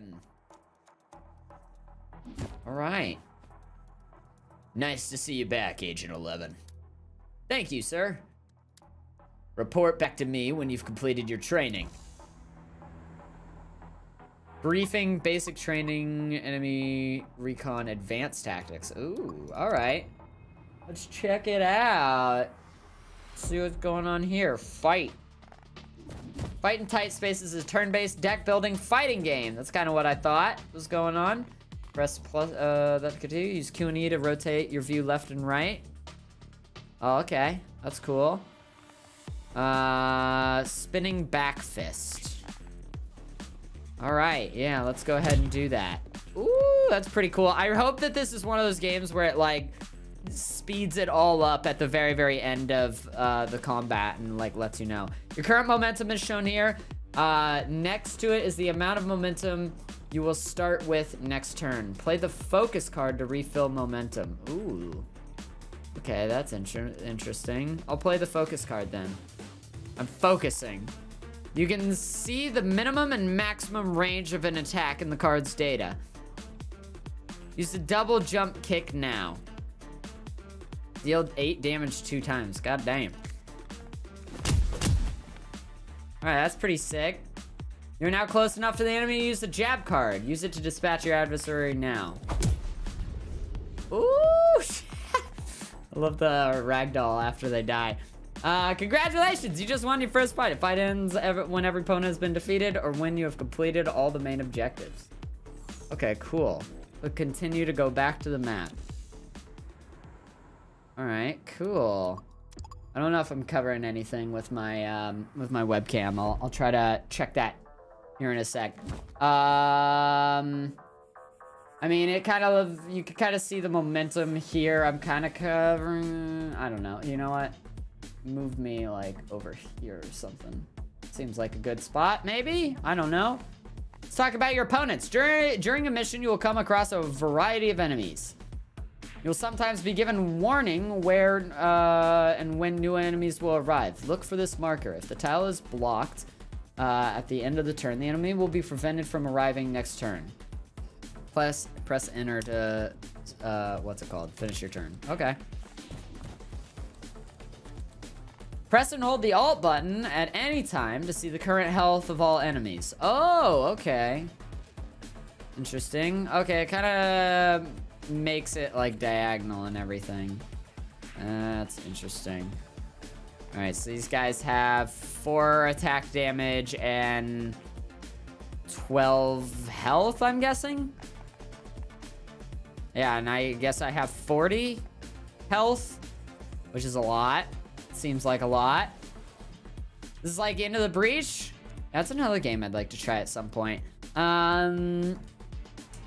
11. All right. Nice to see you back, Agent 11. Thank you, sir. Report back to me when you've completed your training. Briefing, basic training, enemy recon, advanced tactics. Ooh, all right. Let's check it out. See what's going on here. Fight. Fight in tight spaces is a turn-based deck building fighting game. That's kind of what I thought was going on. Press plus, uh, that continue. Use Q and E to rotate your view left and right. Oh, okay. That's cool. Uh, spinning back fist. All right, yeah, let's go ahead and do that. Ooh, that's pretty cool. I hope that this is one of those games where it, like, speeds it all up at the very, very end of uh, the combat and, like, lets you know. Your current momentum is shown here. Uh, next to it is the amount of momentum you will start with next turn. Play the focus card to refill momentum. Ooh. Okay, that's inter interesting. I'll play the focus card then. I'm focusing. You can see the minimum and maximum range of an attack in the card's data. Use the double jump kick now. Deal 8 damage two times. God damn. Alright, that's pretty sick. You're now close enough to the enemy to use the jab card. Use it to dispatch your adversary now. Ooh! I love the ragdoll after they die. Uh, congratulations! You just won your first fight. If fight ends every, when every opponent has been defeated or when you have completed all the main objectives. Okay, cool. We'll continue to go back to the map. Alright, cool. I don't know if I'm covering anything with my um, with my webcam. I'll, I'll try to check that here in a sec. Um, I mean, it kind of, you can kind of see the momentum here. I'm kind of covering, I don't know. You know what? Move me like over here or something. Seems like a good spot, maybe? I don't know. Let's talk about your opponents. During, during a mission, you will come across a variety of enemies. You'll sometimes be given warning where uh, and when new enemies will arrive. Look for this marker. If the tile is blocked uh, at the end of the turn, the enemy will be prevented from arriving next turn. Press, press enter to, uh, what's it called? Finish your turn. Okay. Press and hold the alt button at any time to see the current health of all enemies. Oh, okay. Interesting. Okay, kind of makes it like diagonal and everything. That's interesting. Alright, so these guys have 4 attack damage and 12 health, I'm guessing? Yeah, and I guess I have 40 health, which is a lot. Seems like a lot. This is like Into the Breach. That's another game I'd like to try at some point. Um,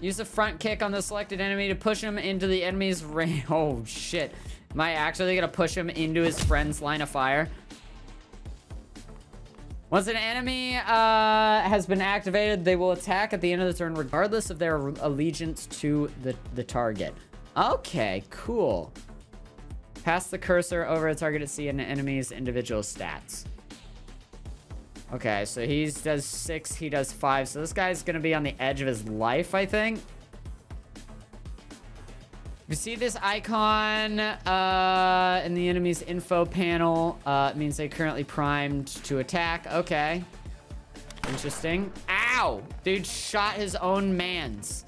Use the front kick on the selected enemy to push him into the enemy's range. Oh, shit. Am I actually going to push him into his friend's line of fire? Once an enemy uh, has been activated, they will attack at the end of the turn regardless of their allegiance to the, the target. Okay, cool. Pass the cursor over a target to see an enemy's individual stats. Okay, so he does six, he does five. So this guy's to be on the edge of his life, I think. You see this icon uh, in the enemy's info panel. Uh, it means they currently primed to attack. Okay. Interesting. Ow! Dude shot his own mans.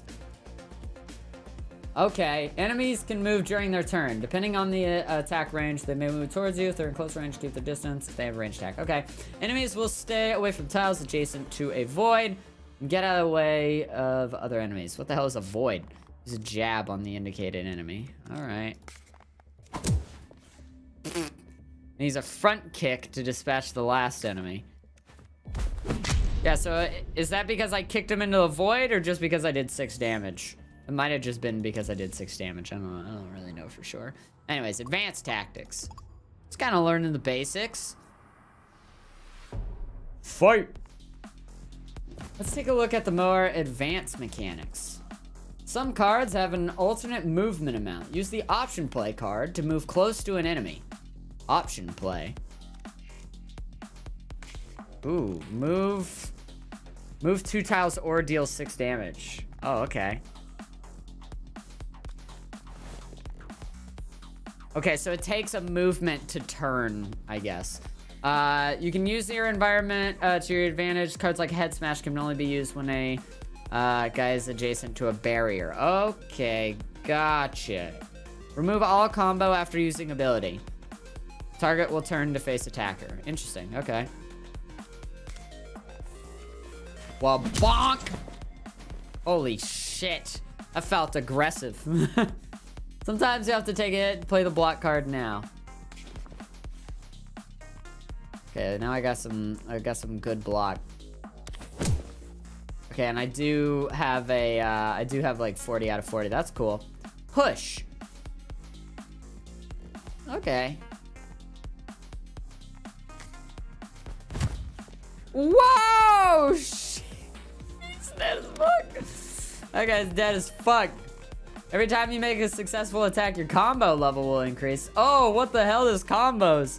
Okay, enemies can move during their turn. Depending on the uh, attack range, they may move towards you. If they're in close range, keep their distance. If they have range attack. Okay, enemies will stay away from tiles adjacent to a void. And get out of the way of other enemies. What the hell is a void? It's a jab on the indicated enemy. All right. He's a front kick to dispatch the last enemy. Yeah, so uh, is that because I kicked him into the void or just because I did six damage? It might have just been because I did six damage. I don't. I don't really know for sure. Anyways, advanced tactics. It's kind of learning the basics. Fight! Let's take a look at the more advanced mechanics. Some cards have an alternate movement amount. Use the option play card to move close to an enemy. Option play. Ooh, move Move two tiles or deal six damage. Oh, okay. Okay, so it takes a movement to turn, I guess. Uh, you can use your environment uh, to your advantage. Cards like Head Smash can only be used when a uh, guy is adjacent to a barrier. Okay, gotcha. Remove all combo after using ability. Target will turn to face attacker. Interesting, okay. Well, bonk! Holy shit. I felt aggressive. Sometimes you have to take it, play the block card now. Okay, now I got some I got some good block. Okay, and I do have a uh, I do have like 40 out of 40. That's cool. Push. Okay. Whoa! He's dead as fuck. That guy's dead as fuck. Every time you make a successful attack, your combo level will increase. Oh, what the hell is combos?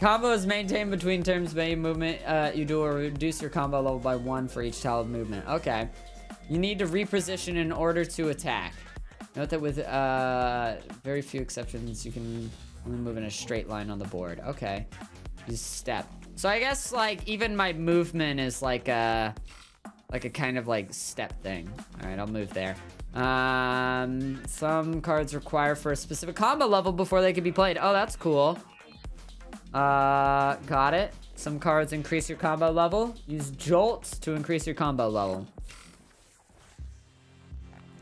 Combo is maintained between turns of movement uh, you do or reduce your combo level by one for each tile of movement. Okay. You need to reposition in order to attack. Note that with uh, very few exceptions, you can only move in a straight line on the board. Okay. Just step. So I guess like even my movement is like a like a kind of like step thing. All right, I'll move there. Um, some cards require for a specific combo level before they can be played. Oh, that's cool. Uh, got it. Some cards increase your combo level. Use Jolt to increase your combo level.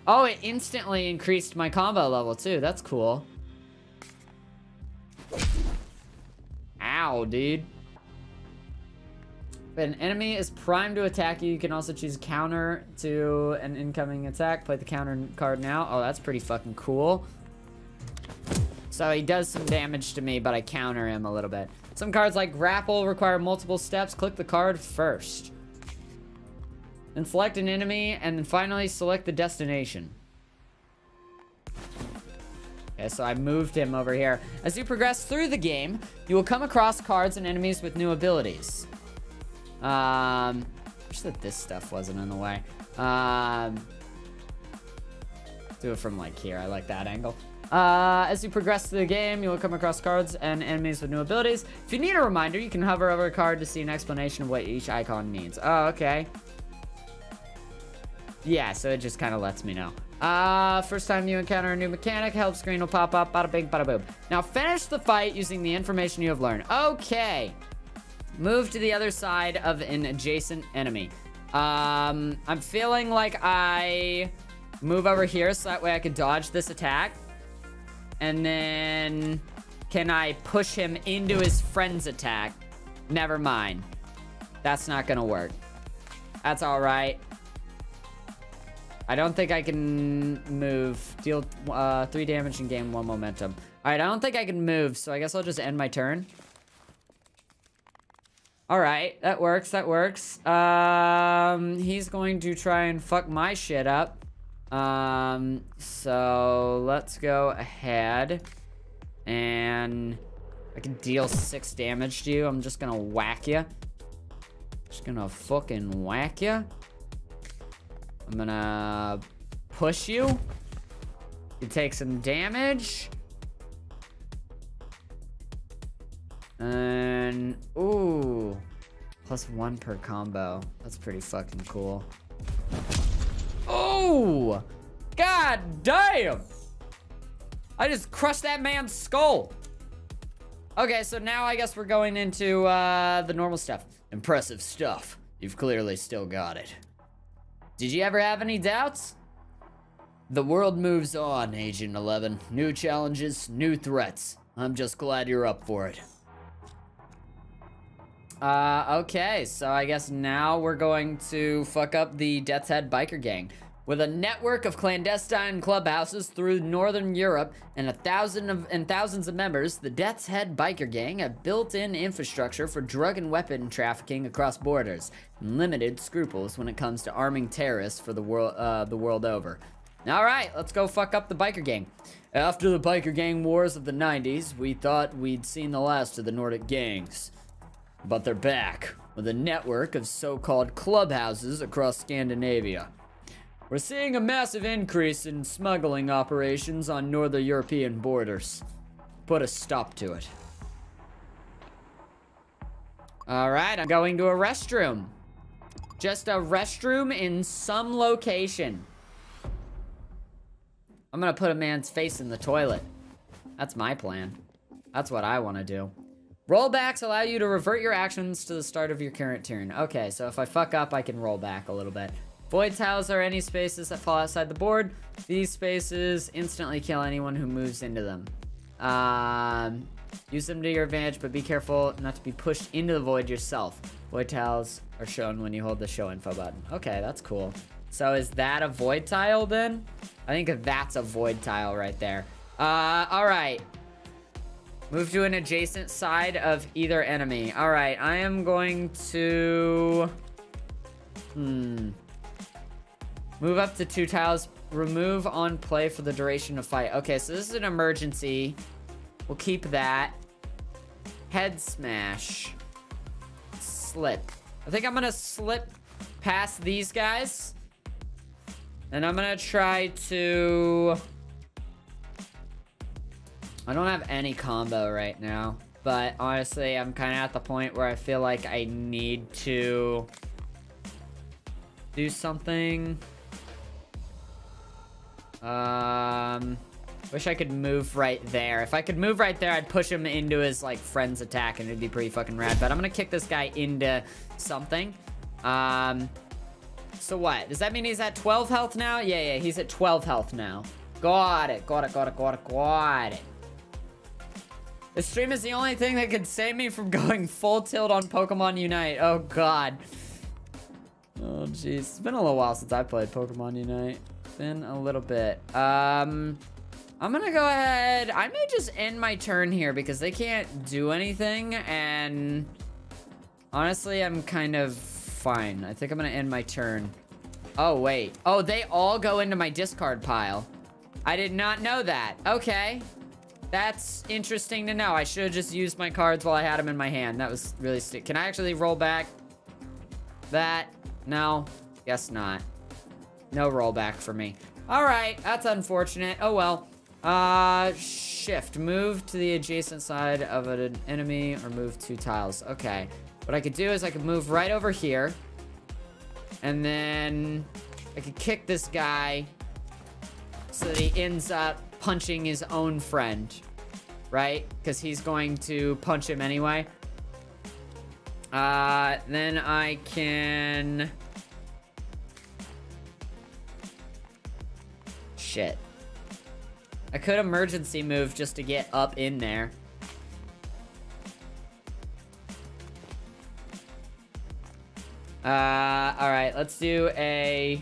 Oh, it instantly increased my combo level too. That's cool. Ow, dude. If an enemy is primed to attack you, you can also choose counter to an incoming attack. Play the counter card now. Oh, that's pretty fucking cool. So he does some damage to me, but I counter him a little bit. Some cards like Grapple require multiple steps. Click the card first. Then select an enemy, and then finally select the destination. Okay, so I moved him over here. As you progress through the game, you will come across cards and enemies with new abilities. Um, wish that this stuff wasn't in the way. Um, do it from like here. I like that angle. Uh, as you progress through the game, you will come across cards and enemies with new abilities. If you need a reminder, you can hover over a card to see an explanation of what each icon means. Oh, okay. Yeah, so it just kind of lets me know. Uh, first time you encounter a new mechanic, help screen will pop up, bada bing, bada boom. Now finish the fight using the information you have learned. Okay. Move to the other side of an adjacent enemy. Um, I'm feeling like I move over here so that way I can dodge this attack. And then can I push him into his friend's attack? Never mind. That's not gonna work. That's all right. I don't think I can move. Deal uh, three damage and gain one momentum. All right, I don't think I can move, so I guess I'll just end my turn. All right, that works, that works. Um, he's going to try and fuck my shit up. Um, so let's go ahead and I can deal six damage to you. I'm just gonna whack you. Just gonna fucking whack you. I'm gonna push you. You take some damage. And, ooh. Plus one per combo. That's pretty fucking cool. Oh! God damn! I just crushed that man's skull. Okay, so now I guess we're going into uh, the normal stuff. Impressive stuff. You've clearly still got it. Did you ever have any doubts? The world moves on, Agent 11. New challenges, new threats. I'm just glad you're up for it. Uh, okay, so I guess now we're going to fuck up the Death's Head biker gang. With a network of clandestine clubhouses through northern Europe and a thousand of, and thousands of members, the Death's Head biker gang have built-in infrastructure for drug and weapon trafficking across borders, and limited scruples when it comes to arming terrorists for the world, uh, the world over. All right, let's go fuck up the biker gang. After the biker gang wars of the 90s, we thought we'd seen the last of the Nordic gangs. But they're back, with a network of so-called clubhouses across Scandinavia. We're seeing a massive increase in smuggling operations on northern European borders. Put a stop to it. Alright, I'm going to a restroom. Just a restroom in some location. I'm gonna put a man's face in the toilet. That's my plan. That's what I want to do. Rollbacks allow you to revert your actions to the start of your current turn. Okay, so if I fuck up, I can roll back a little bit. Void tiles are any spaces that fall outside the board. These spaces instantly kill anyone who moves into them. Um, use them to your advantage, but be careful not to be pushed into the void yourself. Void tiles are shown when you hold the show info button. Okay, that's cool. So is that a void tile then? I think that's a void tile right there. Uh, all right. Move to an adjacent side of either enemy. All right, I am going to... Hmm. Move up to two tiles. Remove on play for the duration of fight. Okay, so this is an emergency. We'll keep that. Head smash. Slip. I think I'm gonna slip past these guys. And I'm gonna try to... I don't have any combo right now. But honestly, I'm kind of at the point where I feel like I need to do something. Um, wish I could move right there. If I could move right there, I'd push him into his, like, friend's attack, and it'd be pretty fucking rad. But I'm gonna kick this guy into something. Um, so what? Does that mean he's at 12 health now? Yeah, yeah, he's at 12 health now. Got it, got it, got it, got it, got it. The stream is the only thing that could save me from going full tilt on Pokemon Unite. Oh, God. Oh, jeez. It's been a little while since I played Pokemon Unite. Been a little bit. Um, I'm gonna go ahead. I may just end my turn here because they can't do anything. And honestly, I'm kind of fine. I think I'm gonna end my turn. Oh, wait. Oh, they all go into my discard pile. I did not know that. Okay. That's interesting to know. I should have just used my cards while I had them in my hand. That was really stick. Can I actually roll back that? No, guess not. No rollback for me. All right, that's unfortunate. Oh, well. Uh, shift. Move to the adjacent side of an enemy or move two tiles. Okay. What I could do is I could move right over here. And then I could kick this guy so that he ends up punching his own friend, right? Because he's going to punch him anyway. Uh, then I can... Shit. I could emergency move just to get up in there. Uh, alright, let's do a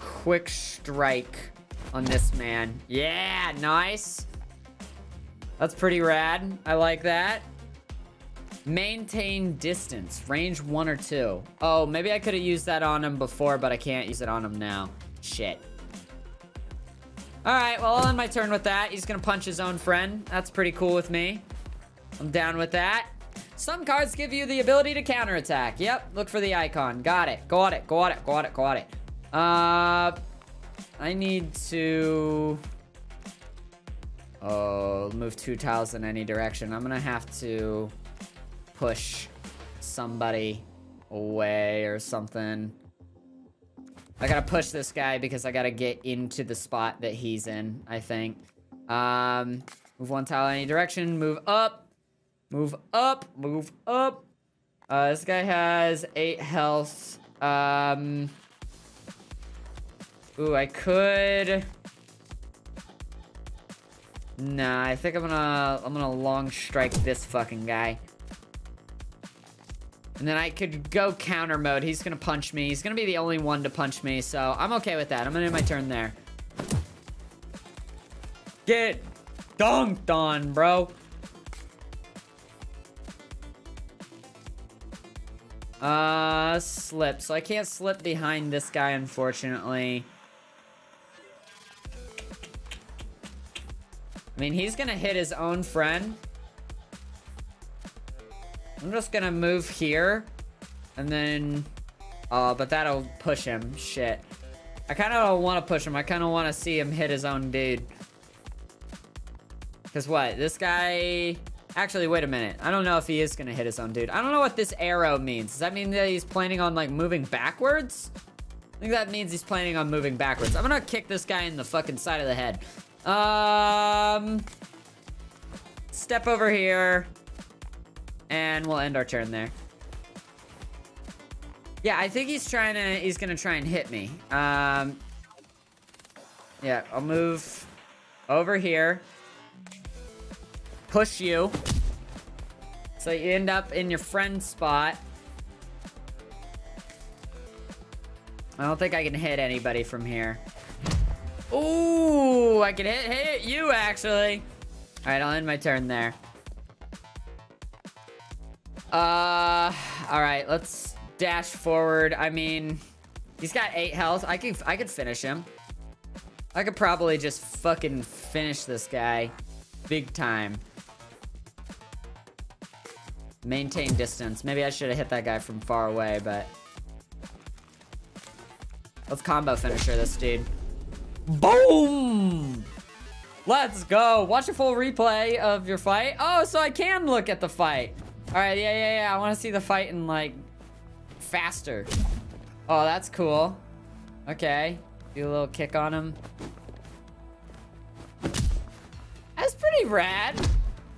quick strike on this man. Yeah, nice. That's pretty rad. I like that. Maintain distance. Range one or two. Oh, maybe I could have used that on him before, but I can't use it on him now. Shit. Alright, well, I'll end my turn with that. He's gonna punch his own friend. That's pretty cool with me. I'm down with that. Some cards give you the ability to counterattack. Yep, look for the icon. Got it. Got it. Got it. Got it. Got it. Uh, I need to... Oh, move two tiles in any direction. I'm gonna have to push somebody away or something. I gotta push this guy because I gotta get into the spot that he's in, I think. Um, move one tile in any direction. Move up. Move up. Move up. Uh, this guy has eight health. Um... Ooh, I could... Nah, I think I'm gonna I'm gonna long strike this fucking guy. And then I could go counter mode. He's gonna punch me. He's gonna be the only one to punch me, so I'm okay with that. I'm gonna do my turn there. Get dunked on, bro. Uh, slip. So I can't slip behind this guy, unfortunately. I mean, he's gonna hit his own friend. I'm just gonna move here. And then... Uh, but that'll push him. Shit. I kind of don't want to push him. I kind of want to see him hit his own dude. Because what? This guy... Actually, wait a minute. I don't know if he is to hit his own dude. I don't know what this arrow means. Does that mean that he's planning on, like, moving backwards? I think that means he's planning on moving backwards. I'm to kick this guy in the fucking side of the head. Um... Step over here. And we'll end our turn there. Yeah, I think he's trying to, he's gonna try and hit me. Um, yeah, I'll move over here. Push you. So you end up in your friend spot. I don't think I can hit anybody from here. Ooh, I can hit, hit you actually. All right, I'll end my turn there. Uh, all right, let's dash forward. I mean, he's got eight health. I could, I could finish him. I could probably just fucking finish this guy big time. Maintain distance. Maybe I should have hit that guy from far away, but... Let's combo finisher this dude. Boom! Let's go. Watch a full replay of your fight. Oh, so I can look at the fight. All right, yeah, yeah, yeah. I want to see the fight in, like, faster. Oh, that's cool. Okay. Do a little kick on him. That's pretty rad.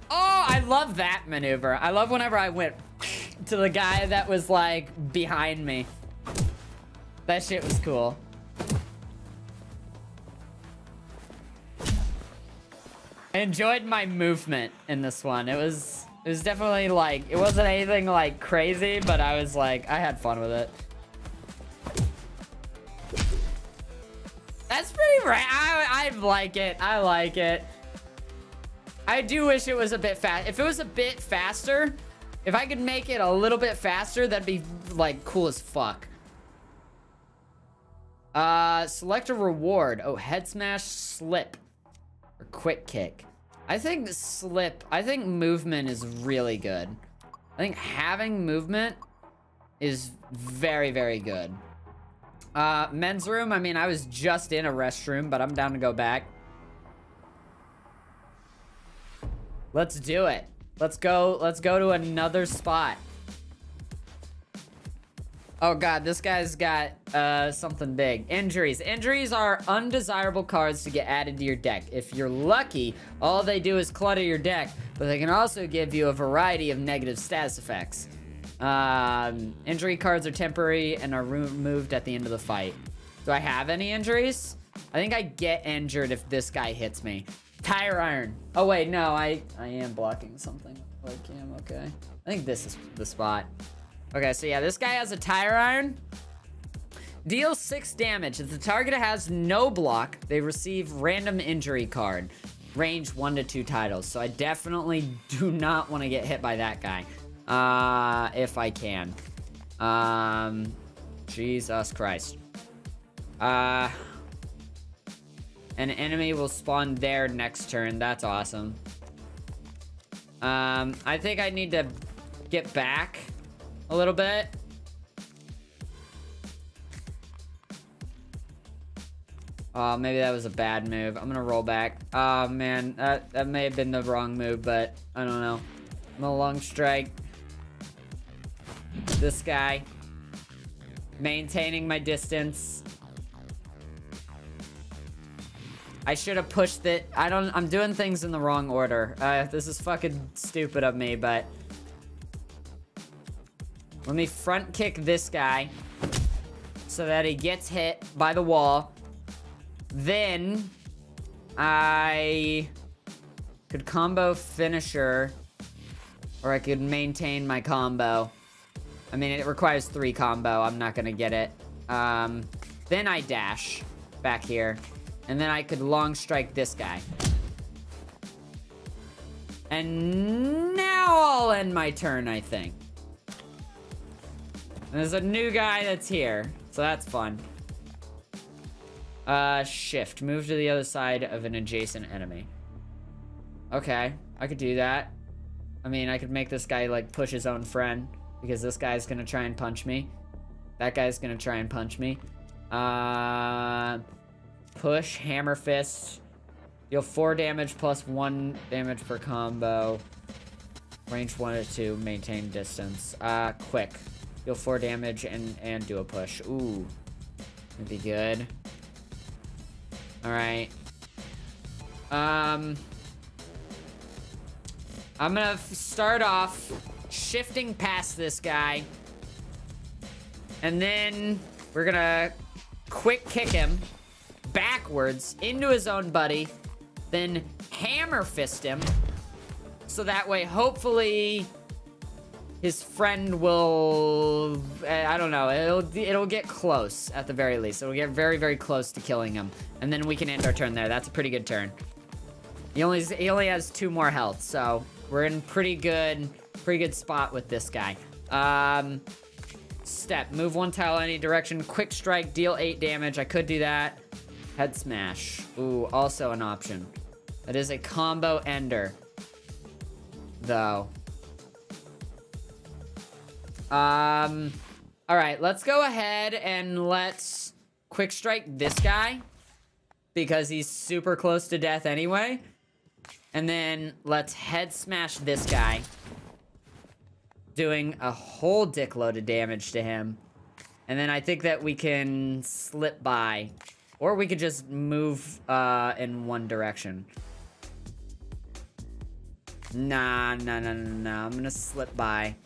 Oh, I love that maneuver. I love whenever I went to the guy that was, like, behind me. That shit was cool. I enjoyed my movement in this one. It was it was definitely like it wasn't anything like crazy, but I was like I had fun with it. That's pretty right. I, I like it. I like it. I do wish it was a bit fast. If it was a bit faster, if I could make it a little bit faster, that'd be like cool as fuck. Uh, select a reward. Oh, head smash, slip, or quick kick. I think slip, I think movement is really good. I think having movement is very, very good. Uh, men's room, I mean, I was just in a restroom, but I'm down to go back. Let's do it. Let's go, let's go to another spot. Oh god, this guy's got uh, something big. Injuries. Injuries are undesirable cards to get added to your deck. If you're lucky, all they do is clutter your deck, but they can also give you a variety of negative status effects. Um, injury cards are temporary and are removed at the end of the fight. Do I have any injuries? I think I get injured if this guy hits me. Tire iron. Oh wait, no, I, I am blocking something. Webcam, okay. I think this is the spot. Okay, so yeah, this guy has a tire iron. Deals six damage. If the target has no block, they receive random injury card. Range one to two titles. So I definitely do not want to get hit by that guy. Uh, if I can. Um, Jesus Christ. Uh, an enemy will spawn there next turn. That's awesome. Um, I think I need to get back a little bit. Oh, maybe that was a bad move. I'm gonna roll back. Oh, man. That, that may have been the wrong move, but I don't know. I'm a long strike. This guy. Maintaining my distance. I should have pushed it. I don't... I'm doing things in the wrong order. Uh, this is fucking stupid of me, but... Let me front kick this guy so that he gets hit by the wall. Then I could combo finisher or I could maintain my combo. I mean, it requires three combo. I'm not going to get it. Um, then I dash back here. And then I could long strike this guy. And now I'll end my turn, I think. There's a new guy that's here. So that's fun. Uh, shift. Move to the other side of an adjacent enemy. Okay. I could do that. I mean, I could make this guy, like, push his own friend. Because this guy's gonna try and punch me. That guy's gonna try and punch me. Uh, push, hammer fist. Deal 4 damage plus 1 damage per combo. Range 1 to 2, maintain distance. Uh, quick. Deal 4 damage and, and do a push. Ooh. That'd be good. Alright. Um... I'm gonna start off shifting past this guy. And then we're gonna quick kick him backwards into his own buddy. Then hammer fist him. So that way, hopefully, his friend will... I don't know. It'll, it'll get close, at the very least. It'll get very, very close to killing him. And then we can end our turn there. That's a pretty good turn. He only, he only has two more health, so we're in pretty good, pretty good spot with this guy. Um, step, move one tile any direction. Quick strike, deal eight damage. I could do that. Head smash. Ooh, also an option. That is a combo ender. Though. Um, all right, let's go ahead and let's quick strike this guy because he's super close to death anyway. And then let's head smash this guy. Doing a whole dick load of damage to him. And then I think that we can slip by. Or we could just move uh, in one direction. Nah, nah, nah, nah, nah. I'm gonna slip by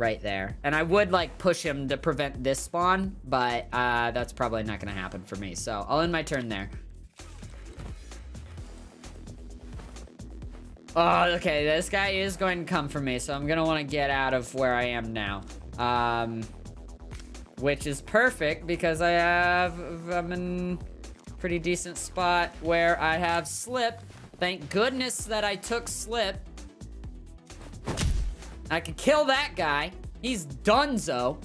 right there. And I would, like, push him to prevent this spawn, but uh, that's probably not gonna happen for me. So I'll end my turn there. Oh, okay, this guy is going to come for me, so I'm want to get out of where I am now. Um, which is perfect because I have, I'm in pretty decent spot where I have slip. Thank goodness that I took slip. I can kill that guy. He's donezo.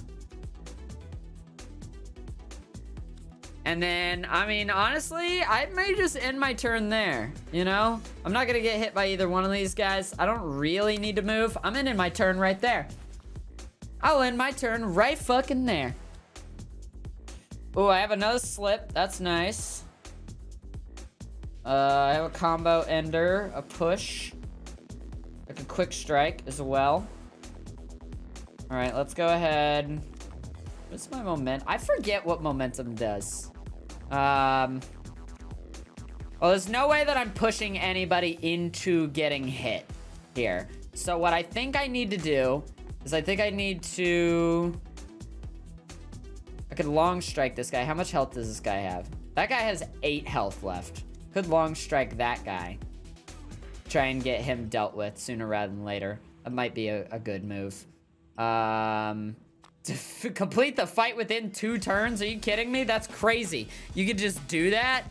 And then, I mean, honestly, I may just end my turn there, you know? I'm not gonna get hit by either one of these guys. I don't really need to move. I'm ending my turn right there. I'll end my turn right fucking there. Oh, I have another slip. That's nice. Uh, I have a combo ender, a push, like a quick strike as well. All right, let's go ahead. What's my moment? I forget what momentum does. Um, well, there's no way that I'm pushing anybody into getting hit here. So what I think I need to do is I think I need to... I could long strike this guy. How much health does this guy have? That guy has 8 health left. Could long strike that guy. Try and get him dealt with sooner rather than later. That might be a, a good move. Um, complete the fight within two turns? Are you kidding me? That's crazy. You could just do that?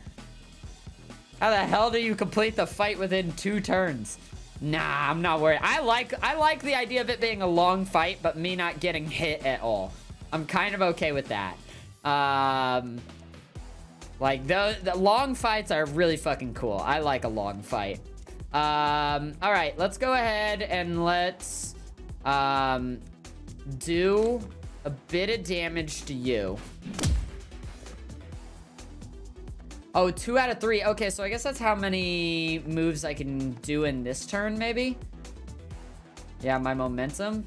How the hell do you complete the fight within two turns? Nah, I'm not worried. I like I like the idea of it being a long fight, but me not getting hit at all. I'm kind of okay with that. Um, like, the, the long fights are really fucking cool. I like a long fight. Um, all right, let's go ahead and let's um, do a bit of damage to you. Oh, two out of three. Okay, so I guess that's how many moves I can do in this turn, maybe? Yeah, my momentum.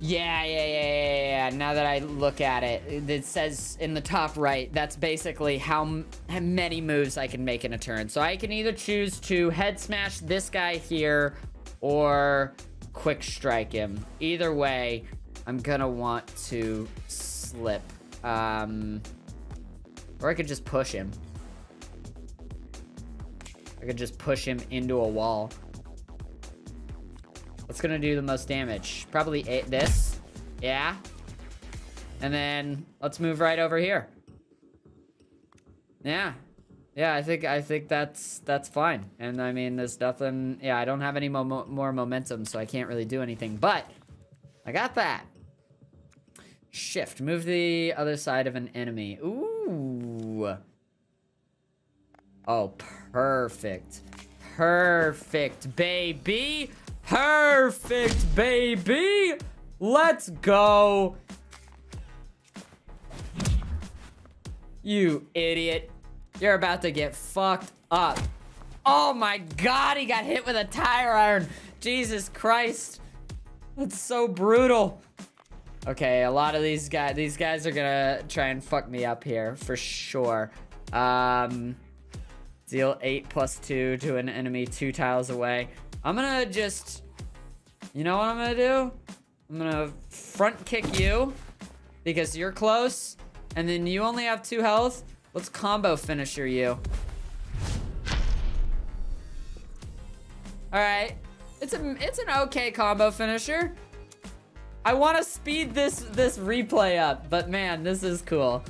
Yeah, yeah, yeah, yeah, yeah. Now that I look at it, it says in the top right, that's basically how, how many moves I can make in a turn. So I can either choose to head smash this guy here or quick strike him. Either way, I'm gonna want to slip. Um, or I could just push him. I could just push him into a wall. What's gonna do the most damage? Probably this. Yeah. And then let's move right over here. Yeah. Yeah, I think I think that's that's fine. And I mean, there's nothing. Yeah, I don't have any mo more momentum, so I can't really do anything. But I got that. Shift. Move the other side of an enemy. Ooh. Oh, perfect. Perfect, baby. Perfect, baby. Let's go. You idiot. You're about to get fucked up. Oh my god, he got hit with a tire iron. Jesus Christ. That's so brutal. Okay, a lot of these guys, these guys are gonna try and fuck me up here for sure. Um, deal eight plus two to an enemy two tiles away. I'm gonna just, you know what I'm gonna do? I'm gonna front kick you because you're close and then you only have two health. Let's combo finisher you. All right. It's a it's an okay combo finisher. I want to speed this this replay up, but man, this is cool.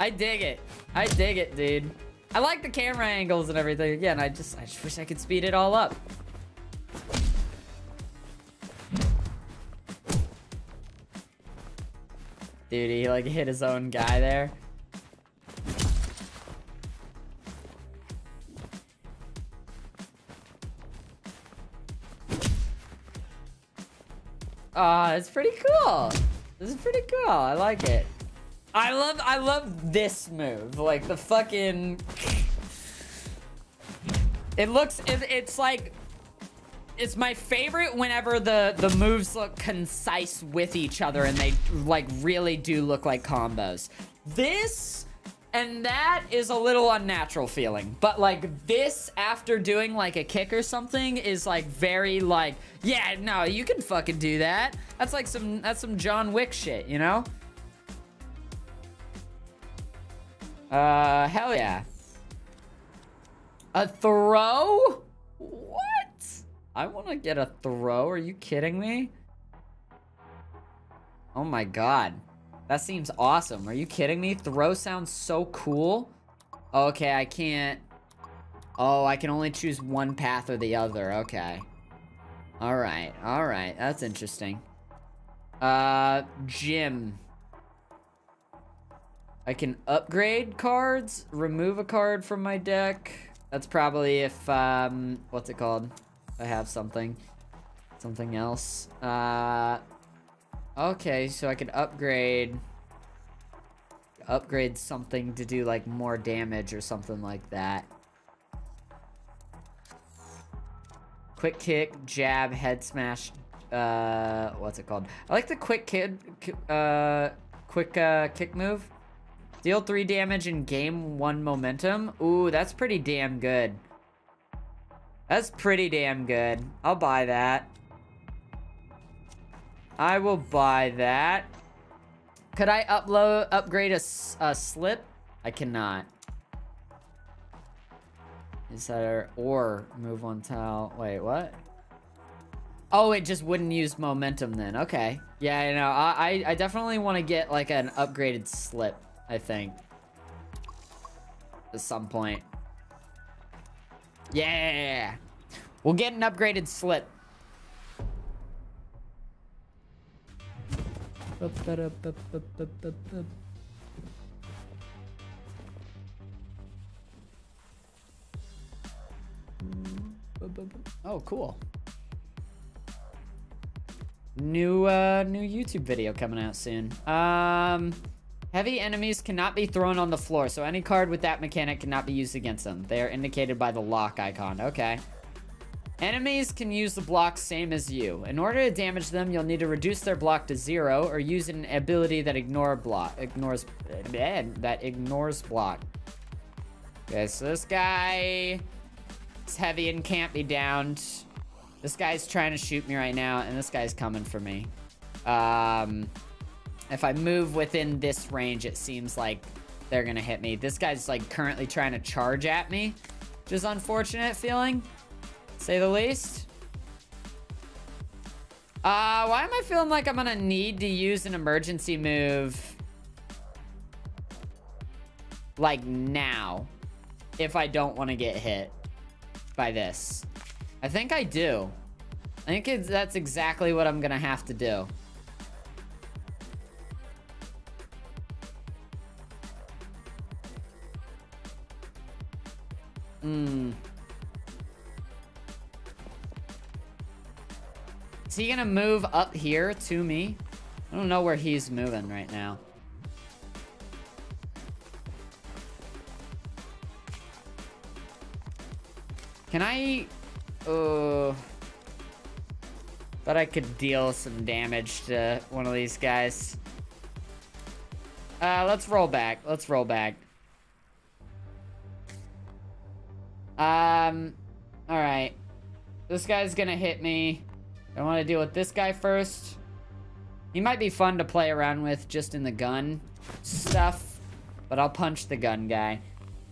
I dig it. I dig it, dude. I like the camera angles and everything. Again, I just I just wish I could speed it all up. Dude, he like hit his own guy there. Ah, it's pretty cool. This is pretty cool. I like it. I love I love this move. Like the fucking It looks it, it's like it's my favorite whenever the the moves look concise with each other and they like really do look like combos. This and that is a little unnatural feeling. But like this after doing like a kick or something is like very like, yeah, no, you can fucking do that. That's like some that's some John Wick shit, you know? Uh hell yeah. A throw? What? I want to get a throw. Are you kidding me? Oh my god. That seems awesome. Are you kidding me? Throw sounds so cool. Okay, I can't... Oh, I can only choose one path or the other. Okay. Alright, alright. That's interesting. Uh, gym. I can upgrade cards, remove a card from my deck. That's probably if, um, what's it called? I have something. Something else. Uh, okay, so I could upgrade... Upgrade something to do, like, more damage or something like that. Quick kick, jab, head smash, uh, what's it called? I like the quick kid, uh, quick, uh, kick move. Deal three damage and gain one momentum. Ooh, that's pretty damn good. That's pretty damn good. I'll buy that. I will buy that. Could I upload, upgrade a, a slip? I cannot. Is that or move one tile? Wait, what? Oh, it just wouldn't use momentum then. Okay. Yeah, you know, I, I definitely want to get like an upgraded slip, I think. At some point. Yeah! We'll get an upgraded slit. Oh, cool. New, uh, new YouTube video coming out soon. Um... Heavy enemies cannot be thrown on the floor, so any card with that mechanic cannot be used against them. They are indicated by the lock icon. Okay. Enemies can use the block same as you. In order to damage them, you'll need to reduce their block to zero or use an ability that ignore block ignores eh, that ignores block. Okay, so this guy is heavy and can't be downed. This guy's trying to shoot me right now, and this guy's coming for me. Um, if I move within this range, it seems like they're gonna hit me. This guy's like currently trying to charge at me, which is unfortunate feeling, say the least. Uh, why am I feeling like I'm gonna need to use an emergency move like now if I don't want to get hit by this? I think I do. I think that's exactly what I'm gonna have to do. Hmm. Is he gonna move up here to me? I don't know where he's moving right now. Can I... Oh... Thought I could deal some damage to one of these guys. Uh, let's roll back. Let's roll back. Um, alright. This guy's gonna hit me. I want to deal with this guy first. He might be fun to play around with just in the gun stuff. But I'll punch the gun guy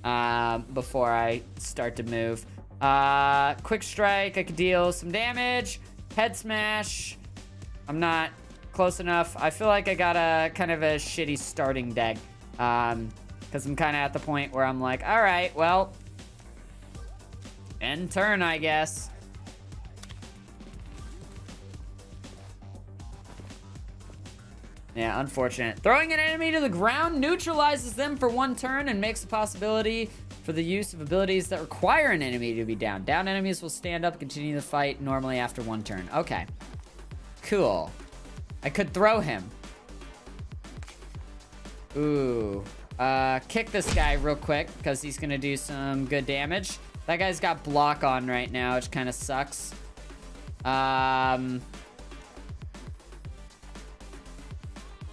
uh, before I start to move. Uh, quick strike. I could deal some damage. Head smash. I'm not close enough. I feel like I got a kind of a shitty starting deck. Um, because I'm kind of at the point where I'm like, all right, well, end turn, I guess. Yeah, unfortunate. Throwing an enemy to the ground neutralizes them for one turn and makes the possibility for the use of abilities that require an enemy to be down. Down enemies will stand up continue the fight normally after one turn. Okay. Cool. I could throw him. Ooh. Uh, kick this guy real quick because he's going to do some good damage. That guy's got block on right now, which kind of sucks. Um...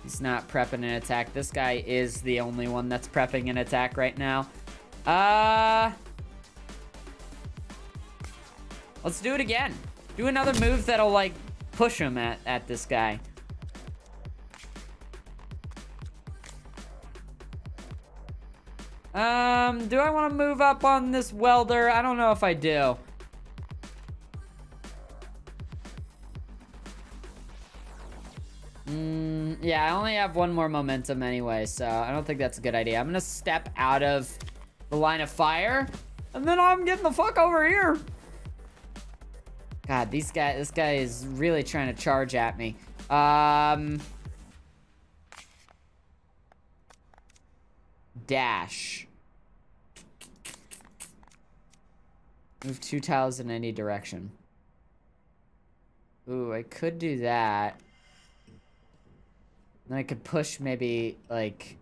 He's not prepping an attack. This guy is the only one that's prepping an attack right now. Uh... Let's do it again. Do another move that'll, like, push him at, at this guy. Um, do I want to move up on this welder? I don't know if I do. Mm, yeah, I only have one more momentum anyway, so I don't think that's a good idea. I'm gonna step out of the line of fire, and then I'm getting the fuck over here. God, these guy, this guy is really trying to charge at me. Um, dash. Move two tiles in any direction. Ooh, I could do that. Then I could push maybe, like,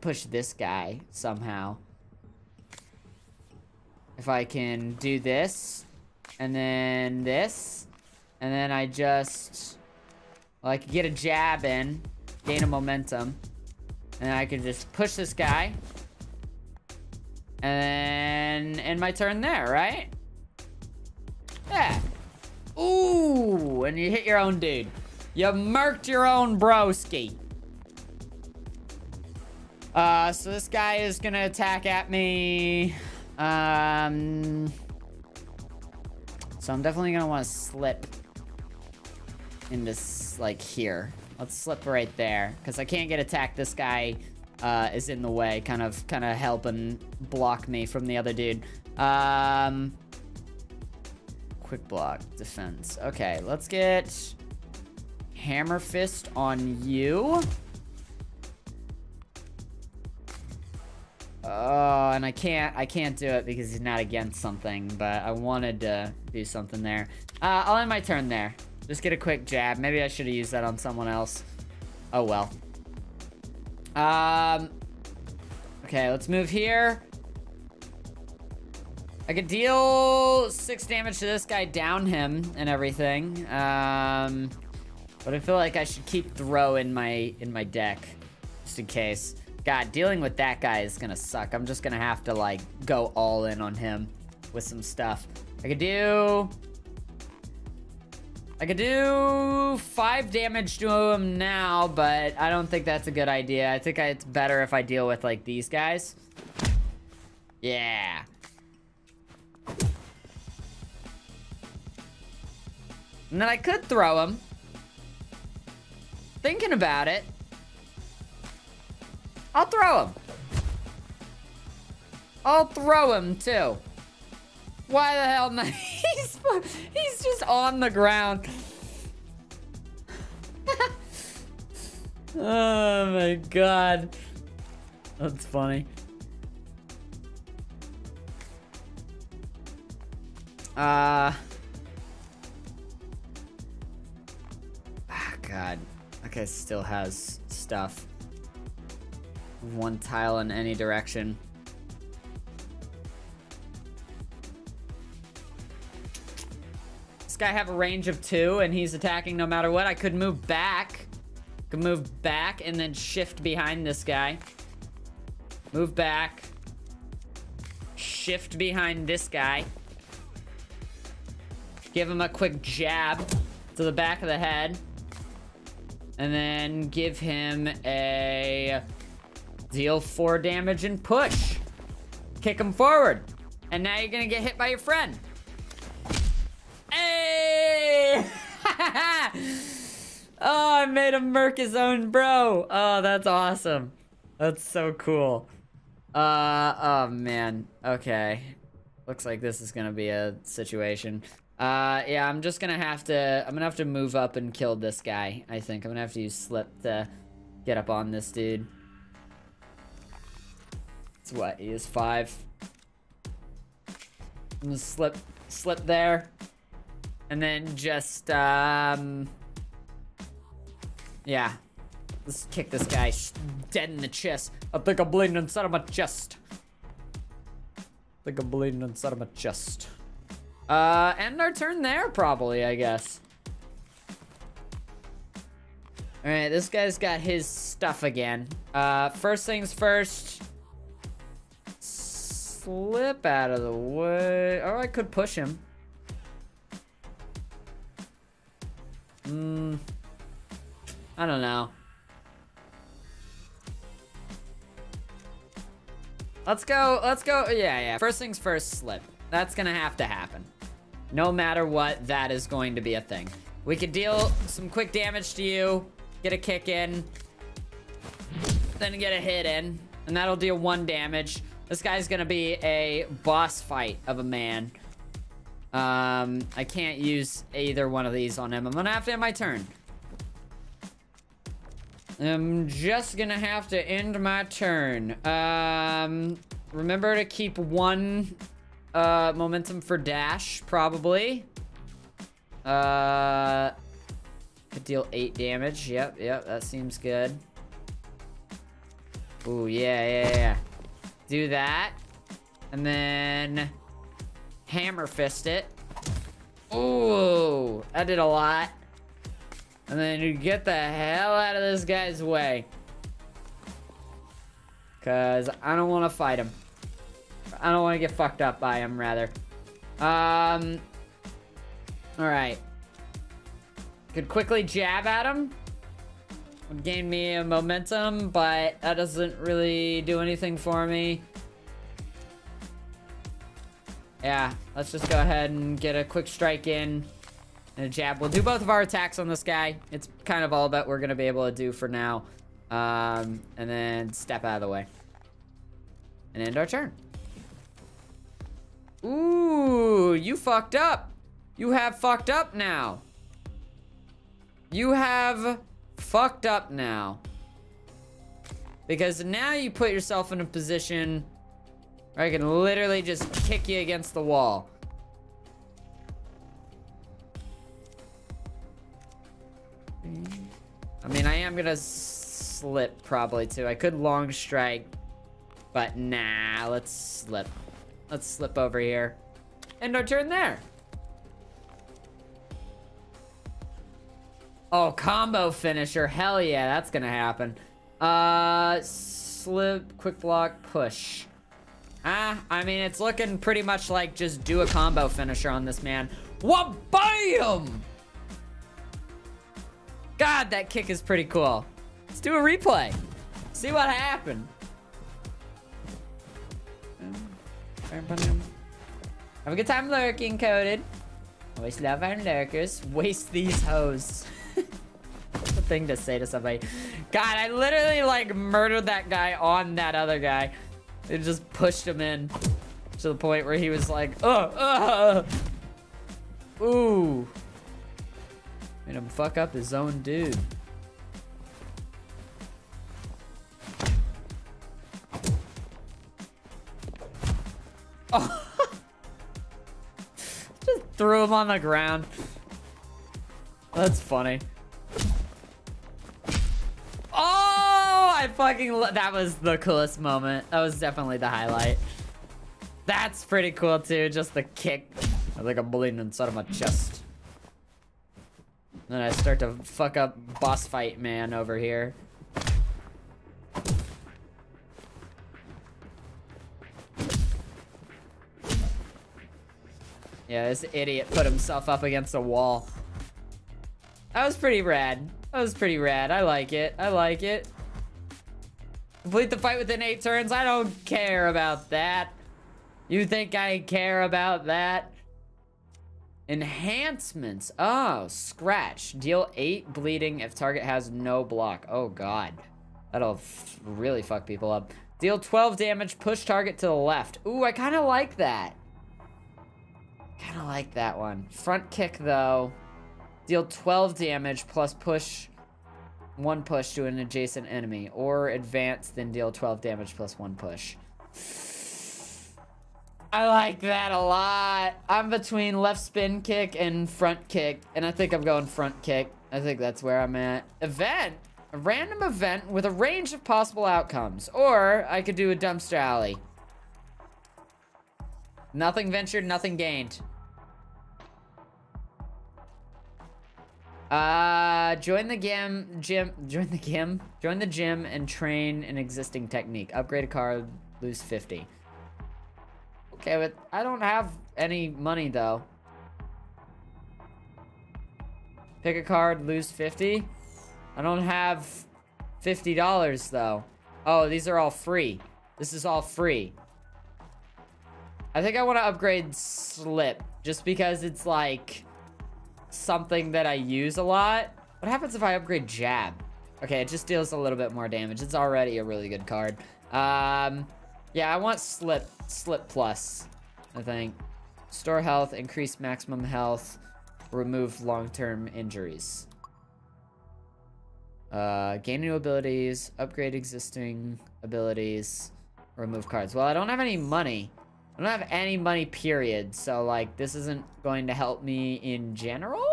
push this guy somehow. If I can do this, and then this, and then I just, well, I could get a jab in, gain a momentum, and I can just push this guy, and then end my turn there, right? Yeah. Ooh, and you hit your own dude. You murked your own broski. Uh, so this guy is gonna attack at me. Um, so I'm definitely gonna want to slip into like here. Let's slip right there because I can't get attacked. This guy uh, is in the way, kind of, kind of helping block me from the other dude. Um, quick block, defense. Okay, let's get hammer fist on you. Oh, and I can't, I can't do it because he's not against something, but I wanted to do something there. Uh, I'll end my turn there. Just get a quick jab. Maybe I should have used that on someone else. Oh, well. Um, okay, let's move here. I could deal six damage to this guy, down him and everything. Um, but I feel like I should keep throw in my in my deck, just in case. God, dealing with that guy is gonna suck. I'm just gonna have to, like, go all in on him with some stuff. I could do... I could do five damage to him now, but I don't think that's a good idea. I think it's better if I deal with, like, these guys. Yeah. And then I could throw him. Thinking about it. I'll throw him. I'll throw him too. Why the hell not? he's, he's just on the ground. oh my god. That's funny. Uh. God. Guy still has stuff. One tile in any direction. This guy have a range of two, and he's attacking no matter what. I could move back. Could move back and then shift behind this guy. Move back. Shift behind this guy. Give him a quick jab to the back of the head. And then give him a deal four damage and push. Kick him forward. And now you're gonna get hit by your friend. Hey! oh, I made him murk his own bro. Oh, that's awesome. That's so cool. Uh, oh man. Okay. Looks like this is gonna be a situation. Uh, yeah, I'm just gonna have to, I'm gonna have to move up and kill this guy, I think. I'm gonna have to use slip to get up on this dude. It's what, he is five. I'm gonna slip, slip there. And then just, um... Yeah. Let's kick this guy dead in the chest. I think I'm bleeding inside of my chest. I think I'm bleeding inside of my chest. Uh, end our turn there, probably, I guess. Alright, this guy's got his stuff again. Uh, first things first. Slip out of the way. Or I could push him. Hmm. I don't know. Let's go, let's go, yeah, yeah. First things first, slip. That's gonna have to happen. No matter what, that is going to be a thing. We could deal some quick damage to you, get a kick in, then get a hit in, and that'll deal one damage. This guy's gonna be a boss fight of a man. Um, I can't use either one of these on him. I'm gonna have to end my turn. I'm just gonna have to end my turn. Um, remember to keep one uh, momentum for dash, probably. Uh, could deal eight damage. Yep, yep, that seems good. Ooh, yeah, yeah, yeah. Do that. And then hammer fist it. Ooh, that did a lot. And then you get the hell out of this guy's way. Because I don't want to fight him. I don't want to get fucked up by him, rather. Um. Alright. Could quickly jab at him. Would gain me a momentum, but that doesn't really do anything for me. Yeah, let's just go ahead and get a quick strike in. And a jab. We'll do both of our attacks on this guy. It's kind of all that we're going to be able to do for now. Um, and then step out of the way. And end our turn. Ooh, you fucked up. You have fucked up now. You have fucked up now. Because now you put yourself in a position where I can literally just kick you against the wall. I mean, I am gonna slip probably too. I could long strike, but nah, let's slip. Let's slip over here. End our turn there. Oh, combo finisher. Hell yeah, that's gonna happen. Uh, slip, quick block, push. Ah, I mean, it's looking pretty much like just do a combo finisher on this man. What? Bam! God, that kick is pretty cool. Let's do a replay. See what happened. Have a good time lurking, Coded. Always love our lurkers. Waste these hoes. What's the thing to say to somebody? God, I literally like murdered that guy on that other guy. It just pushed him in to the point where he was like, uh, uh. Ooh. Made him fuck up his own dude. Oh. just threw him on the ground. That's funny. Oh, I fucking, that was the coolest moment. That was definitely the highlight. That's pretty cool too, just the kick. I think I'm bleeding inside of my chest. Then I start to fuck up boss fight man over here. Yeah, this idiot put himself up against a wall. That was pretty rad. That was pretty rad. I like it. I like it. Complete the fight within eight turns. I don't care about that. You think I care about that? Enhancements. Oh, scratch. Deal eight bleeding if target has no block. Oh, God. That'll really fuck people up. Deal 12 damage, push target to the left. Ooh, I kind of like that. Kind of like that one. Front kick, though. Deal 12 damage plus push one push to an adjacent enemy. Or advance, then deal 12 damage plus one push. I like that a lot. I'm between left spin kick and front kick. And I think I'm going front kick. I think that's where I'm at. Event. A random event with a range of possible outcomes. Or I could do a dumpster alley. Nothing ventured, nothing gained. Uh, join the gym, gym, join the gym, join the gym and train an existing technique. Upgrade a card, lose 50. Okay, but I don't have any money though. Pick a card, lose 50. I don't have $50 though. Oh, these are all free. This is all free. I think I want to upgrade Slip just because it's like something that I use a lot. What happens if I upgrade Jab? Okay, it just deals a little bit more damage. It's already a really good card. Um, yeah, I want Slip, Slip Plus, I think. Store health, increase maximum health, remove long-term injuries. Uh, gain new abilities, upgrade existing abilities, remove cards. Well, I don't have any money. I don't have any money, period. So, like, this isn't going to help me in general?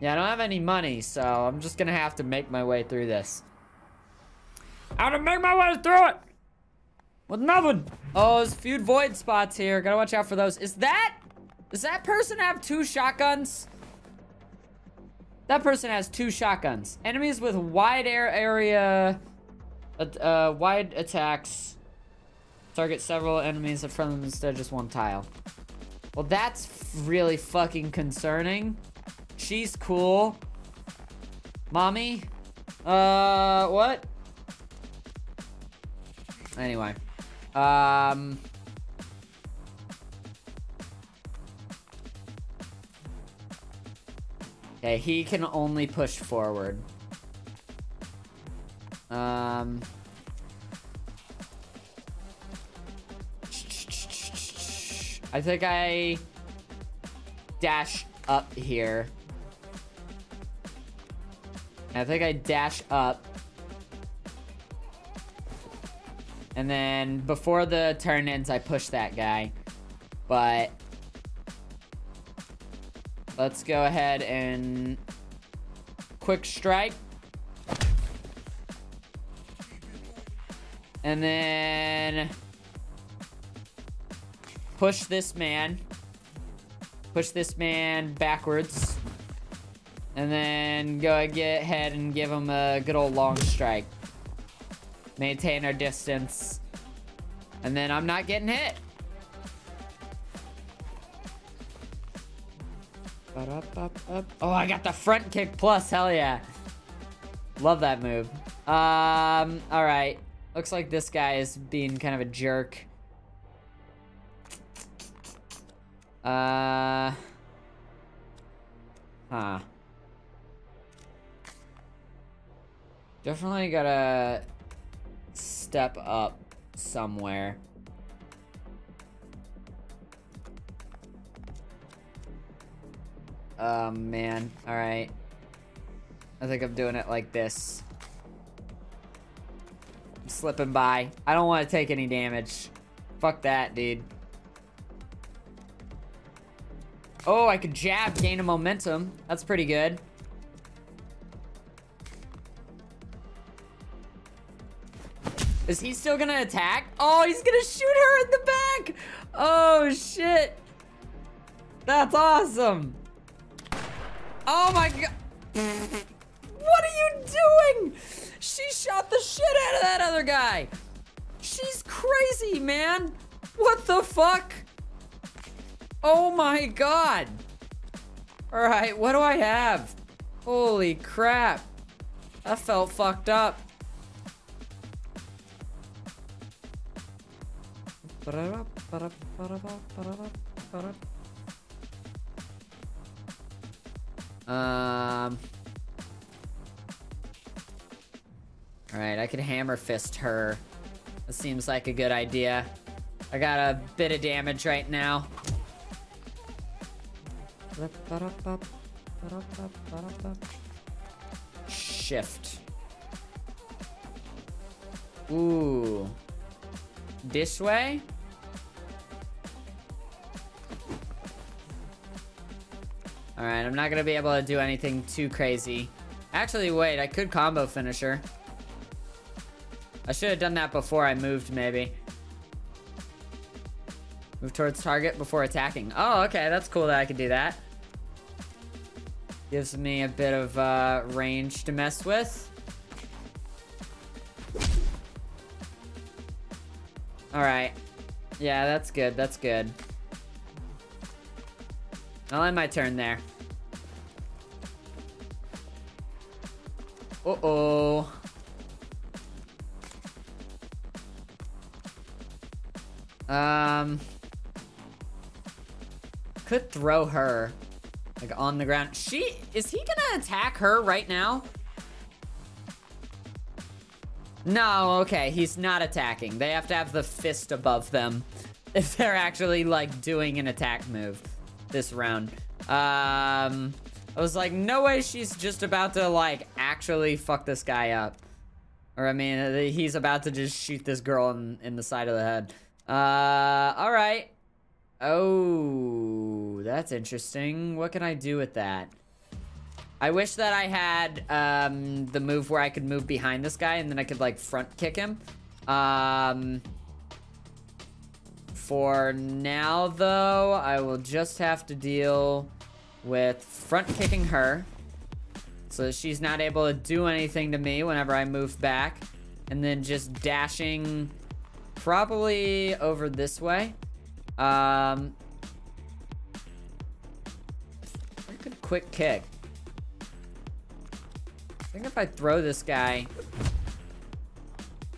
Yeah, I don't have any money, so I'm just gonna have to make my way through this. How to make my way through it! With nothing! Oh, there's a few void spots here. Gotta watch out for those. Is that... Does that person have two shotguns? That person has two shotguns. Enemies with wide air area uh, wide attacks target several enemies in front of them instead of just one tile. Well, that's really fucking concerning. She's cool. Mommy? Uh, what? Anyway. Um... Okay, he can only push forward. Um... I think I dash up here. I think I dash up. And then before the turn ends, I push that guy. But let's go ahead and quick strike. And then push this man. Push this man backwards. And then go get ahead and give him a good old long strike. Maintain our distance. And then I'm not getting hit. Oh, I got the front kick plus. Hell yeah. Love that move. Um, all right. Looks like this guy is being kind of a jerk. Uh... Huh. Definitely gotta step up somewhere. Oh, man. Alright. I think I'm doing it like this slipping by. I don't want to take any damage. Fuck that, dude. Oh, I could jab, gain a momentum. That's pretty good. Is he still gonna attack? Oh, he's gonna shoot her in the back! Oh, shit. That's awesome. Oh my god. What are you doing? She shot the shit out of that other guy. She's crazy, man. What the fuck? Oh my god. All right, what do I have? Holy crap. That felt fucked up. Um. Alright, I could hammer fist her. That seems like a good idea. I got a bit of damage right now. Shift. Ooh. This way? Alright, I'm not gonna be able to do anything too crazy. Actually, wait, I could combo finisher. I should have done that before I moved, maybe. Move towards target before attacking. Oh, okay, that's cool that I could do that. Gives me a bit of uh, range to mess with. Alright. Yeah, that's good, that's good. I'll end my turn there. Uh-oh. Um... Could throw her. Like, on the ground. She... Is he gonna attack her right now? No, okay. He's not attacking. They have to have the fist above them. If they're actually, like, doing an attack move this round. Um... I was like, no way she's just about to, like, actually fuck this guy up. Or, I mean, he's about to just shoot this girl in, in the side of the head. Uh, alright. Oh, that's interesting. What can I do with that? I wish that I had, um, the move where I could move behind this guy and then I could, like, front kick him. Um... For now, though, I will just have to deal with front kicking her so that she's not able to do anything to me whenever I move back and then just dashing probably over this way. Um I could quick kick. I think if I throw this guy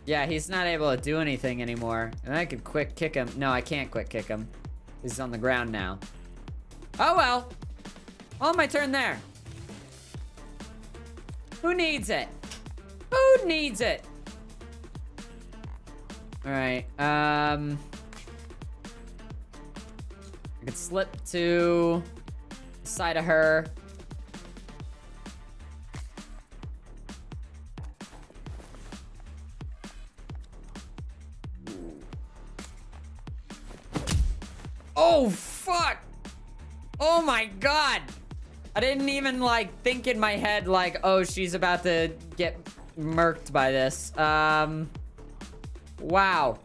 yeah he's not able to do anything anymore. And I could quick kick him. No I can't quick kick him. He's on the ground now. Oh well. Oh, my turn there. Who needs it? Who needs it? All right. Um, I could slip to the side of her. Oh, fuck. Oh my god. I didn't even, like, think in my head, like, oh, she's about to get murked by this. Um, wow.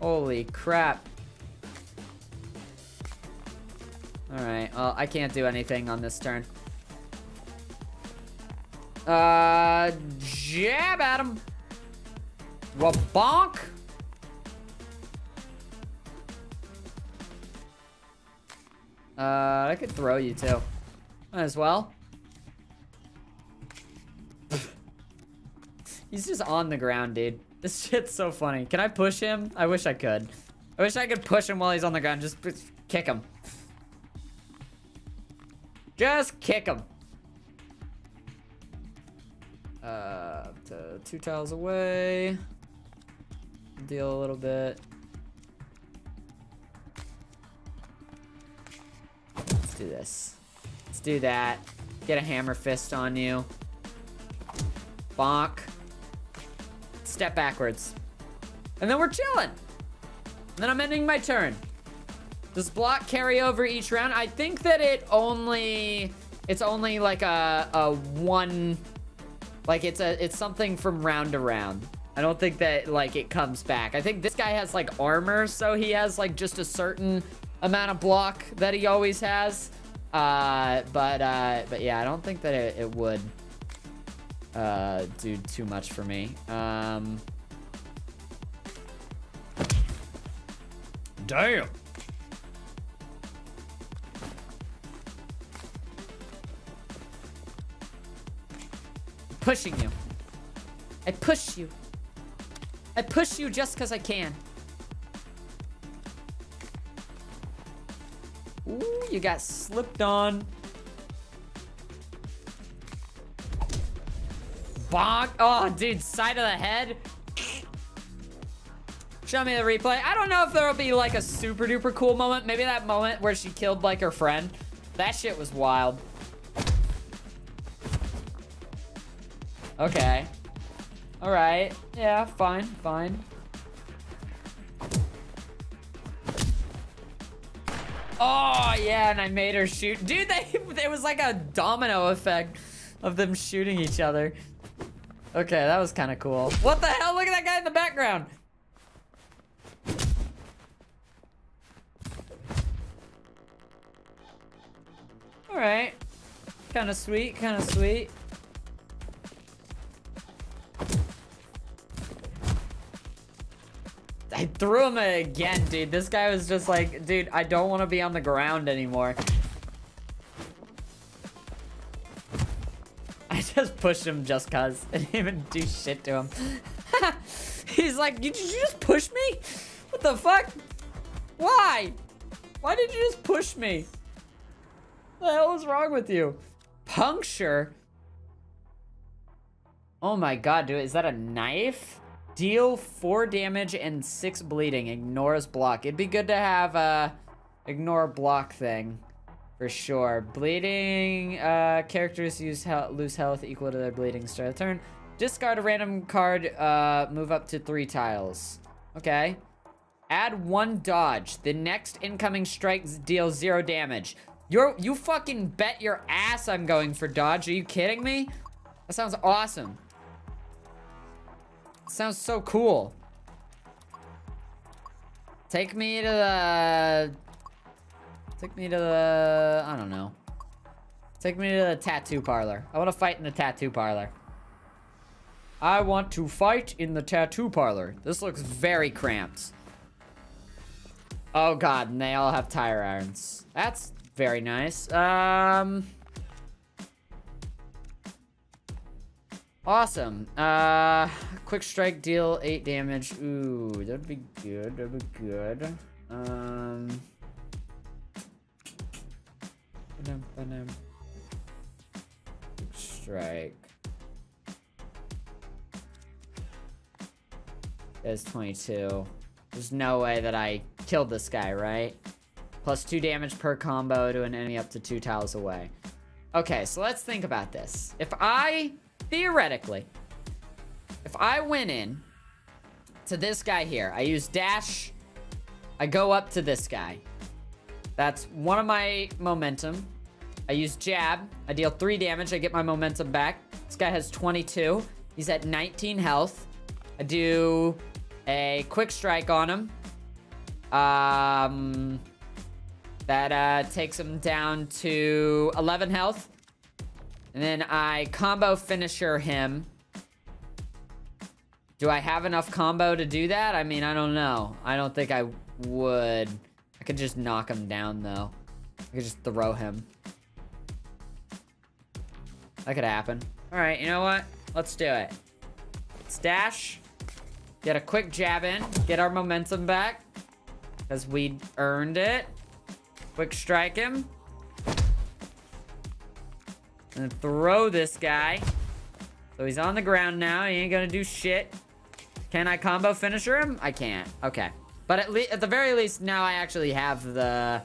Holy crap. Alright, well, I can't do anything on this turn. Uh, jab at him. Wabonk. Uh, I could throw you too. Might as well. He's just on the ground, dude. This shit's so funny. Can I push him? I wish I could. I wish I could push him while he's on the ground. Just kick him. Just kick him. Uh, two tiles away. Deal a little bit. Let's do this. Let's do that. Get a hammer fist on you. Bonk. Step backwards. And then we're chilling. And then I'm ending my turn. Does block carry over each round? I think that it only... It's only like a, a one... Like it's a it's something from round to round. I don't think that like it comes back. I think this guy has like armor, so he has like just a certain amount of block that he always has. Uh, but uh, but yeah, I don't think that it, it would uh, do too much for me. Um, damn. Pushing you. I push you. I push you just because I can. Ooh, you got slipped on. Bonk. Oh, dude, side of the head. Show me the replay. I don't know if there'll be like a super duper cool moment. Maybe that moment where she killed like her friend. That shit was wild. Okay. All right. Yeah, fine, fine. Oh, yeah, and I made her shoot. Dude, they, it was like a domino effect of them shooting each other. Okay, that was kind of cool. What the hell? Look at that guy in the background. All right. Kind of sweet, kind of sweet. I threw him again, dude. This guy was just like, dude, I don't want to be on the ground anymore. Just pushed him just cuz. I didn't even do shit to him. He's like, did you just push me? What the fuck? Why? Why did you just push me? What the hell is wrong with you? Puncture? Oh my god, dude, is that a knife? Deal 4 damage and 6 bleeding. Ignores block. It'd be good to have a ignore block thing. For sure. Bleeding, uh, characters use he lose health equal to their bleeding start of turn. Discard a random card, uh, move up to 3 tiles. Okay. Add 1 dodge. The next incoming strike deals 0 damage. You're, you fucking bet your ass I'm going for dodge. Are you kidding me? That sounds awesome. Sounds so cool. Take me to the... Take me to the... I don't know. Take me to the tattoo parlor. I want to fight in the tattoo parlor. I want to fight in the tattoo parlor. This looks very cramped. Oh god, and they all have tire irons. That's very nice. Um... Awesome. Uh, quick strike deal eight damage. Ooh, that'd be good. That'd be good. Um. Strike. That's 22. There's no way that I killed this guy, right? Plus two damage per combo to an enemy up to two tiles away. Okay, so let's think about this. If I theoretically, if I went in to this guy here, I use dash, I go up to this guy. That's one of my momentum. I use jab, I deal three damage, I get my momentum back. This guy has 22. He's at 19 health. I do a quick strike on him. Um, that uh, takes him down to 11 health. And then I combo finisher him. Do I have enough combo to do that? I mean, I don't know. I don't think I would. I could just knock him down, though. I could just throw him. That could happen. All right, you know what? Let's do it. Dash. Get a quick jab in. Get our momentum back. Because we earned it. Quick strike him. And throw this guy. So he's on the ground now. He ain't gonna do shit. Can I combo finisher him? I can't. Okay. But at, le at the very least, now I actually have the,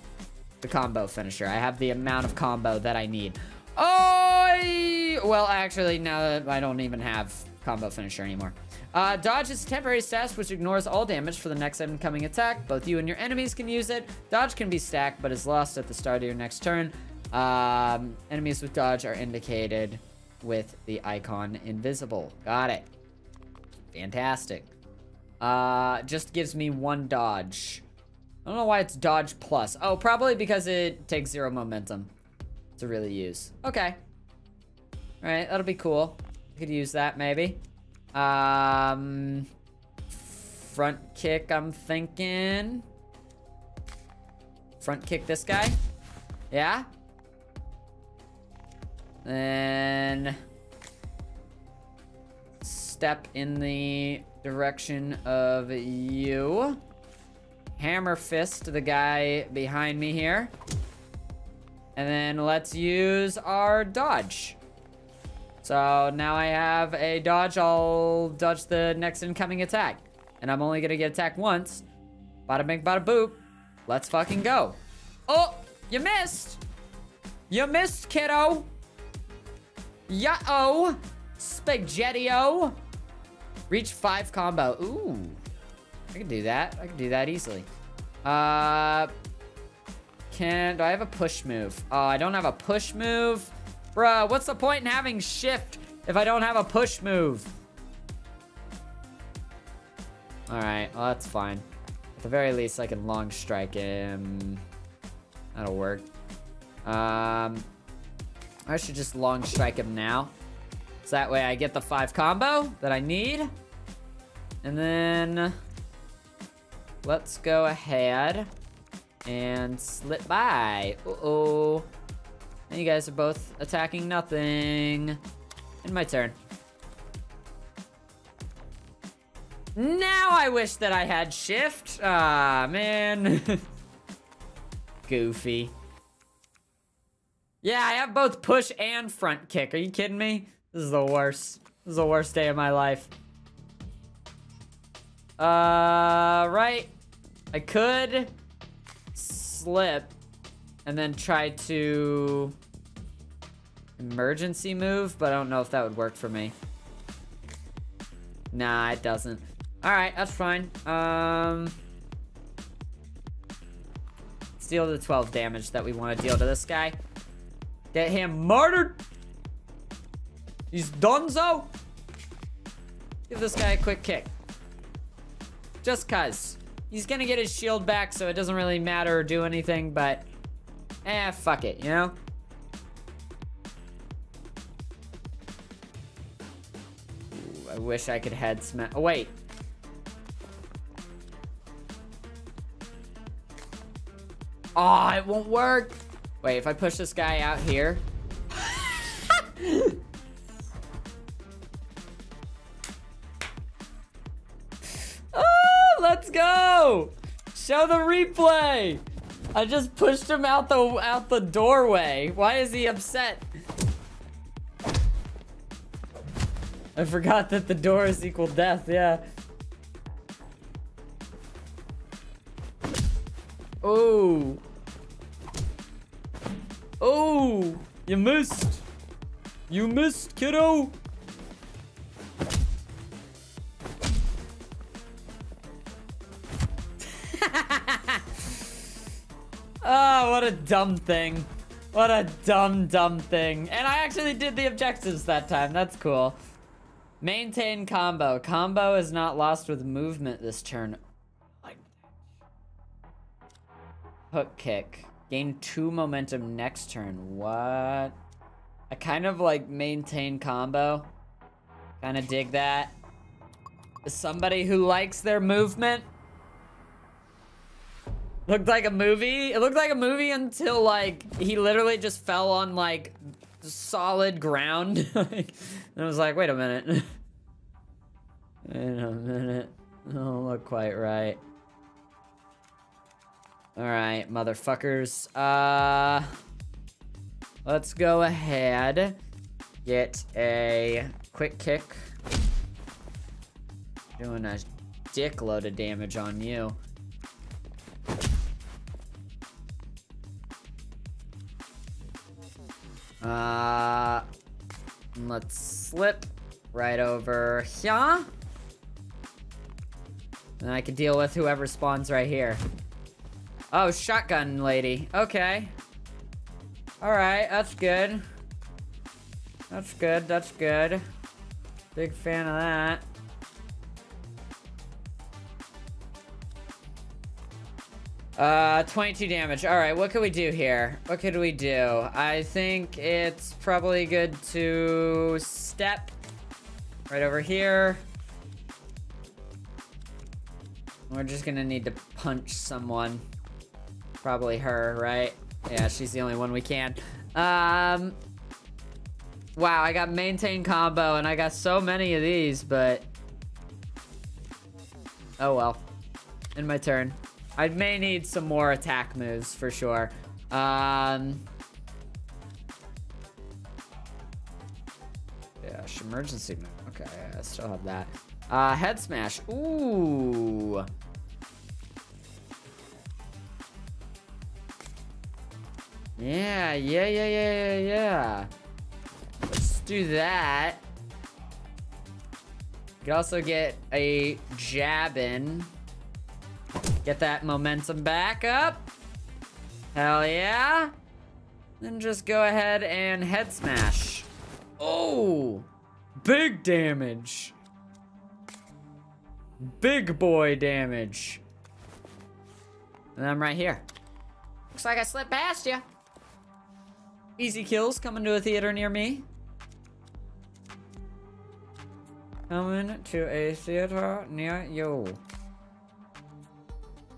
the combo finisher. I have the amount of combo that I need. Oh! Well, actually, now I don't even have combo finisher anymore. Uh, dodge is a temporary status which ignores all damage for the next incoming attack. Both you and your enemies can use it. Dodge can be stacked, but is lost at the start of your next turn. Um, enemies with dodge are indicated with the icon invisible. Got it. Fantastic. Uh, just gives me one dodge. I don't know why it's dodge plus. Oh, probably because it takes zero momentum to really use. Okay. All right, that'll be cool. Could use that maybe. Um, front kick, I'm thinking. Front kick this guy. Yeah. Then step in the direction of you. Hammer fist the guy behind me here. And then let's use our dodge. So now I have a dodge. I'll dodge the next incoming attack. And I'm only gonna get attacked once. Bada bing, bada boop. Let's fucking go. Oh, you missed. You missed, kiddo. Yeah-oh. Spaghetti-o. Reach five combo. Ooh. I can do that. I can do that easily. Uh, can, do I have a push move? Oh, I don't have a push move. Bruh, what's the point in having shift if I don't have a push move? Alright, well that's fine. At the very least, I can long strike him. That'll work. Um, I should just long strike him now. So that way I get the five combo that I need. And then let's go ahead and slip by. Uh-oh. And you guys are both attacking nothing. And my turn. Now I wish that I had shift. Ah, man. Goofy. Yeah, I have both push and front kick. Are you kidding me? This is the worst. This is the worst day of my life. Uh, right. I could slip and then try to emergency move, but I don't know if that would work for me. Nah, it doesn't. All right, that's fine. Um, let's deal the 12 damage that we want to deal to this guy. Get him murdered. He's donezo. Give this guy a quick kick. Just cuz. He's gonna get his shield back, so it doesn't really matter or do anything, but... Eh, fuck it, you know? Ooh, I wish I could head smash... Oh, wait. Oh, it won't work. Wait, if I push this guy out here... let's go! Show the replay! I just pushed him out the out the doorway. Why is he upset? I forgot that the door is equal death, yeah. Oh. Oh, you missed. You missed, kiddo. A dumb thing. What a dumb, dumb thing. And I actually did the objectives that time. That's cool. Maintain combo. Combo is not lost with movement this turn. Hook kick. Gain two momentum next turn. What? I kind of like maintain combo. Kind of dig that. Somebody who likes their movement. Looked like a movie. It looked like a movie until like he literally just fell on like solid ground. and I was like, wait a minute. wait a minute. Don't look quite right. Alright, motherfuckers. Uh, let's go ahead. Get a quick kick. Doing a dick load of damage on you. Uh, let's slip. right over here. And I can deal with whoever spawns right here. Oh, shotgun lady. Okay. Alright, that's good. That's good, that's good. Big fan of that. Uh, 22 damage. All right, what can we do here? What could we do? I think it's probably good to step right over here. We're just gonna need to punch someone. Probably her, right? Yeah, she's the only one we can. Um, wow, I got maintain combo and I got so many of these, but... Oh well. In my turn. I may need some more attack moves for sure. Um, yeah, emergency move. Okay, I still have that. Uh, head smash. Ooh. Yeah, yeah, yeah, yeah, yeah, yeah. Let's do that. You could also get a jab in. Get that momentum back up. Hell yeah. Then just go ahead and head smash. Oh, big damage. Big boy damage. And I'm right here. Looks like I slipped past you. Easy kills coming to a theater near me. Coming to a theater near you.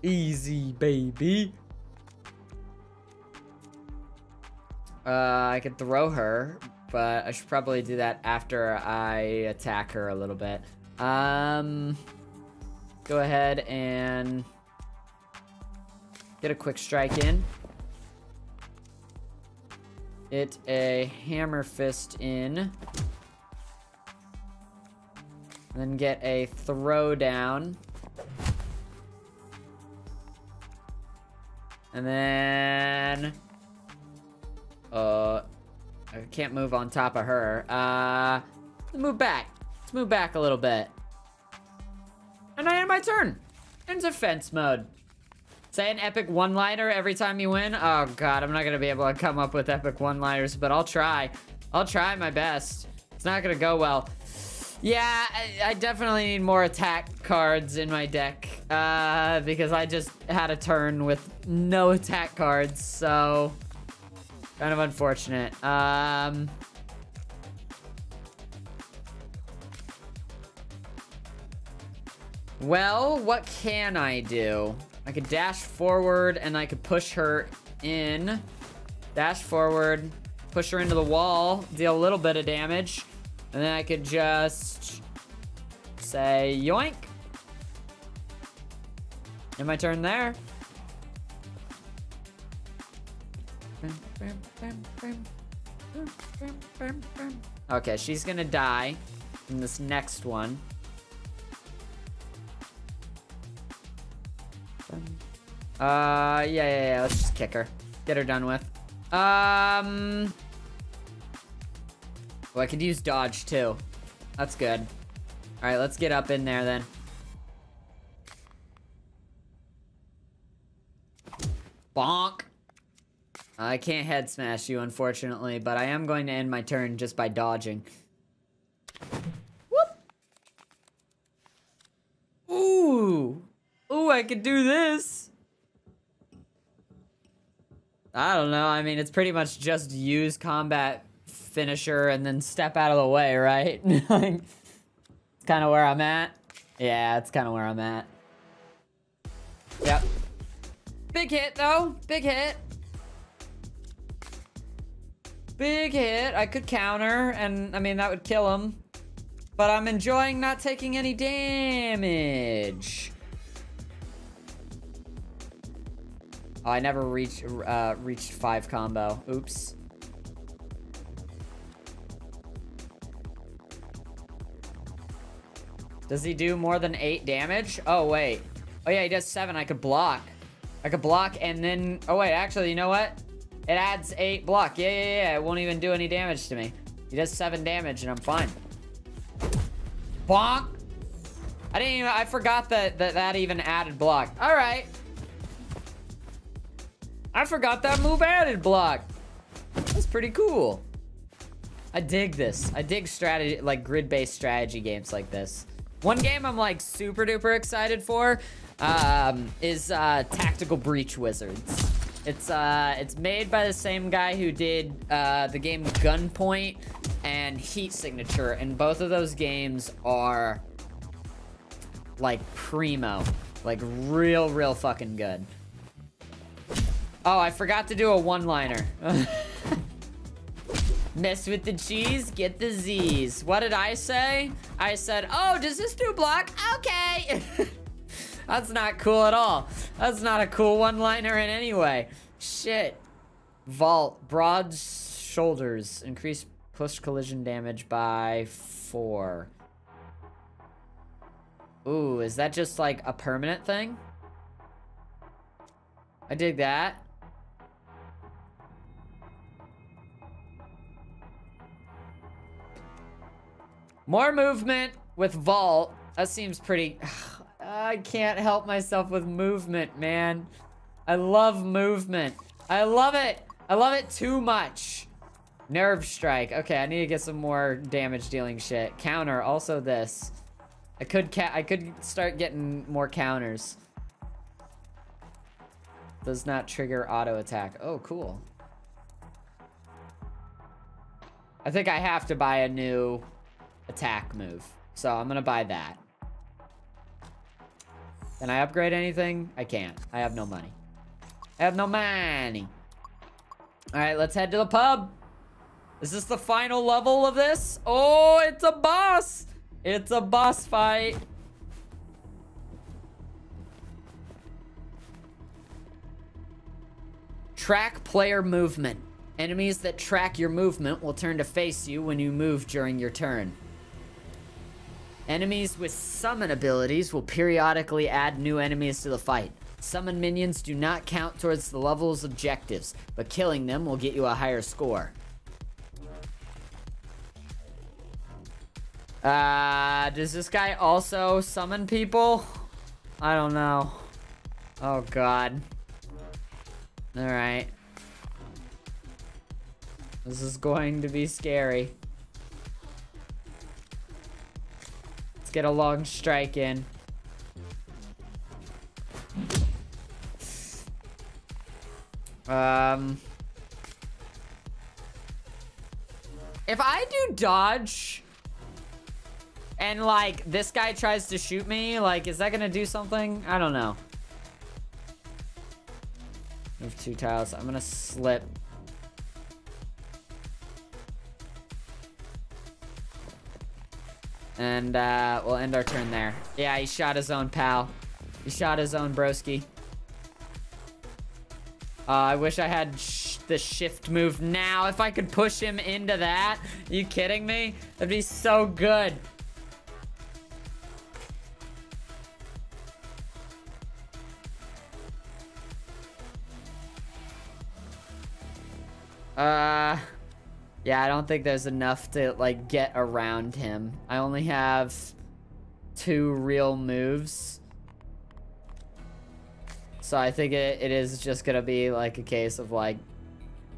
Easy, baby. Uh, I could throw her, but I should probably do that after I attack her a little bit. Um, go ahead and get a quick strike in. Get a hammer fist in. Then get a throw down. And then... Uh... I can't move on top of her. Uh... Let's move back. Let's move back a little bit. And I end my turn. In defense mode. Say an epic one-liner every time you win. Oh god, I'm not gonna be able to come up with epic one-liners, but I'll try. I'll try my best. It's not gonna go well. Yeah, I, I, definitely need more attack cards in my deck. Uh, because I just had a turn with no attack cards, so... Kind of unfortunate. Um... Well, what can I do? I could dash forward and I could push her in. Dash forward, push her into the wall, deal a little bit of damage. And then I could just say yoink. And my turn there. Okay, she's gonna die in this next one. Uh, yeah, yeah, yeah, let's just kick her. Get her done with. Um... Oh, I could use dodge too. That's good. All right, let's get up in there then. Bonk. I can't head smash you, unfortunately, but I am going to end my turn just by dodging. Whoop! Ooh! Ooh, I could do this! I don't know, I mean, it's pretty much just use combat finisher and then step out of the way, right? it's kind of where I'm at. Yeah, it's kind of where I'm at. Yep. Big hit, though. Big hit. Big hit. I could counter, and, I mean, that would kill him. But I'm enjoying not taking any damage. Oh, I never reached, uh, reached five combo. Oops. Does he do more than eight damage? Oh, wait. Oh, yeah, he does seven. I could block. I could block and then... Oh, wait, actually, you know what? It adds eight block. Yeah, yeah, yeah. It won't even do any damage to me. He does seven damage and I'm fine. Bonk. I didn't even, I forgot that, that that even added block. All right. I forgot that move added block. That's pretty cool. I dig this. I dig strategy, like grid-based strategy games like this. One game I'm like super duper excited for um, is uh, Tactical Breach Wizards. It's uh, it's made by the same guy who did uh, the game Gunpoint and Heat Signature, and both of those games are like primo, like real, real fucking good. Oh, I forgot to do a one-liner. Mess with the cheese, get the Z's. What did I say? I said, oh, does this do block? Okay. That's not cool at all. That's not a cool one-liner in any way. Shit. Vault. Broad shoulders. Increase push collision damage by four. Ooh, is that just like a permanent thing? I dig that. More movement with Vault. That seems pretty... I can't help myself with movement, man. I love movement. I love it. I love it too much. Nerve strike. Okay, I need to get some more damage dealing shit. Counter, also this. I could I could start getting more counters. Does not trigger auto attack. Oh, cool. I think I have to buy a new attack move. So I'm gonna buy that. Can I upgrade anything? I can't. I have no money. I have no money. Alright, let's head to the pub. Is this the final level of this? Oh, it's a boss! It's a boss fight. Track player movement. Enemies that track your movement will turn to face you when you move during your turn. Enemies with summon abilities will periodically add new enemies to the fight. Summon minions do not count towards the level's objectives, but killing them will get you a higher score. Uh, does this guy also summon people? I don't know. Oh, God. Alright. This is going to be scary. Let's get a long strike in. Um... If I do dodge... And, like, this guy tries to shoot me, like, is that gonna do something? I don't know. Move two tiles. I'm gonna slip And uh, we'll end our turn there. Yeah, he shot his own pal. He shot his own broski. Uh, I wish I had sh the shift move now. If I could push him into that. Are you kidding me? That'd be so good. Uh... Yeah, I don't think there's enough to, like, get around him. I only have two real moves. So I think it, it is just gonna be, like, a case of, like...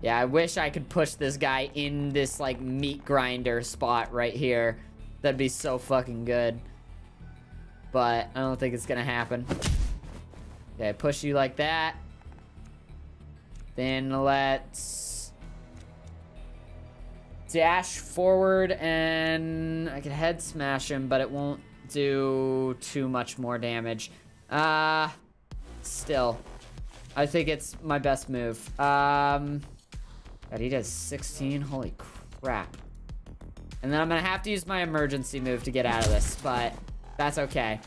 Yeah, I wish I could push this guy in this, like, meat grinder spot right here. That'd be so fucking good. But I don't think it's gonna happen. Okay, push you like that. Then let's dash forward and I can head smash him, but it won't do too much more damage. Uh, still, I think it's my best move. Um, God, he does 16. Holy crap. And then I'm gonna have to use my emergency move to get out of this, but that's okay.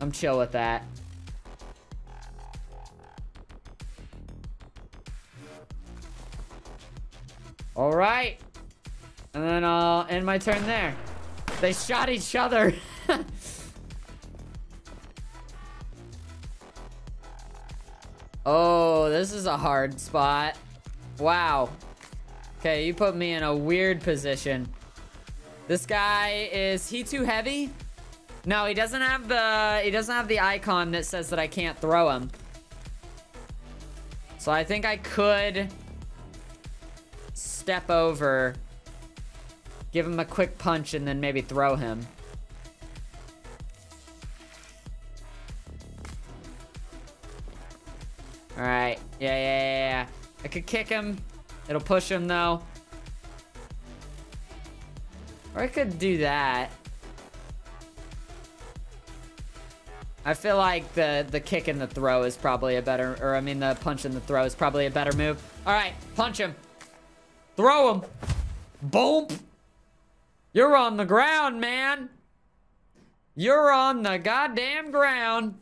I'm chill with that. All right. And then I'll end my turn there. They shot each other. oh, this is a hard spot. Wow. Okay, you put me in a weird position. This guy, is he too heavy? No, he doesn't have the, he doesn't have the icon that says that I can't throw him. So I think I could step over, give him a quick punch, and then maybe throw him. Alright. Yeah, yeah, yeah, yeah. I could kick him. It'll push him, though. Or I could do that. I feel like the, the kick and the throw is probably a better... Or, I mean, the punch and the throw is probably a better move. Alright, punch him. Throw him. Boom. You're on the ground, man. You're on the goddamn ground.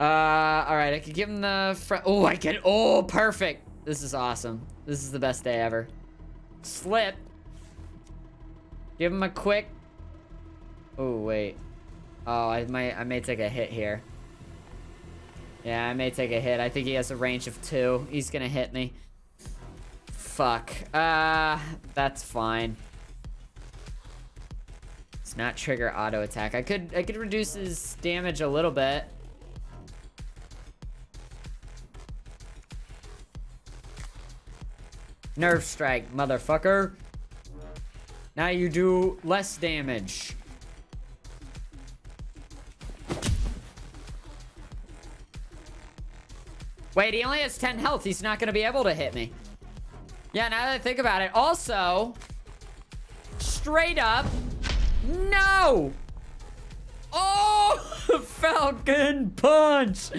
Uh, all right, I could give him the front. Oh, I can. Oh, perfect. This is awesome. This is the best day ever. Slip. Give him a quick. Oh, wait. Oh, I might, I may take a hit here. Yeah, I may take a hit. I think he has a range of two. He's gonna hit me. Fuck. Uh, that's fine. It's not trigger auto attack. I could, I could reduce his damage a little bit. Nerve strike, motherfucker. Now you do less damage. Wait, he only has 10 health. He's not going to be able to hit me. Yeah, now that I think about it. Also, straight up, no! Oh, Falcon Punch!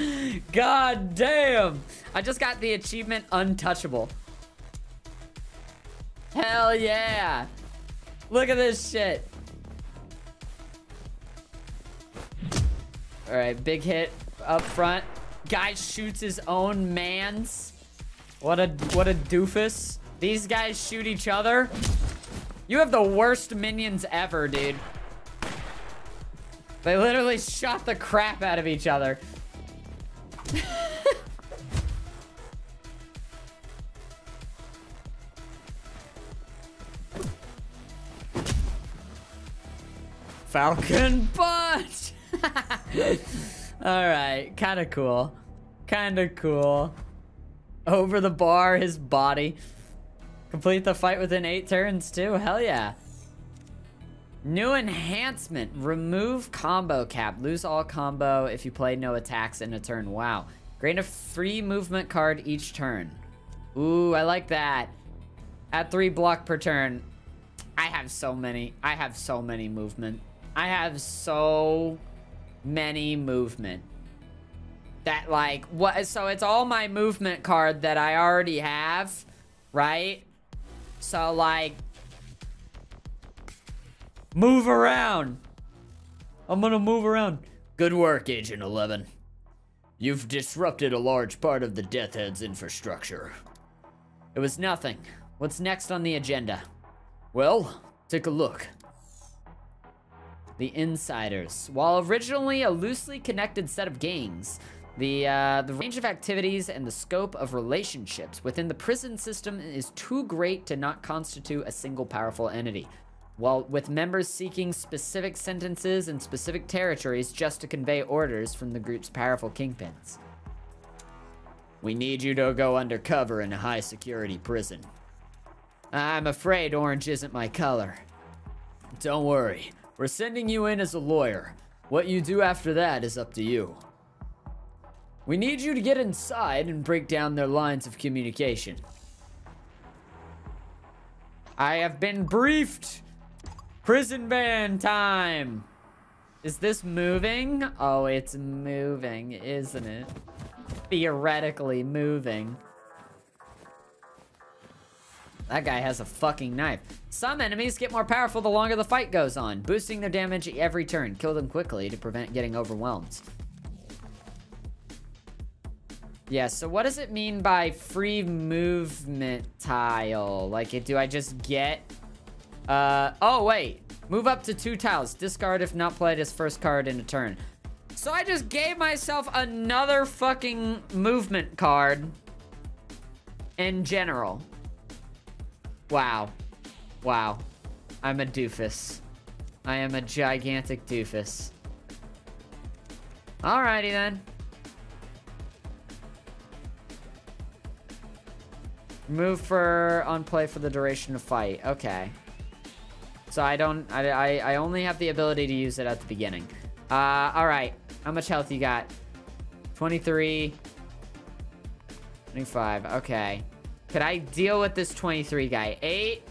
God damn! I just got the achievement Untouchable. Hell yeah. Look at this shit. All right, big hit up front. Guy shoots his own mans. What a what a doofus. These guys shoot each other. You have the worst minions ever, dude. They literally shot the crap out of each other. Falcon Punch! Alright, kinda cool. Kinda cool. Over the bar, his body. Complete the fight within eight turns, too. Hell yeah. New enhancement. Remove combo cap. Lose all combo if you play no attacks in a turn. Wow. Gain a free movement card each turn. Ooh, I like that. At three block per turn. I have so many. I have so many movement. I have so many movement. That like what so it's all my movement card that I already have, right? So like move around. I'm gonna move around. Good work, Agent 11. You've disrupted a large part of the Death Head's infrastructure. It was nothing. What's next on the agenda? Well, take a look. The Insiders. While originally a loosely connected set of gangs, the, uh, the range of activities and the scope of relationships within the prison system is too great to not constitute a single powerful entity. While with members seeking specific sentences in specific territories just to convey orders from the group's powerful kingpins. We need you to go undercover in a high security prison. I'm afraid orange isn't my color. Don't worry, we're sending you in as a lawyer. What you do after that is up to you. We need you to get inside and break down their lines of communication. I have been briefed. Prison van time. Is this moving? Oh, it's moving, isn't it? Theoretically moving. That guy has a fucking knife. Some enemies get more powerful the longer the fight goes on, boosting their damage every turn. Kill them quickly to prevent getting overwhelmed. Yeah, so what does it mean by free movement tile? Like, it, do I just get... Uh, oh, wait. Move up to two tiles. Discard if not played as first card in a turn. So I just gave myself another fucking movement card in general. Wow. Wow. I'm a doofus. I am a gigantic doofus. Alrighty then. Move for on play for the duration of fight. Okay. So I don't, I, I, I only have the ability to use it at the beginning. Uh, all right. How much health you got? 23. 25. Okay. Could I deal with this 23 guy? 8.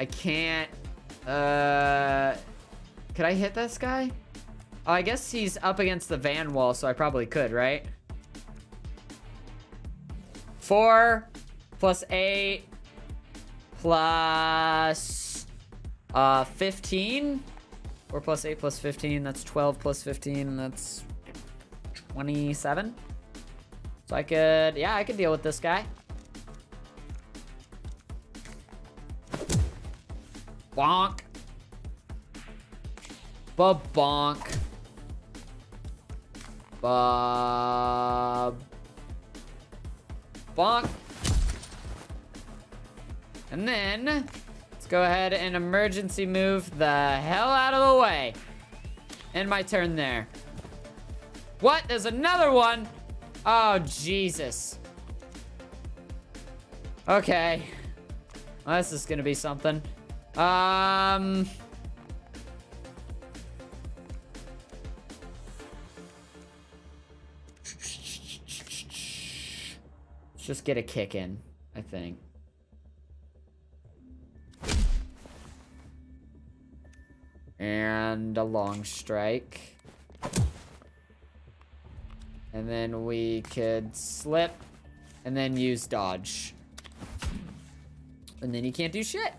I can't. Uh, could I hit this guy? Oh, I guess he's up against the van wall, so I probably could, right? 4 plus 8 plus uh 15 Or plus 8 plus 15 that's 12 plus 15 that's 27 so I could yeah I could deal with this guy. Bonk. Ba bonk ba bonk and then, let's go ahead and emergency move the hell out of the way. And my turn there. What? There's another one? Oh, Jesus. Okay. Well, this is gonna be something. Um... Let's just get a kick in, I think. And a long strike. And then we could slip and then use dodge. And then you can't do shit.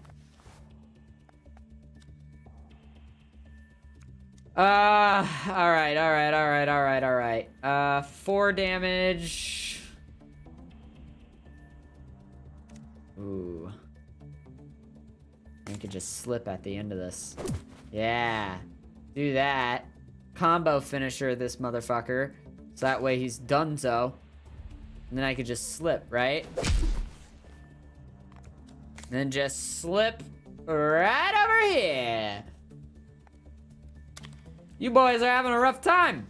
Uh, all right, all right, all right, all right, all right. Uh, four damage. Ooh. I could just slip at the end of this. Yeah. Do that. Combo finisher this motherfucker. So that way he's done so. And then I could just slip, right? And then just slip right over here. You boys are having a rough time.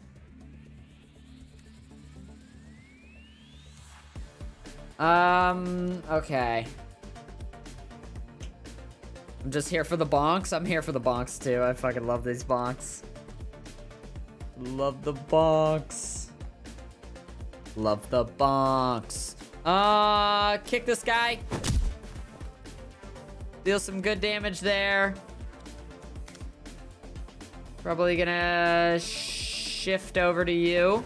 Um, okay. I'm just here for the bonks. I'm here for the bonks too. I fucking love these bonks. Love the bonks. Love the bonks. Uh, kick this guy. Deal some good damage there. Probably gonna shift over to you.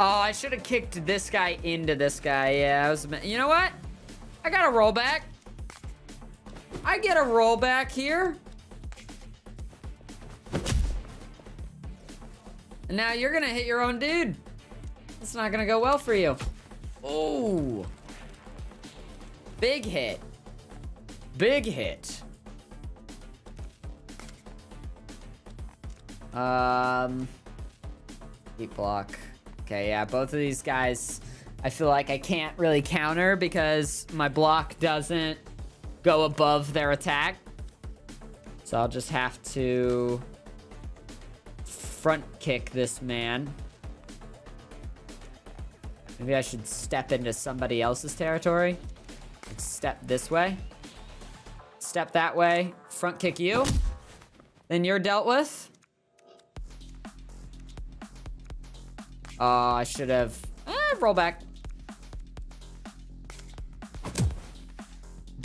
Oh, I should have kicked this guy into this guy. Yeah, I was. You know what? I got a rollback. I get a rollback here. And now you're gonna hit your own dude. It's not gonna go well for you. Oh. Big hit. Big hit. Um. Heat block. Okay, yeah, both of these guys, I feel like I can't really counter because my block doesn't go above their attack. So I'll just have to front kick this man. Maybe I should step into somebody else's territory. Step this way. Step that way. Front kick you. Then you're dealt with. Oh, I should have... Eh, roll back.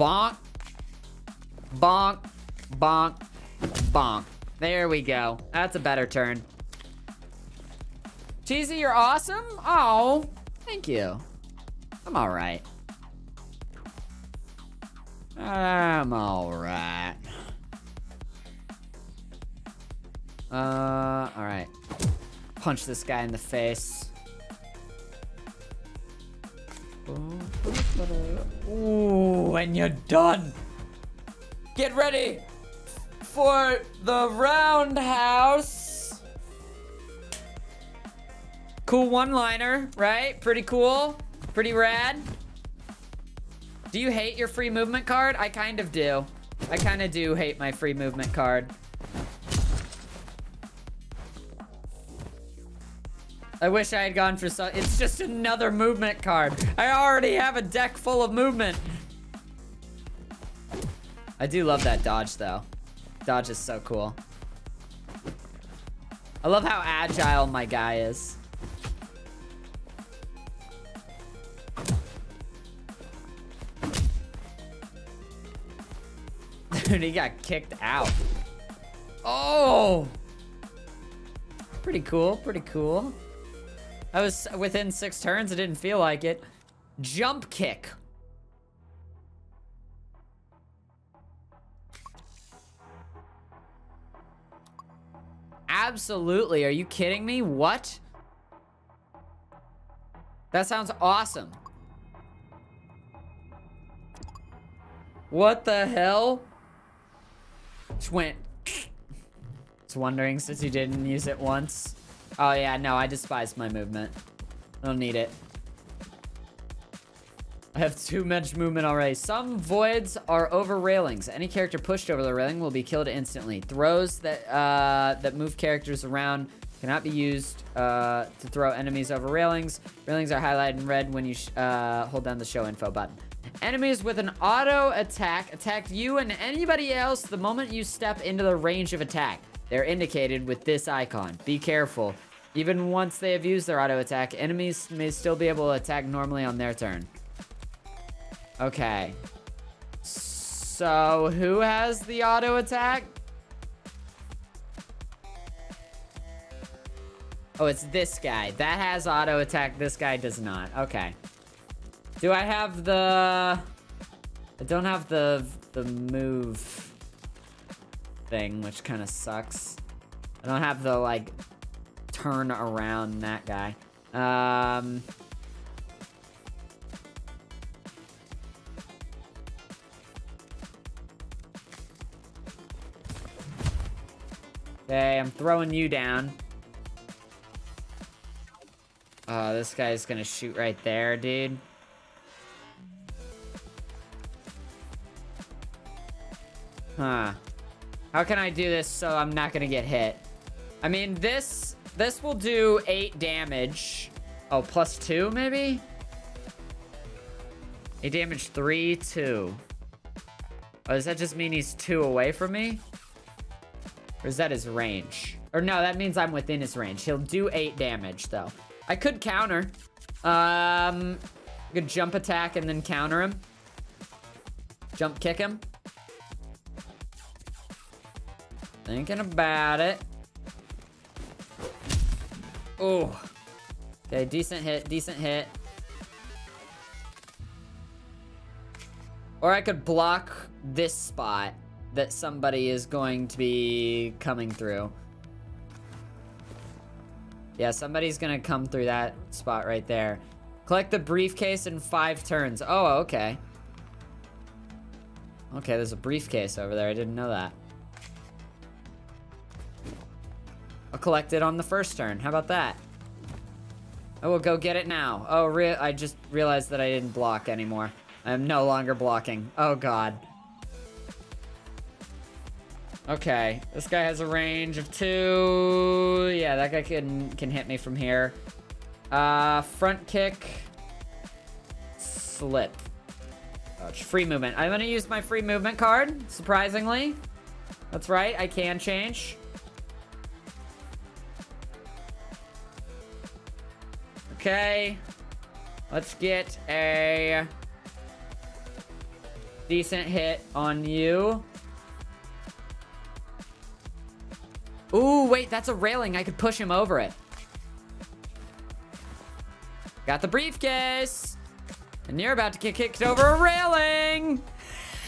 Bonk. Bonk. Bonk. Bonk. There we go. That's a better turn. Cheesy, you're awesome. Oh, thank you. I'm all right. I'm all right. Uh, all right. Punch this guy in the face. Ooh, and you're done. Get ready for the roundhouse. Cool one-liner, right? Pretty cool. Pretty rad. Do you hate your free movement card? I kind of do. I kind of do hate my free movement card. I wish I had gone for some- It's just another movement card. I already have a deck full of movement. I do love that dodge, though. Dodge is so cool. I love how agile my guy is. Dude, he got kicked out. Oh! Pretty cool, pretty cool. I was within six turns, it didn't feel like it. Jump kick. Absolutely, are you kidding me? What? That sounds awesome. What the hell? Just went. Just wondering since you didn't use it once. Oh yeah, no, I despise my movement. I don't need it. I have too much movement already. Some voids are over railings. Any character pushed over the railing will be killed instantly. Throws that uh, that move characters around cannot be used uh, to throw enemies over railings. Railings are highlighted in red when you uh, hold down the show info button. Enemies with an auto attack attack you and anybody else the moment you step into the range of attack. They're indicated with this icon. Be careful. Even once they have used their auto attack, enemies may still be able to attack normally on their turn. Okay. So, who has the auto attack? Oh, it's this guy. That has auto attack. This guy does not. Okay. Do I have the... I don't have the the move thing, which kind of sucks. I don't have the, like, turn around that guy. Um... Okay, I'm throwing you down. Oh, this guy's gonna shoot right there, dude. Huh. How can I do this so I'm not gonna get hit? I mean, this this will do 8 damage. Oh, plus 2, maybe? 8 damage, 3, 2. Oh, does that just mean he's 2 away from me? Or is that his range? Or no, that means I'm within his range. He'll do 8 damage, though. I could counter. Um, I could jump attack and then counter him. Jump kick him. Thinking about it. Oh. Okay, decent hit, decent hit. Or I could block this spot that somebody is going to be coming through. Yeah, somebody's gonna come through that spot right there. Collect the briefcase in five turns. Oh, okay. Okay, there's a briefcase over there. I didn't know that. I'll collect it on the first turn. How about that? I will go get it now. Oh, I just realized that I didn't block anymore. I'm no longer blocking. Oh, God. Okay, this guy has a range of two. Yeah, that guy can can hit me from here. Uh, front kick, slip. Free movement. I'm gonna use my free movement card. Surprisingly, that's right. I can change. Okay, let's get a decent hit on you. Ooh, wait, that's a railing. I could push him over it. Got the briefcase. And you're about to get kicked over a railing.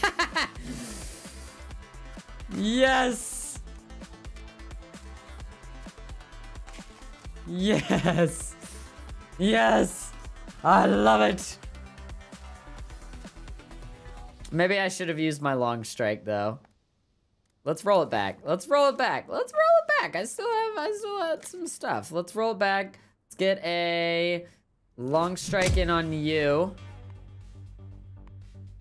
yes. Yes. Yes. I love it. Maybe I should have used my long strike though. Let's roll it back. Let's roll it back. Let's roll it back. I still have I still have some stuff. Let's roll it back. Let's get a Long strike in on you.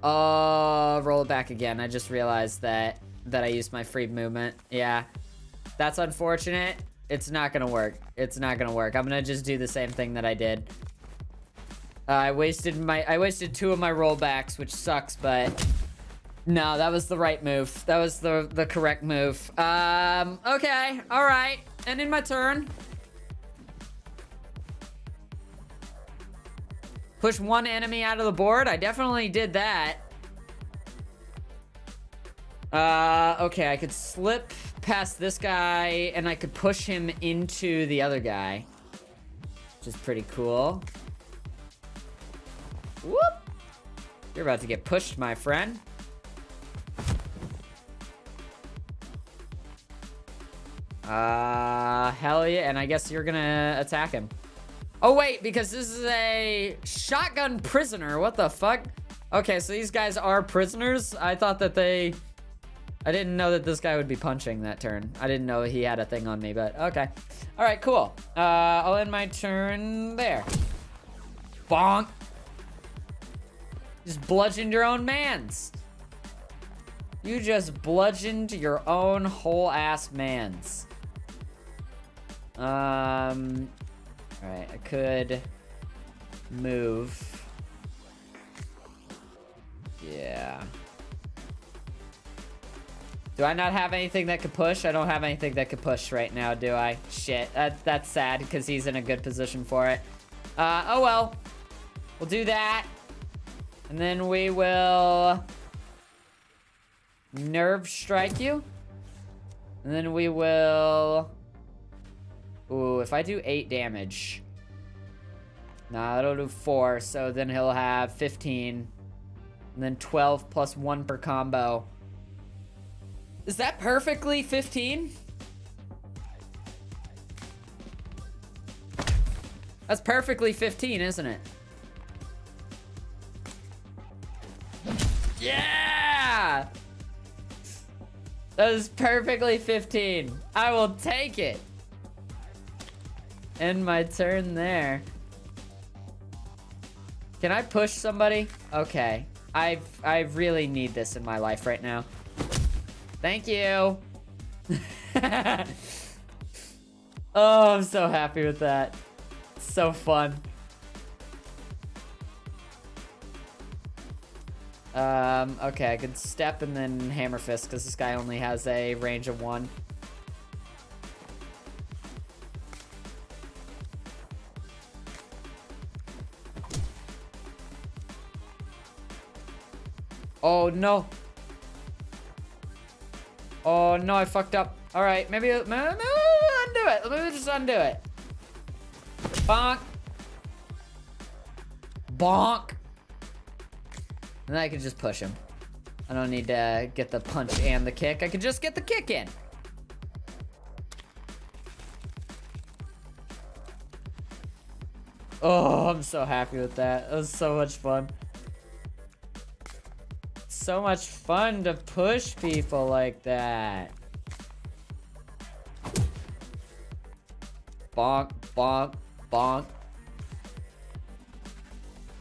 Uh, roll it back again. I just realized that that I used my free movement. Yeah, that's unfortunate. It's not gonna work. It's not gonna work. I'm gonna just do the same thing that I did. Uh, I wasted my I wasted two of my rollbacks, which sucks, but no, that was the right move. That was the the correct move. Um, okay, all right, and in my turn. Push one enemy out of the board. I definitely did that. Uh, okay, I could slip past this guy, and I could push him into the other guy. Which is pretty cool. Whoop! You're about to get pushed, my friend. Uh, hell yeah, and I guess you're gonna attack him. Oh, wait, because this is a shotgun prisoner. What the fuck? Okay, so these guys are prisoners. I thought that they... I didn't know that this guy would be punching that turn. I didn't know he had a thing on me, but okay. All right, cool. Uh, I'll end my turn there. Bonk. Just bludgeoned your own mans. You just bludgeoned your own whole ass mans. Um, Alright, I could move. Yeah. Do I not have anything that could push? I don't have anything that could push right now, do I? Shit, that, that's sad because he's in a good position for it. Uh, oh well. We'll do that. And then we will nerve strike you. And then we will Ooh, if I do 8 damage... Nah, that'll do 4, so then he'll have 15. And then 12 plus 1 per combo. Is that perfectly 15? That's perfectly 15, isn't it? Yeah! That is perfectly 15. I will take it. End my turn there. Can I push somebody? Okay. I I really need this in my life right now. Thank you. oh, I'm so happy with that. so fun. Um, okay, I could step and then hammer fist because this guy only has a range of one. Oh, no. Oh, no, I fucked up. All right, maybe, maybe, maybe undo it. Let me just undo it. Bonk. Bonk. And then I can just push him. I don't need to get the punch and the kick. I can just get the kick in. Oh, I'm so happy with that. That was so much fun so much fun to push people like that. Bonk, bonk, bonk.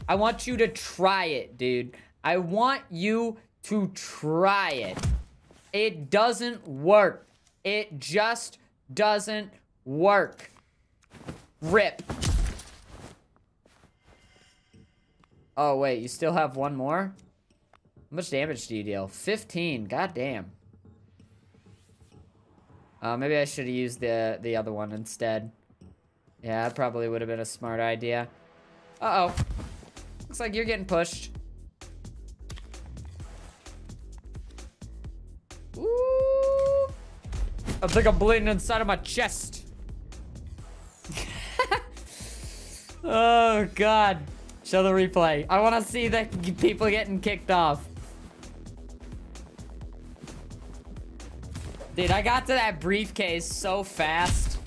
I want you to try it, dude. I want you to try it. It doesn't work. It just doesn't work. Rip. Oh, wait, you still have one more? How much damage do you deal? 15. God damn. Uh, maybe I should have used the, the other one instead. Yeah, that probably would have been a smart idea. Uh-oh. Looks like you're getting pushed. Ooh. I think I'm bleeding inside of my chest. oh, God. Show the replay. I want to see the people getting kicked off. Dude, I got to that briefcase so fast.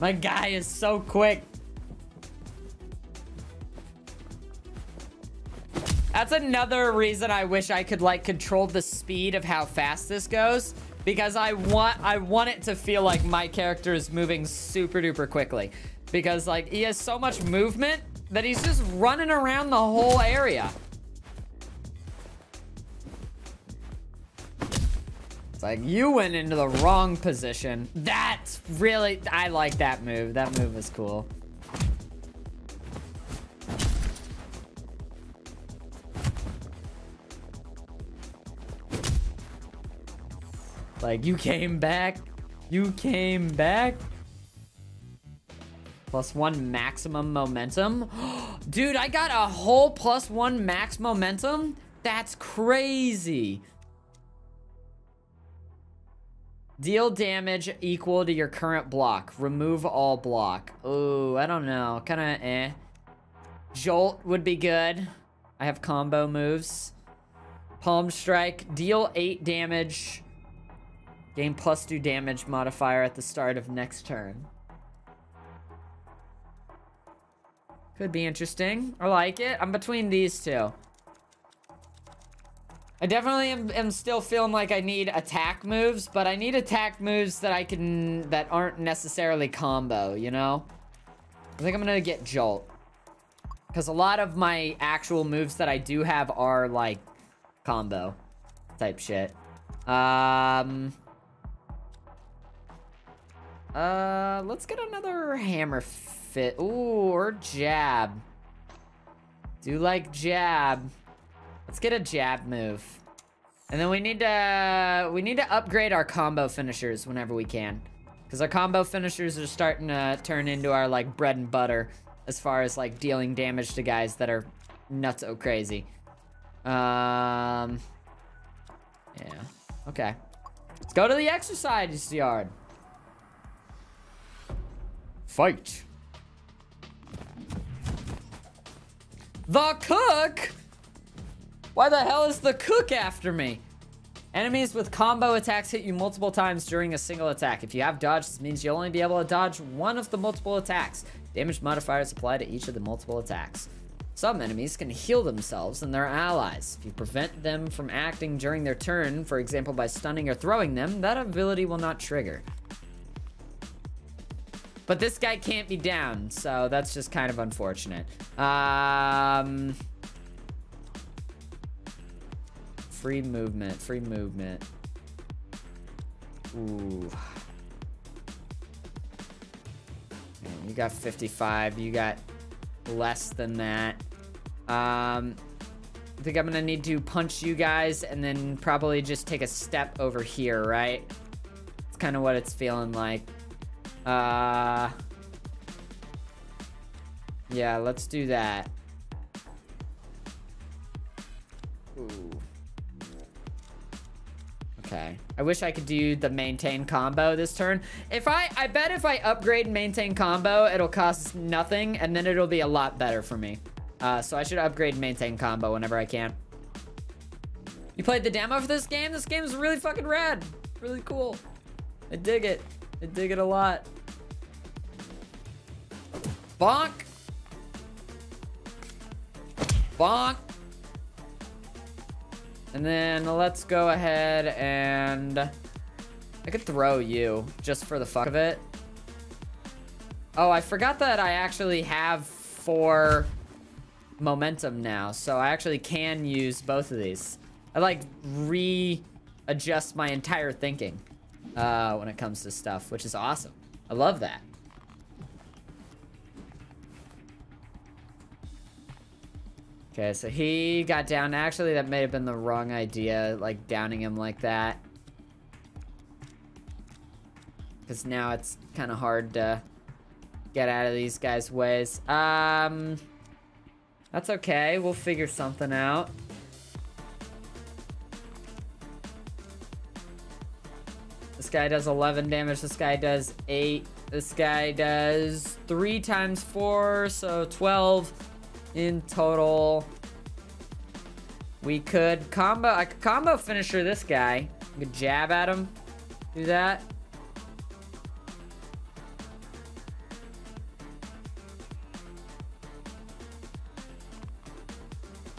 My guy is so quick. That's another reason I wish I could, like, control the speed of how fast this goes. because I want I want it to feel like my character is moving super duper quickly because like he has so much movement that he's just running around the whole area. It's like you went into the wrong position. That's really I like that move. That move is cool. Like, you came back. You came back. Plus one maximum momentum. Dude, I got a whole plus one max momentum? That's crazy. Deal damage equal to your current block. Remove all block. Oh, I don't know. Kind of eh. Jolt would be good. I have combo moves. Palm Strike. Deal 8 damage. Gain plus 2 damage modifier at the start of next turn. Could be interesting. I like it. I'm between these two. I definitely am, am, still feeling like I need attack moves, but I need attack moves that I can, that aren't necessarily combo, you know? I think I'm gonna get Jolt. Because a lot of my actual moves that I do have are, like, combo type shit. Um... Uh, let's get another hammer fist. Ooh, or jab. Do like jab. Let's get a jab move. And then we need to we need to upgrade our combo finishers whenever we can. Because our combo finishers are starting to turn into our like bread and butter as far as like dealing damage to guys that are nuts so crazy. Um Yeah. Okay. Let's go to the exercise yard. Fight. The cook? Why the hell is the cook after me? Enemies with combo attacks hit you multiple times during a single attack. If you have dodge, this means you'll only be able to dodge one of the multiple attacks. Damage modifiers apply to each of the multiple attacks. Some enemies can heal themselves and their allies. If you prevent them from acting during their turn, for example by stunning or throwing them, that ability will not trigger. But this guy can't be down, so that's just kind of unfortunate. Um, free movement, free movement. Ooh. Man, you got 55, you got less than that. Um, I think I'm gonna need to punch you guys and then probably just take a step over here, right? It's kind of what it's feeling like. Uh, yeah, let's do that. Ooh. Okay. I wish I could do the maintain combo this turn. If I, I bet if I upgrade maintain combo, it'll cost nothing, and then it'll be a lot better for me. Uh, so I should upgrade maintain combo whenever I can. You played the demo for this game? This game is really fucking rad. Really cool. I dig it. I dig it a lot. Bonk. Bonk. And then let's go ahead and... I could throw you, just for the fuck of it. Oh, I forgot that I actually have four momentum now, so I actually can use both of these. I, like, readjust my entire thinking uh, when it comes to stuff, which is awesome. I love that. Okay, so he got down. Actually, that may have been the wrong idea, like downing him like that. Because now it's kind of hard to get out of these guys' ways. Um, that's okay. We'll figure something out. This guy does 11 damage. This guy does 8. This guy does 3 times 4, so 12 in total. We could combo, I could combo finisher this guy. Could jab at him. Do that.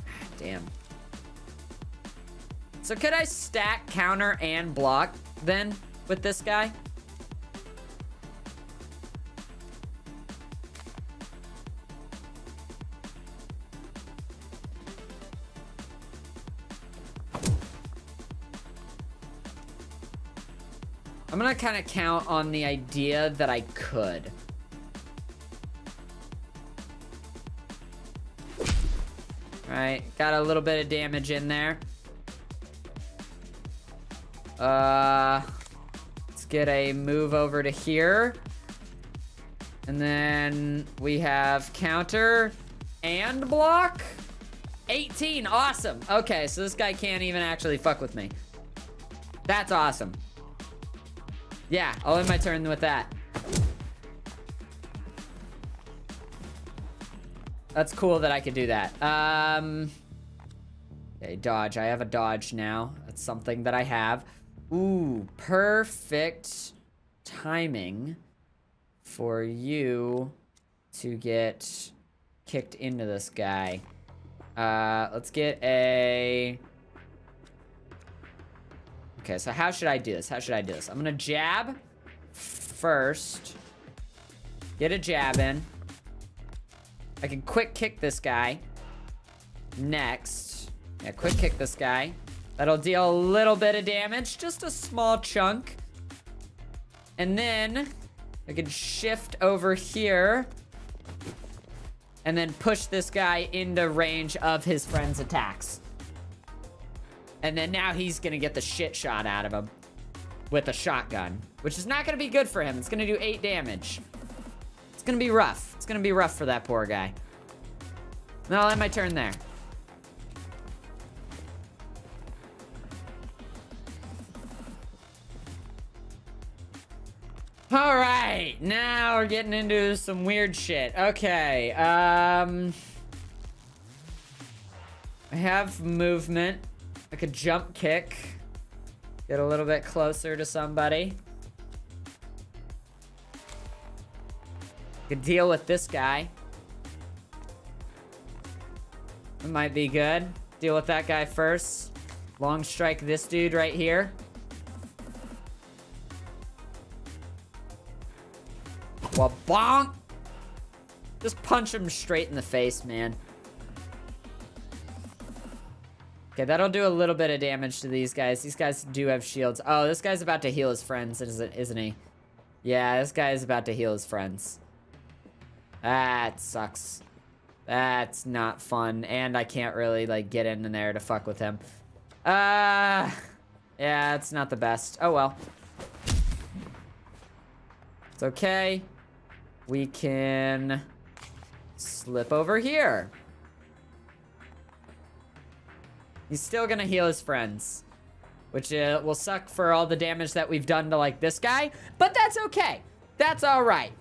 Ah, damn. So could I stack, counter, and block? then with this guy. I'm gonna kind of count on the idea that I could. Right, got a little bit of damage in there. Uh, let's get a move over to here. And then we have counter and block. 18, awesome. Okay, so this guy can't even actually fuck with me. That's awesome. Yeah, I'll end my turn with that. That's cool that I could do that. Um, okay, dodge. I have a dodge now. That's something that I have. Ooh, perfect timing for you to get kicked into this guy. Uh, let's get a... Okay, so how should I do this? How should I do this? I'm gonna jab first. Get a jab in. I can quick kick this guy. Next. Yeah, quick kick this guy. That'll deal a little bit of damage. Just a small chunk. And then I can shift over here. And then push this guy into range of his friend's attacks. And then now he's gonna get the shit shot out of him. With a shotgun. Which is not gonna be good for him. It's gonna do 8 damage. It's gonna be rough. It's gonna be rough for that poor guy. Now I'll end my turn there. All right, now we're getting into some weird shit. Okay, um... I have movement. I a jump kick. Get a little bit closer to somebody. Could deal with this guy. It might be good. Deal with that guy first. Long strike this dude right here. Well, bonk! Just punch him straight in the face, man. Okay, that'll do a little bit of damage to these guys. These guys do have shields. Oh, this guy's about to heal his friends, isn't, he? Yeah, this guy is about to heal his friends. That sucks. That's not fun. And I can't really, like, get in there to fuck with him. Uh, yeah, it's not the best. Oh, well. It's okay. We can slip over here. He's still gonna heal his friends. Which uh, will suck for all the damage that we've done to, like, this guy. But that's okay. That's alright.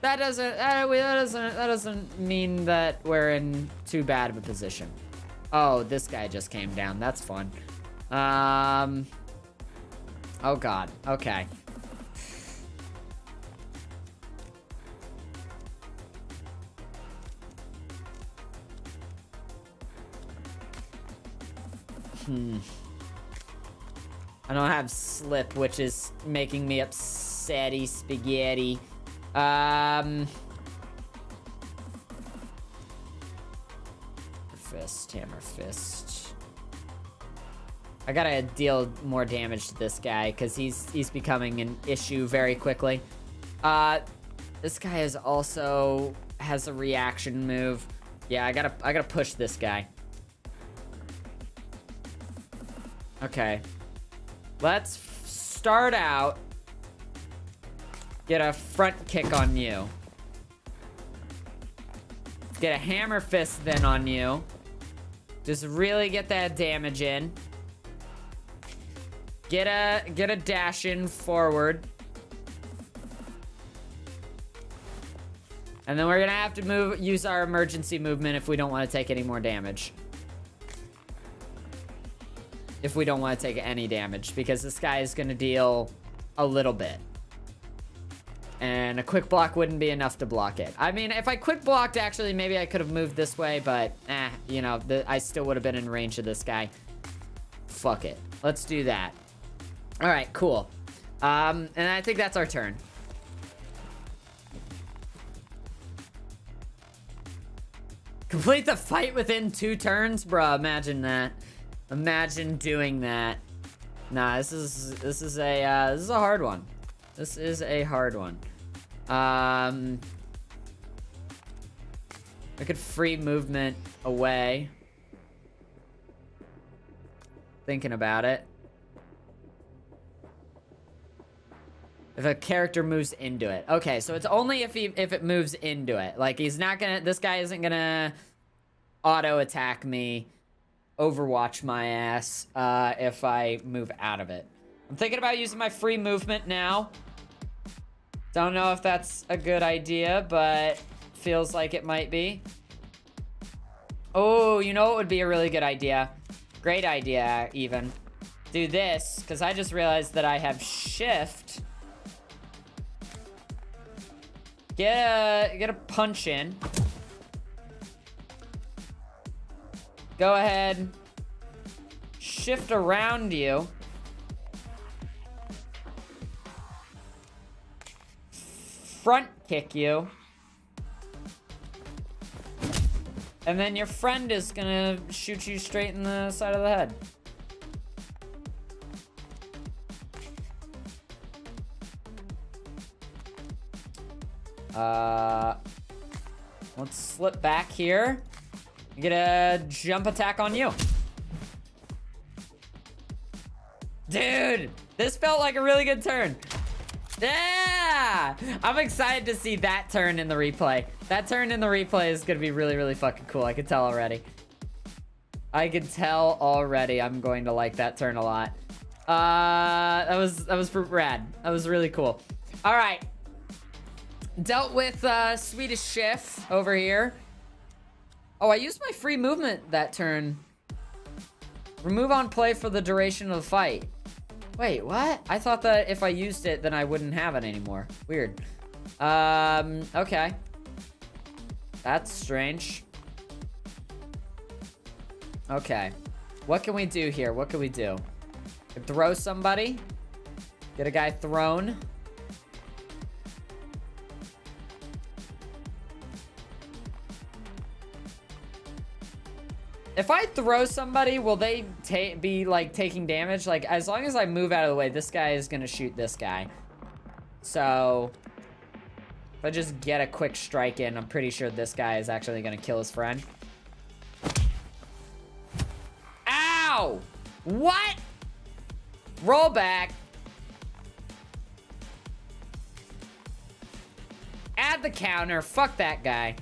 That doesn't, uh, that doesn't, that doesn't mean that we're in too bad of a position. Oh, this guy just came down. That's fun. Um, oh god. Okay. Hmm. I don't have slip, which is making me upsetty spaghetti. Um... Fist, hammer fist. I gotta deal more damage to this guy, because he's he's becoming an issue very quickly. Uh, this guy is also has a reaction move. Yeah, I gotta I gotta push this guy. Okay. Let's start out. Get a front kick on you. Get a hammer fist then on you. Just really get that damage in. Get a get a dash in forward. And then we're gonna have to move use our emergency movement if we don't want to take any more damage if we don't want to take any damage because this guy is going to deal a little bit. And a quick block wouldn't be enough to block it. I mean, if I quick blocked, actually, maybe I could have moved this way, but, eh, you know, I still would have been in range of this guy. Fuck it. Let's do that. All right, cool. Um, and I think that's our turn. Complete the fight within two turns? Bruh, imagine that. Imagine doing that. Nah, this is this is a uh, this is a hard one. This is a hard one. Um, I could free movement away. Thinking about it. If a character moves into it. Okay, so it's only if he if it moves into it. Like he's not gonna this guy isn't gonna auto attack me, overwatch my ass, uh, if I move out of it. I'm thinking about using my free movement now. Don't know if that's a good idea, but feels like it might be. Oh, you know what would be a really good idea? Great idea, even. Do this, because I just realized that I have shift. Get a, get a punch in. Go ahead. Shift around you. Front kick you. And then your friend is gonna shoot you straight in the side of the head. Uh, let's slip back here. Get a jump attack on you. Dude, this felt like a really good turn. Yeah! I'm excited to see that turn in the replay. That turn in the replay is gonna be really, really fucking cool. I can tell already. I can tell already I'm going to like that turn a lot. Uh, that was, that was for rad. That was really cool. All right. Dealt with, uh, Swedish Chef over here. Oh, I used my free movement that turn. Remove on play for the duration of the fight. Wait, what? I thought that if I used it, then I wouldn't have it anymore. Weird. Um, okay. That's strange. Okay. What can we do here? What can we do? Throw somebody. Get a guy thrown. If I throw somebody, will they be, like, taking damage? Like, as long as I move out of the way, this guy is gonna shoot this guy. So, if I just get a quick strike in, I'm pretty sure this guy is actually gonna kill his friend. Ow! What? Roll back. Add the counter. Fuck that guy.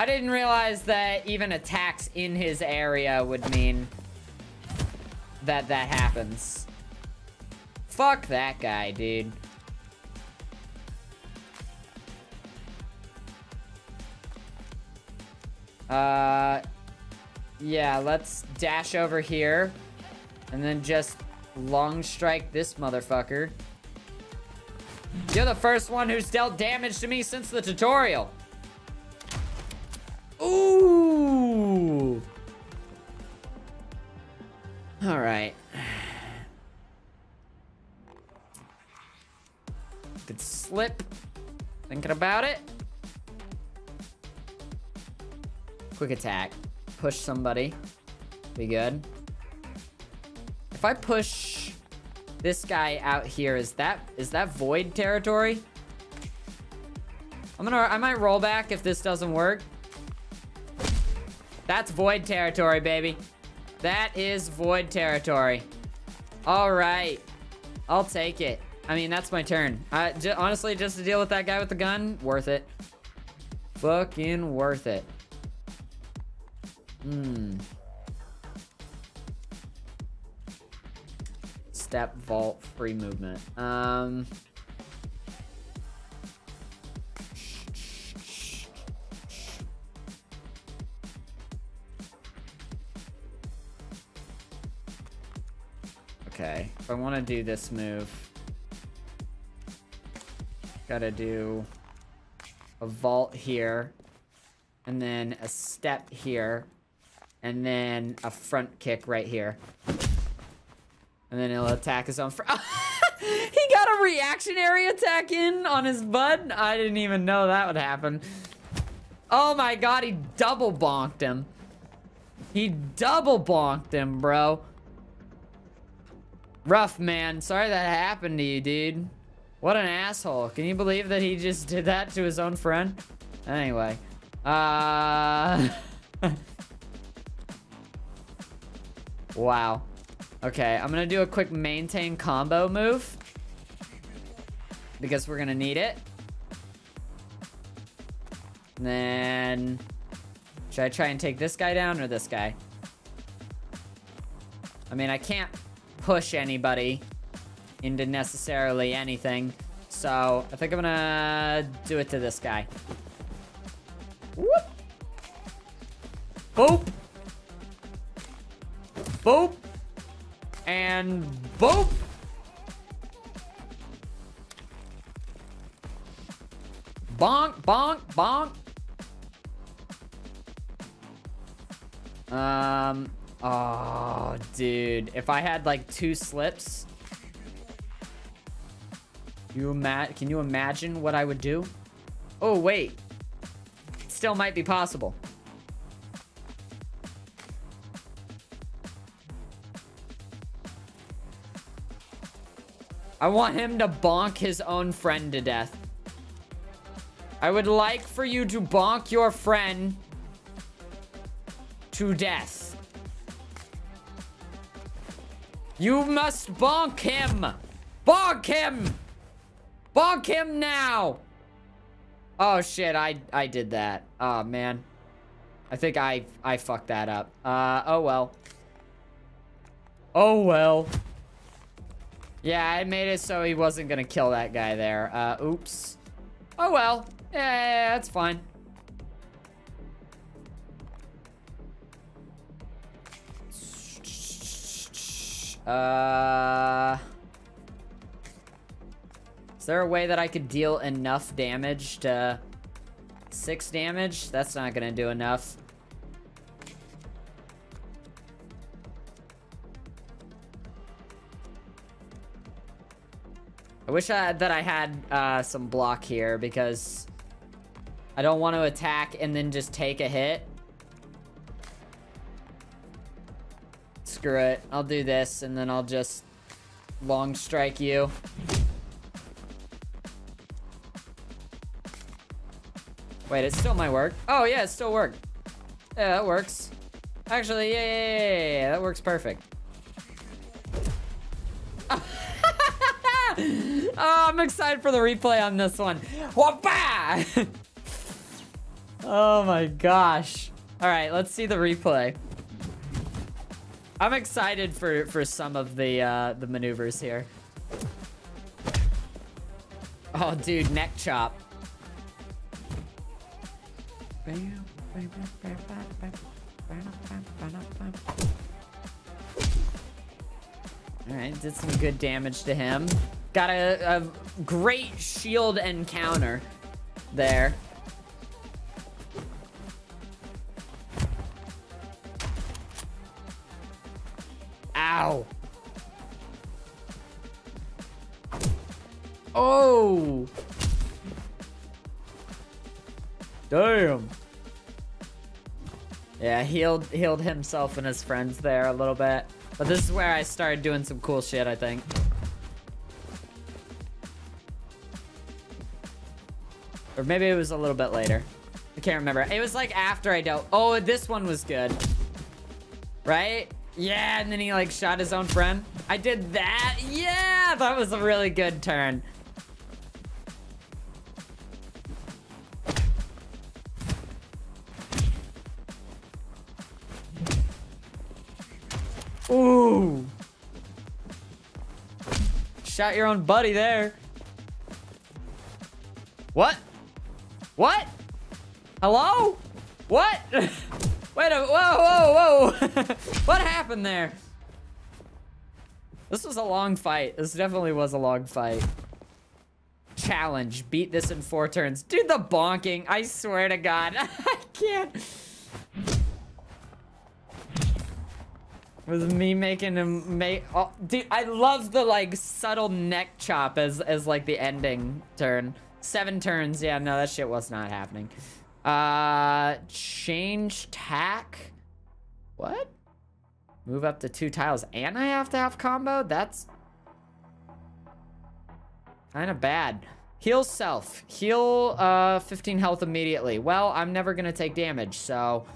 I didn't realize that even attacks in his area would mean that that happens. Fuck that guy, dude. Uh, yeah, let's dash over here and then just long strike this motherfucker. You're the first one who's dealt damage to me since the tutorial. Ooh. All right. Could slip. Thinking about it. Quick attack. Push somebody. Be good. If I push this guy out here, is that is that void territory? I'm gonna I might roll back if this doesn't work. That's void territory, baby. That is void territory. All right. I'll take it. I mean, that's my turn. Honestly, just to deal with that guy with the gun, worth it. Fucking worth it. Hmm. Step, vault, free movement. Um... Okay, if I want to do this move, gotta do a vault here, and then a step here, and then a front kick right here. And then he'll attack his own friend. he got a reactionary attack in on his bud. I didn't even know that would happen. Oh my god, he double bonked him. He double bonked him, bro. Rough, man. Sorry that happened to you, dude. What an asshole. Can you believe that he just did that to his own friend? Anyway. Uh... wow. Okay, I'm gonna do a quick maintain combo move. Because we're gonna need it. And then... Should I try and take this guy down or this guy? I mean, I can't push anybody into necessarily anything. So, I think I'm gonna do it to this guy. Whoop! Boop! Boop! And boop! Bonk, bonk, bonk! Um, oh, dude. If I had like two slips, you ima can you imagine what I would do? Oh, wait. Still might be possible. I want him to bonk his own friend to death. I would like for you to bonk your friend to death. You must bonk him. Bonk him. Bonk him now. Oh shit, I I did that. Oh man. I think I I fucked that up. Uh oh well. Oh well. Yeah, I made it so he wasn't gonna kill that guy there. Uh oops. Oh well. Yeah, yeah, yeah that's fine. Uh, is there a way that I could deal enough damage to six damage? That's not gonna do enough. I wish I, that I had uh, some block here because I don't want to attack and then just take a hit. Screw it. I'll do this, and then I'll just long strike you. Wait, it still might work. Oh, yeah, it still worked. Yeah, that works. Actually, yeah, yeah, yeah, yeah that works perfect. oh, I'm excited for the replay on this one. Whoppa! oh my gosh. All right, let's see the replay. I'm excited for for some of the uh, the maneuvers here. Oh, dude, neck chop. All right, did some good damage to him. Got a, a great shield encounter there. Ow. Oh. Damn. Yeah, healed healed himself and his friends there a little bit. But this is where I started doing some cool shit, I think. Or maybe it was a little bit later. I can't remember. It was like after I dealt. Oh, this one was good. Right? Yeah, and then he like shot his own friend. I did that. Yeah, that was a really good turn. Ooh. Shot your own buddy there. What? What? Hello? What? Wait a- whoa, whoa, whoa! what happened there? This was a long fight. This definitely was a long fight. Challenge. Beat this in four turns. Dude, the bonking. I swear to God. I can't. With me making him make, oh, dude, I love the like subtle neck chop as as like the ending turn. Seven turns, yeah, no, that shit was not happening. Uh, change tack. What? Move up to two tiles, and I have to have combo. That's kind of bad. Heal self. Heal uh 15 health immediately. Well, I'm never gonna take damage, so.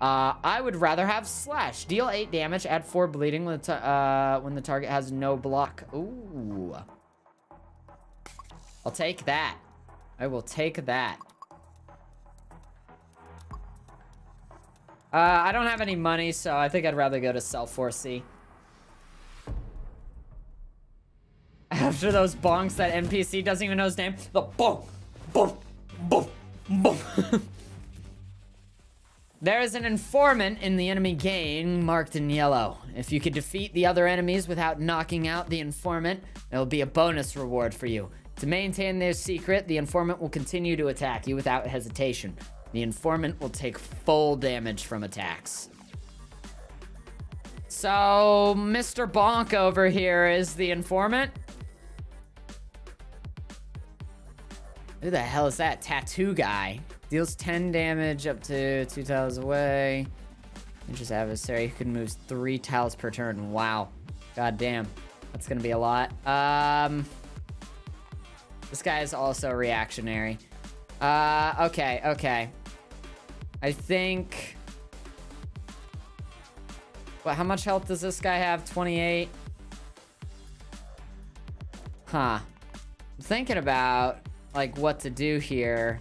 Uh, I would rather have Slash. Deal 8 damage, add 4 bleeding when the, uh, when the target has no block. Ooh. I'll take that. I will take that. Uh, I don't have any money, so I think I'd rather go to Self 4C. After those bonks, that NPC doesn't even know his name. The bonk, bonk, bonk, bonk. There is an informant in the enemy gang marked in yellow. If you could defeat the other enemies without knocking out the informant, it will be a bonus reward for you. To maintain their secret, the informant will continue to attack you without hesitation. The informant will take full damage from attacks. So, Mr. Bonk over here is the informant. Who the hell is that? Tattoo guy. Deals 10 damage up to two tiles away. Interest adversary who can move three tiles per turn. Wow. God damn. That's gonna be a lot. Um, this guy is also reactionary. Uh, okay, okay. I think... What, how much health does this guy have? 28? Huh. I'm thinking about, like, what to do here.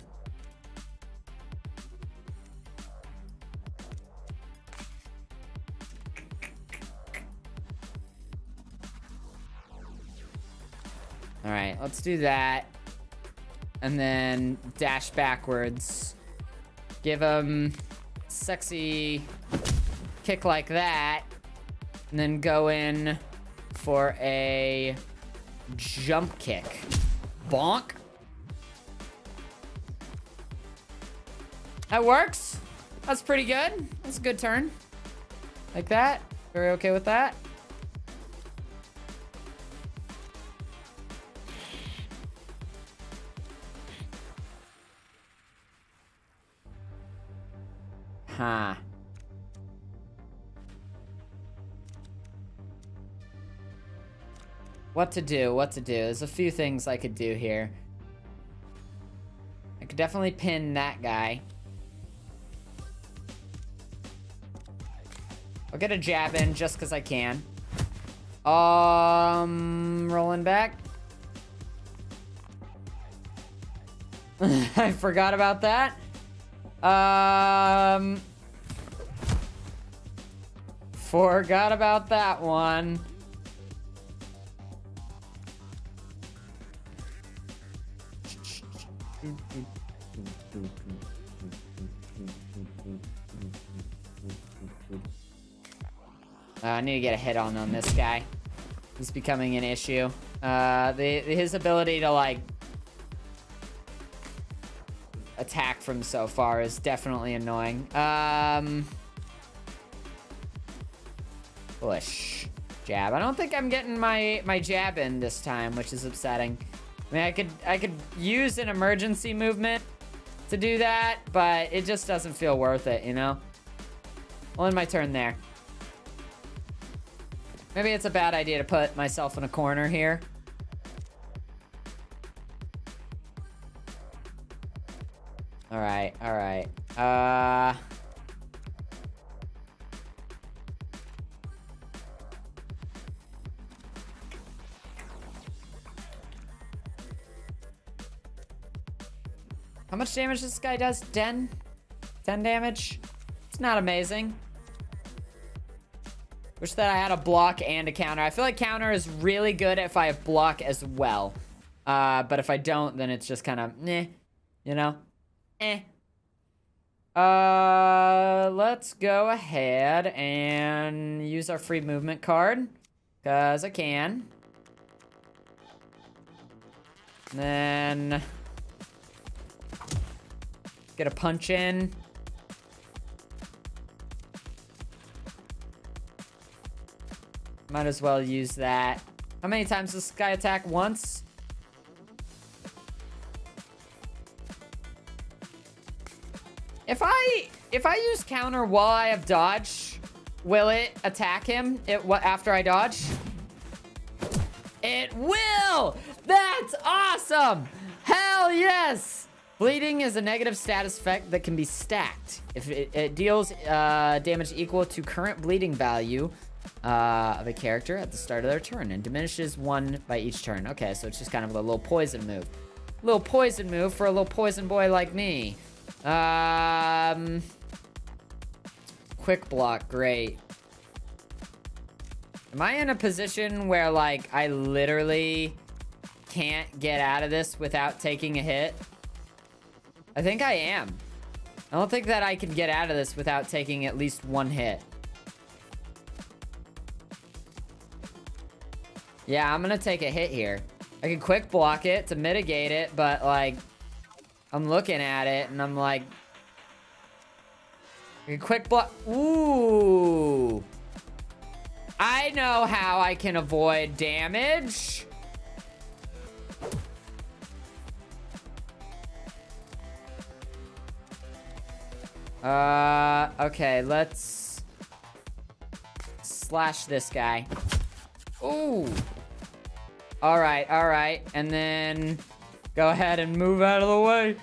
All right, let's do that. And then dash backwards. Give him sexy kick like that. And then go in for a jump kick. Bonk. That works. That's pretty good. That's a good turn. Like that. Very okay with that. Huh. What to do, what to do. There's a few things I could do here. I could definitely pin that guy. I'll get a jab in just because I can. Um, rolling back. I forgot about that. Um, forgot about that one. Uh, I need to get a hit on on this guy. He's becoming an issue. Uh, the his ability to like attack from so far is definitely annoying. Um, push, jab. I don't think I'm getting my my jab in this time, which is upsetting. I mean, I could I could use an emergency movement to do that, but it just doesn't feel worth it, you know. Well, in my turn there. Maybe it's a bad idea to put myself in a corner here. All right, all right. Uh... How much damage this guy does? 10? 10 damage? It's not amazing. Wish that I had a block and a counter. I feel like counter is really good if I have block as well. Uh, but if I don't, then it's just kind of, eh, you know? Eh. Uh, let's go ahead and use our free movement card. Because I can. then... Get a punch in. Might as well use that. How many times does this guy attack? Once? If I if I use counter while I have dodge, will it attack him it, what, after I dodge? It will! That's awesome! Hell yes! Bleeding is a negative status effect that can be stacked. If it, it deals uh, damage equal to current bleeding value uh, of a character at the start of their turn and diminishes one by each turn. Okay, so it's just kind of a little poison move. Little poison move for a little poison boy like me. Um, quick block, great. Am I in a position where, like, I literally can't get out of this without taking a hit? I think I am. I don't think that I can get out of this without taking at least one hit. Yeah, I'm gonna take a hit here. I can quick block it to mitigate it, but, like, I'm looking at it and I'm like, a quick block. Ooh. I know how I can avoid damage. Uh, okay, let's slash this guy. Ooh. All right, all right. And then Go ahead and move out of the way.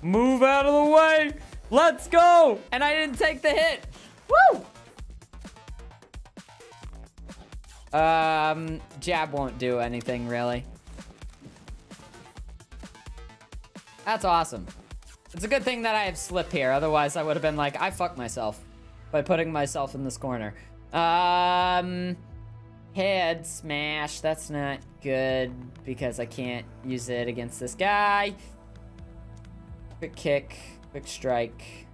Move out of the way. Let's go. And I didn't take the hit. Woo! Um, jab won't do anything, really. That's awesome. It's a good thing that I have slip here. Otherwise, I would have been like, I fucked myself by putting myself in this corner. Um... Head smash. That's not good because I can't use it against this guy. Quick kick. Quick strike.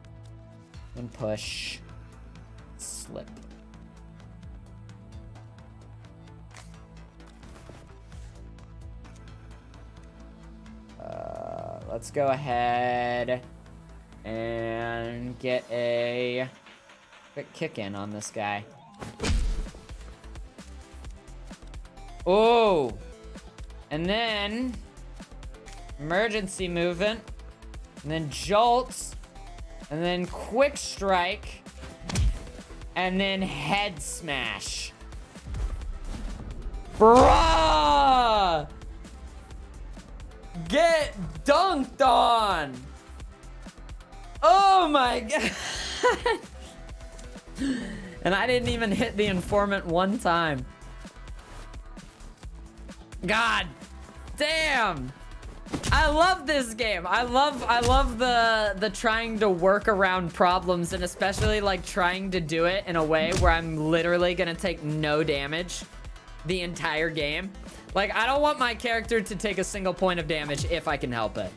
And push. Slip. Uh, let's go ahead and get a quick kick in on this guy. Oh. And then emergency movement. And then jolts. And then quick strike. And then head smash. Bruh! Get dunked on! Oh my god! and I didn't even hit the informant one time. God damn. I love this game. I love I love the the trying to work around problems and especially like trying to do it in a way where I'm literally going to take no damage the entire game. Like I don't want my character to take a single point of damage if I can help it.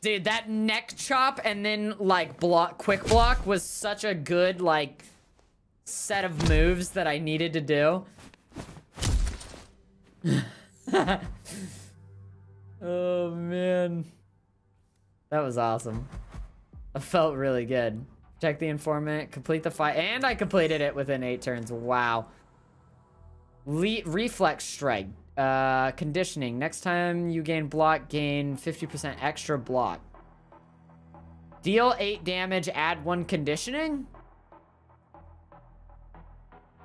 Dude, that neck chop and then like block, quick block was such a good like set of moves that I needed to do. oh man. That was awesome. I felt really good. Check the informant, complete the fight, and I completed it within eight turns. Wow. Le reflex strike. Uh, conditioning. Next time you gain block, gain 50% extra block. Deal 8 damage, add 1 conditioning?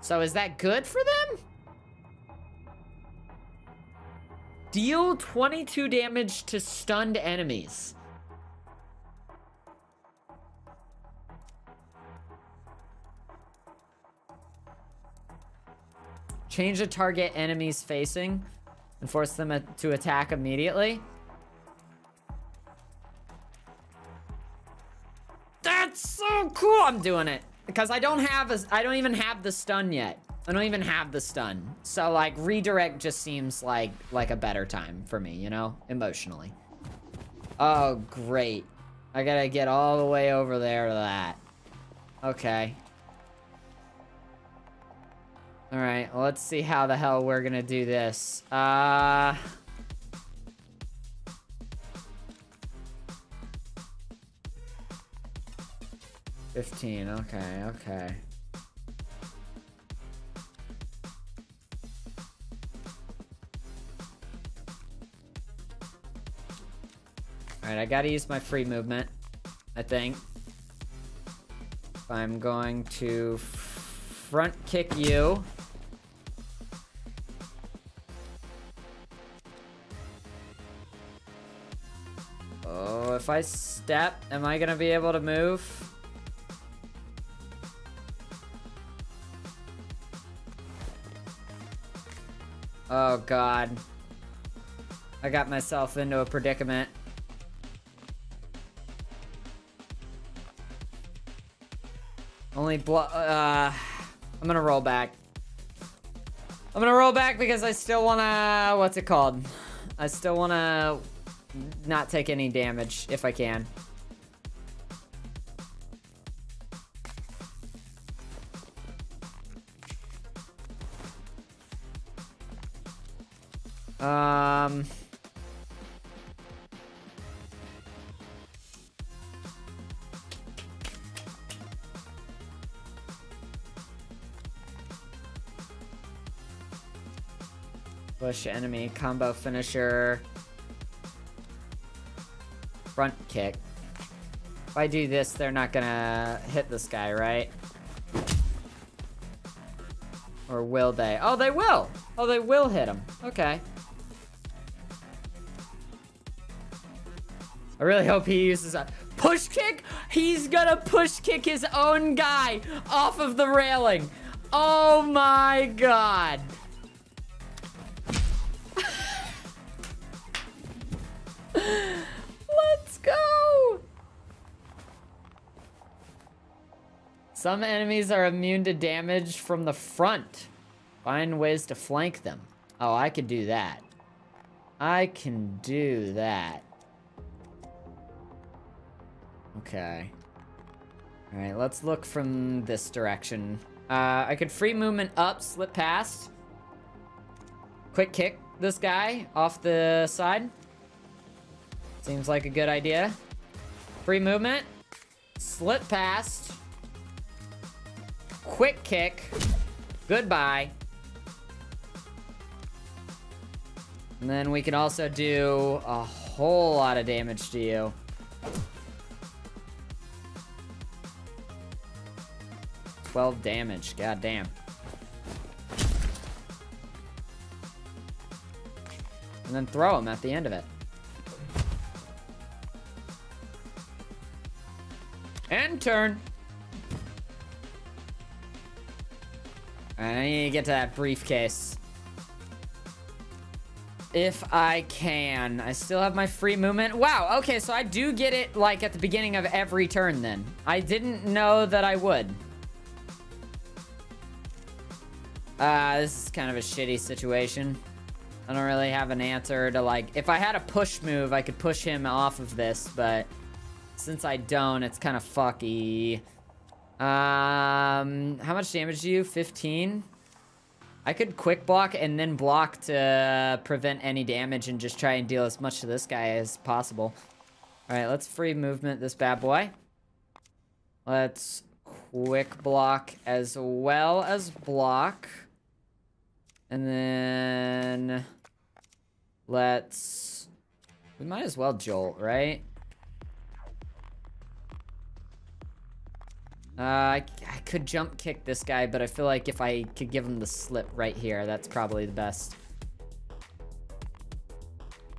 So is that good for them? Deal 22 damage to stunned enemies. Change the target enemies facing and force them to attack immediately. That's so cool. I'm doing it because I don't have a, I don't even have the stun yet. I don't even have the stun. So like redirect just seems like like a better time for me, you know, emotionally. Oh, great. I gotta get all the way over there to that. Okay. Alright, let's see how the hell we're gonna do this. Uh... 15, okay, okay. Alright, I gotta use my free movement, I think. I'm going to front kick you. Oh, if I step, am I gonna be able to move? Oh god. I got myself into a predicament. Only blo- uh, I'm gonna roll back. I'm gonna roll back because I still wanna, what's it called? I still wanna not take any damage if I can. Um... Push enemy, combo finisher. Front kick. If I do this, they're not gonna hit this guy, right? Or will they? Oh, they will! Oh, they will hit him. Okay. I really hope he uses a push kick. He's gonna push kick his own guy off of the railing. Oh my god. Go! Some enemies are immune to damage from the front. Find ways to flank them. Oh, I can do that. I can do that. Okay. Alright, let's look from this direction. Uh, I could free movement up, slip past. Quick kick this guy off the side. Seems like a good idea. Free movement. Slip past. Quick kick. Goodbye. And then we can also do a whole lot of damage to you. Twelve damage. God damn. And then throw him at the end of it. And turn. I need to get to that briefcase. If I can. I still have my free movement. Wow, okay, so I do get it, like, at the beginning of every turn, then. I didn't know that I would. Uh, this is kind of a shitty situation. I don't really have an answer to, like... If I had a push move, I could push him off of this, but... Since I don't, it's kind of fucky. Um, how much damage do you? 15? I could quick block and then block to prevent any damage and just try and deal as much to this guy as possible. Alright, let's free movement this bad boy. Let's quick block as well as block. And then... Let's... We might as well jolt, right? Uh, I, I could jump kick this guy, but I feel like if I could give him the slip right here, that's probably the best.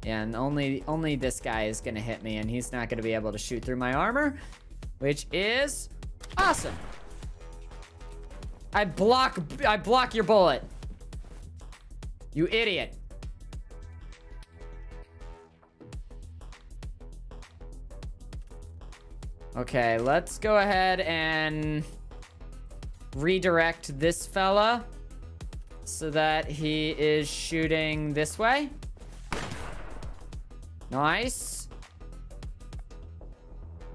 Yeah, and only only this guy is gonna hit me, and he's not gonna be able to shoot through my armor, which is awesome. I block I block your bullet. You idiot. Okay, let's go ahead and redirect this fella so that he is shooting this way. Nice.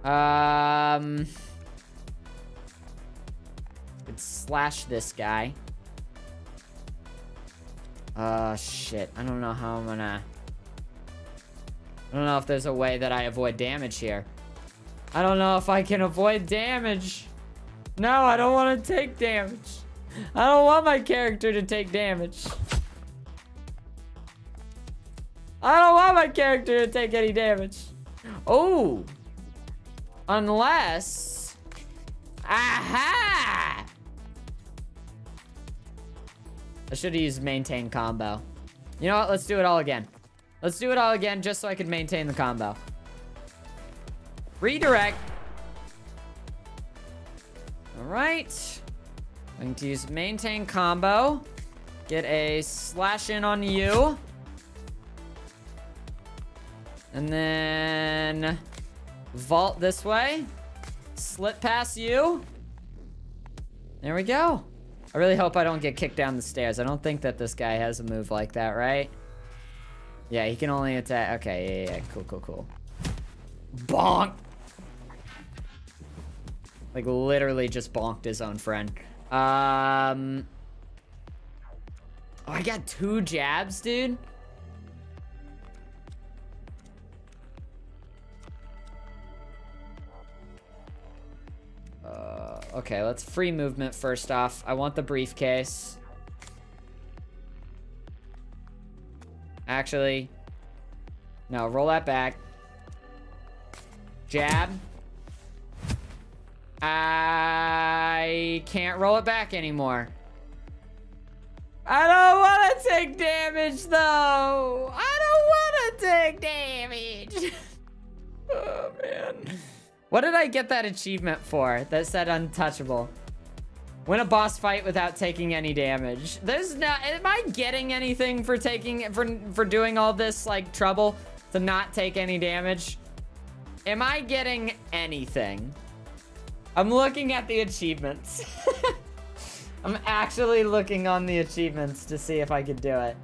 Um, let's slash this guy. Uh, shit. I don't know how I'm gonna... I don't know if there's a way that I avoid damage here. I don't know if I can avoid damage. No, I don't want to take damage. I don't want my character to take damage. I don't want my character to take any damage. Oh. Unless... Aha! I should have used maintain combo. You know what? Let's do it all again. Let's do it all again just so I can maintain the combo. Redirect. All right. Going to use maintain combo. Get a slash in on you. And then vault this way. Slip past you. There we go. I really hope I don't get kicked down the stairs. I don't think that this guy has a move like that, right? Yeah, he can only attack. Okay, yeah, yeah, yeah, cool, cool, cool. Bonk! Like, literally just bonked his own friend. Um... Oh, I got two jabs, dude? Uh, okay, let's free movement first off. I want the briefcase. Actually, no, roll that back. Jab. I can't roll it back anymore. I don't want to take damage, though. I don't want to take damage. oh, man. What did I get that achievement for that said untouchable? Win a boss fight without taking any damage. There's not, am I getting anything for taking, for, for doing all this, like, trouble to not take any damage? Am I getting anything? I'm looking at the achievements. I'm actually looking on the achievements to see if I could do it.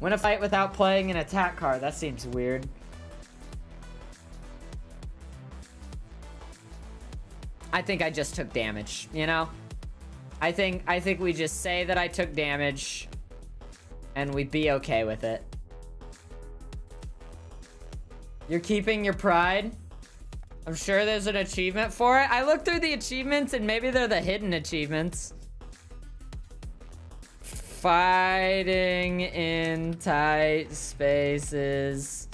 Win a fight without playing an attack card. That seems weird. I think I just took damage, you know? I think I think we just say that I took damage and we'd be okay with it. You're keeping your pride? I'm sure there's an achievement for it. I looked through the achievements and maybe they're the hidden achievements. Fighting in tight spaces.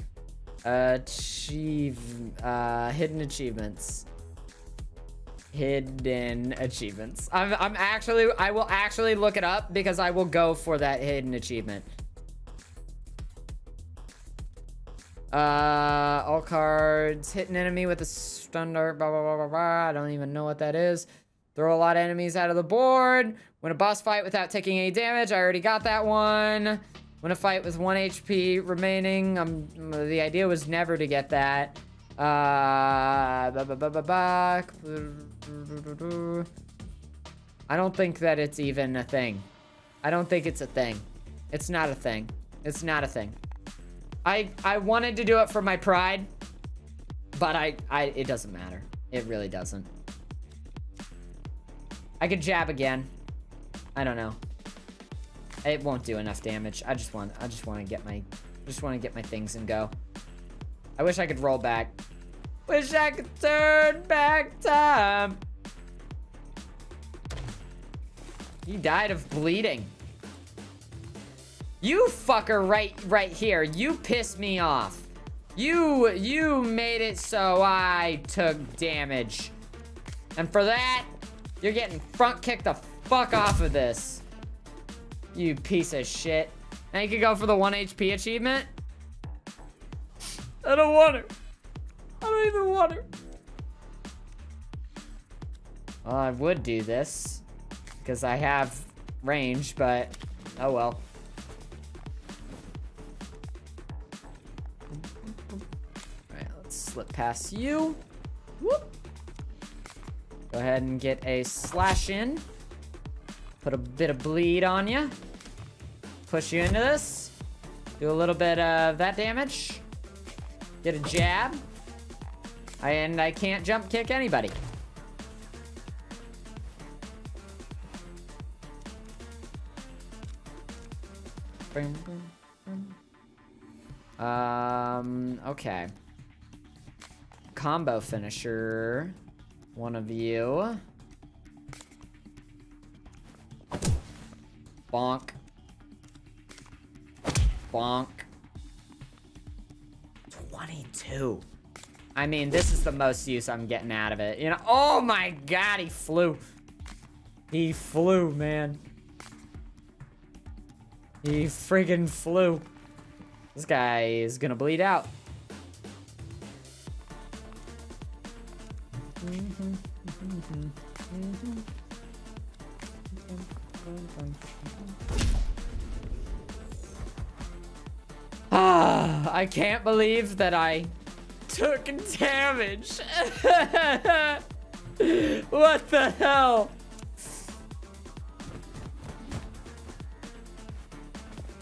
Achieve, uh, hidden achievements. Hidden achievements. I'm, I'm actually, I will actually look it up because I will go for that hidden achievement. Uh, all cards. Hit an enemy with a stun dart, blah, blah, blah, blah, blah. I don't even know what that is. Throw a lot of enemies out of the board. Win a boss fight without taking any damage. I already got that one. Win a fight with one HP remaining. Um, the idea was never to get that. Uh, bah, bah, bah, I don't think that it's even a thing. I don't think it's a thing. It's not a thing. It's not a thing. I I wanted to do it for my pride, but I I it doesn't matter. It really doesn't. I could jab again. I don't know. It won't do enough damage. I just want I just want to get my just want to get my things and go. I wish I could roll back. Wish I could turn back time. He died of bleeding. You fucker right right here. You pissed me off. You you made it so I took damage. And for that, you're getting front kicked the fuck off of this. You piece of shit. Now you can go for the 1 HP achievement. I don't want it. I don't even want it. Well, I would do this. Because I have range, but oh well. Slip past you. Whoop. Go ahead and get a slash in. Put a bit of bleed on you. Push you into this. Do a little bit of that damage. Get a jab. And I can't jump kick anybody. Um, okay. Combo finisher. One of you. Bonk. Bonk. 22. I mean, this is the most use I'm getting out of it. You know, oh my god, he flew. He flew, man. He friggin' flew. This guy is gonna bleed out. Ah, I can't believe that I took damage. what the hell?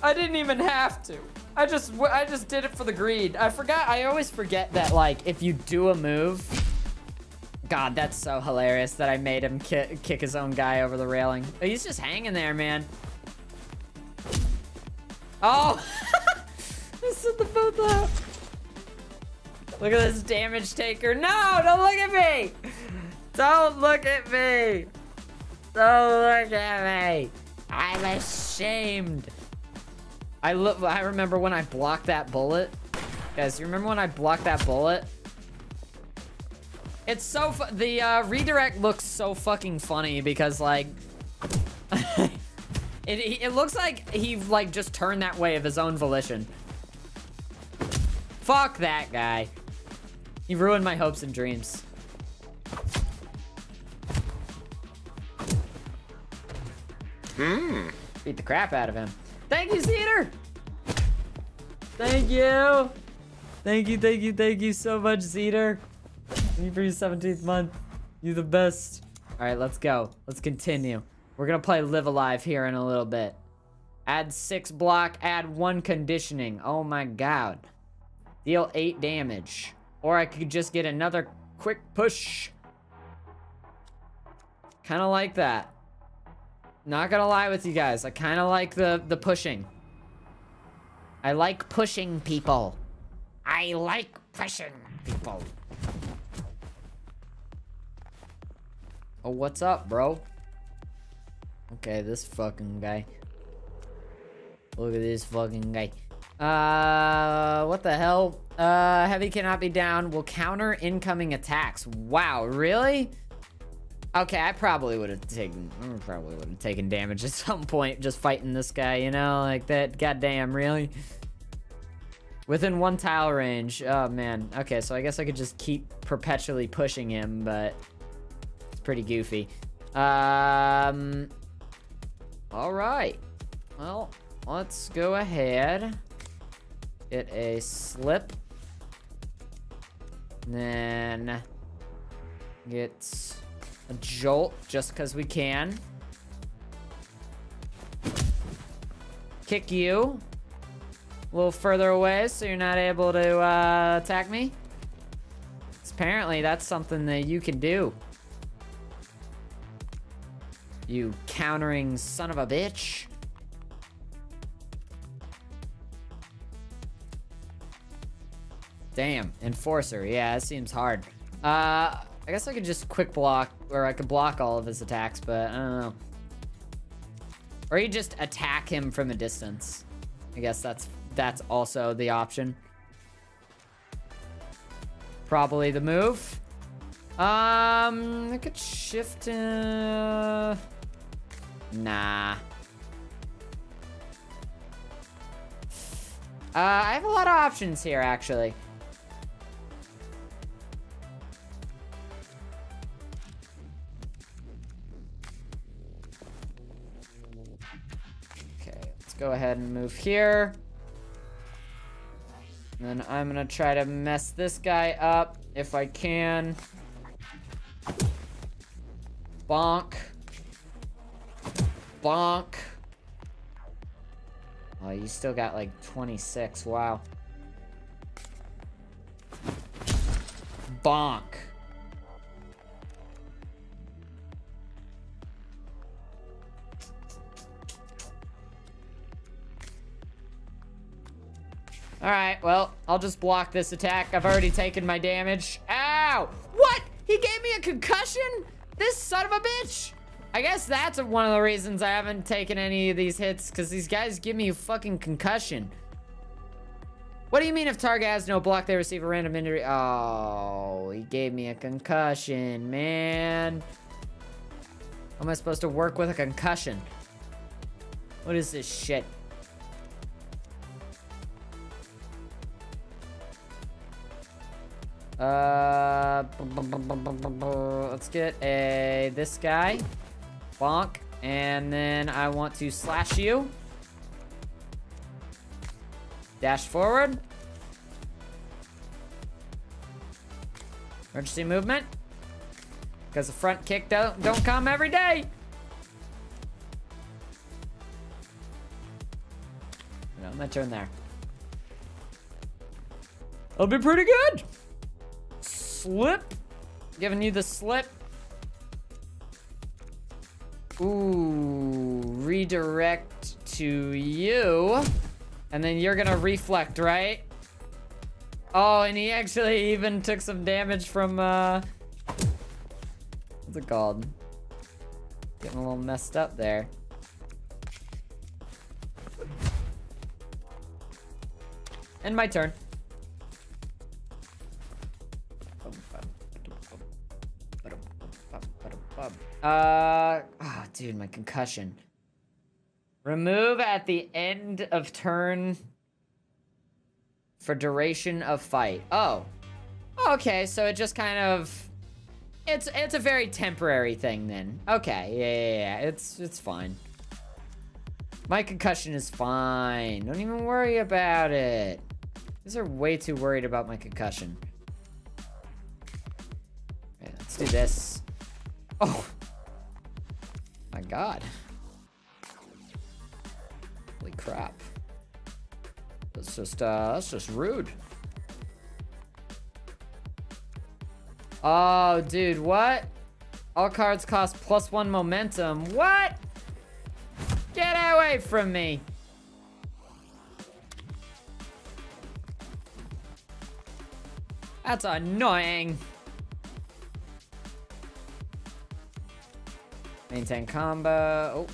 I didn't even have to. I just I just did it for the greed. I forgot. I always forget that like if you do a move. God, that's so hilarious that I made him ki kick his own guy over the railing. He's just hanging there, man. Oh, I set the both up. Look at this damage taker. No, don't look at me. Don't look at me. Don't look at me. I'm ashamed. I look. I remember when I blocked that bullet. Guys, you remember when I blocked that bullet? It's so the uh, redirect looks so fucking funny because like it it looks like he like just turned that way of his own volition. Fuck that guy. He ruined my hopes and dreams. Hmm. Beat the crap out of him. Thank you, Cedar! Thank you! Thank you, thank you, thank you so much, Cedar. You for your 17th month. You the best. Alright, let's go. Let's continue. We're gonna play Live A Live here in a little bit. Add six block, add one conditioning. Oh my god. Deal eight damage. Or I could just get another quick push. Kind of like that. Not gonna lie with you guys. I kind of like the, the pushing. I like pushing people. I like pushing people. Oh, what's up, bro? Okay, this fucking guy. Look at this fucking guy. Uh, what the hell? Uh, heavy cannot be down. Will counter incoming attacks. Wow, really? Okay, I probably would have taken, I probably would have taken damage at some point just fighting this guy, you know, like that. Goddamn, really? Within one tile range. Oh man. Okay, so I guess I could just keep perpetually pushing him, but pretty goofy. Um. All right. Well, let's go ahead. Get a slip. And Then get a jolt just because we can. Kick you a little further away so you're not able to uh, attack me. Apparently that's something that you can do. You countering son of a bitch. Damn, Enforcer. Yeah, that seems hard. Uh, I guess I could just quick block, or I could block all of his attacks, but I don't know. Or you just attack him from a distance. I guess that's that's also the option. Probably the move. Um, I could shift. Uh, nah. Uh, I have a lot of options here, actually. Okay, let's go ahead and move here. And then I'm gonna try to mess this guy up if I can. Bonk. Bonk. Oh, you still got like 26. Wow. Bonk. All right, well, I'll just block this attack. I've already taken my damage. Ow! What? He gave me a concussion? This son of a bitch! I guess that's one of the reasons I haven't taken any of these hits, because these guys give me a fucking concussion. What do you mean if target has no block, they receive a random injury? Oh, he gave me a concussion, man. How am I supposed to work with a concussion? What is this shit? Uh, let's get a this guy, bonk, and then I want to slash you. Dash forward. Emergency movement. Because the front kick don't, don't come every day. No, my turn there. That'll be pretty good slip. Giving you the slip. Ooh, redirect to you. And then you're gonna reflect, right? Oh, and he actually even took some damage from, uh... What's it called? Getting a little messed up there. And my turn. Uh, oh, dude, my concussion. Remove at the end of turn for duration of fight. Oh. Okay, so it just kind of... It's it's a very temporary thing then. Okay, yeah, yeah, yeah. It's, it's fine. My concussion is fine. Don't even worry about it. These are way too worried about my concussion. Let's do this. Oh god. Holy crap. That's just, uh, that's just rude. Oh, dude, what? All cards cost plus one momentum. What? Get away from me. That's annoying. Maintain combo. Oh.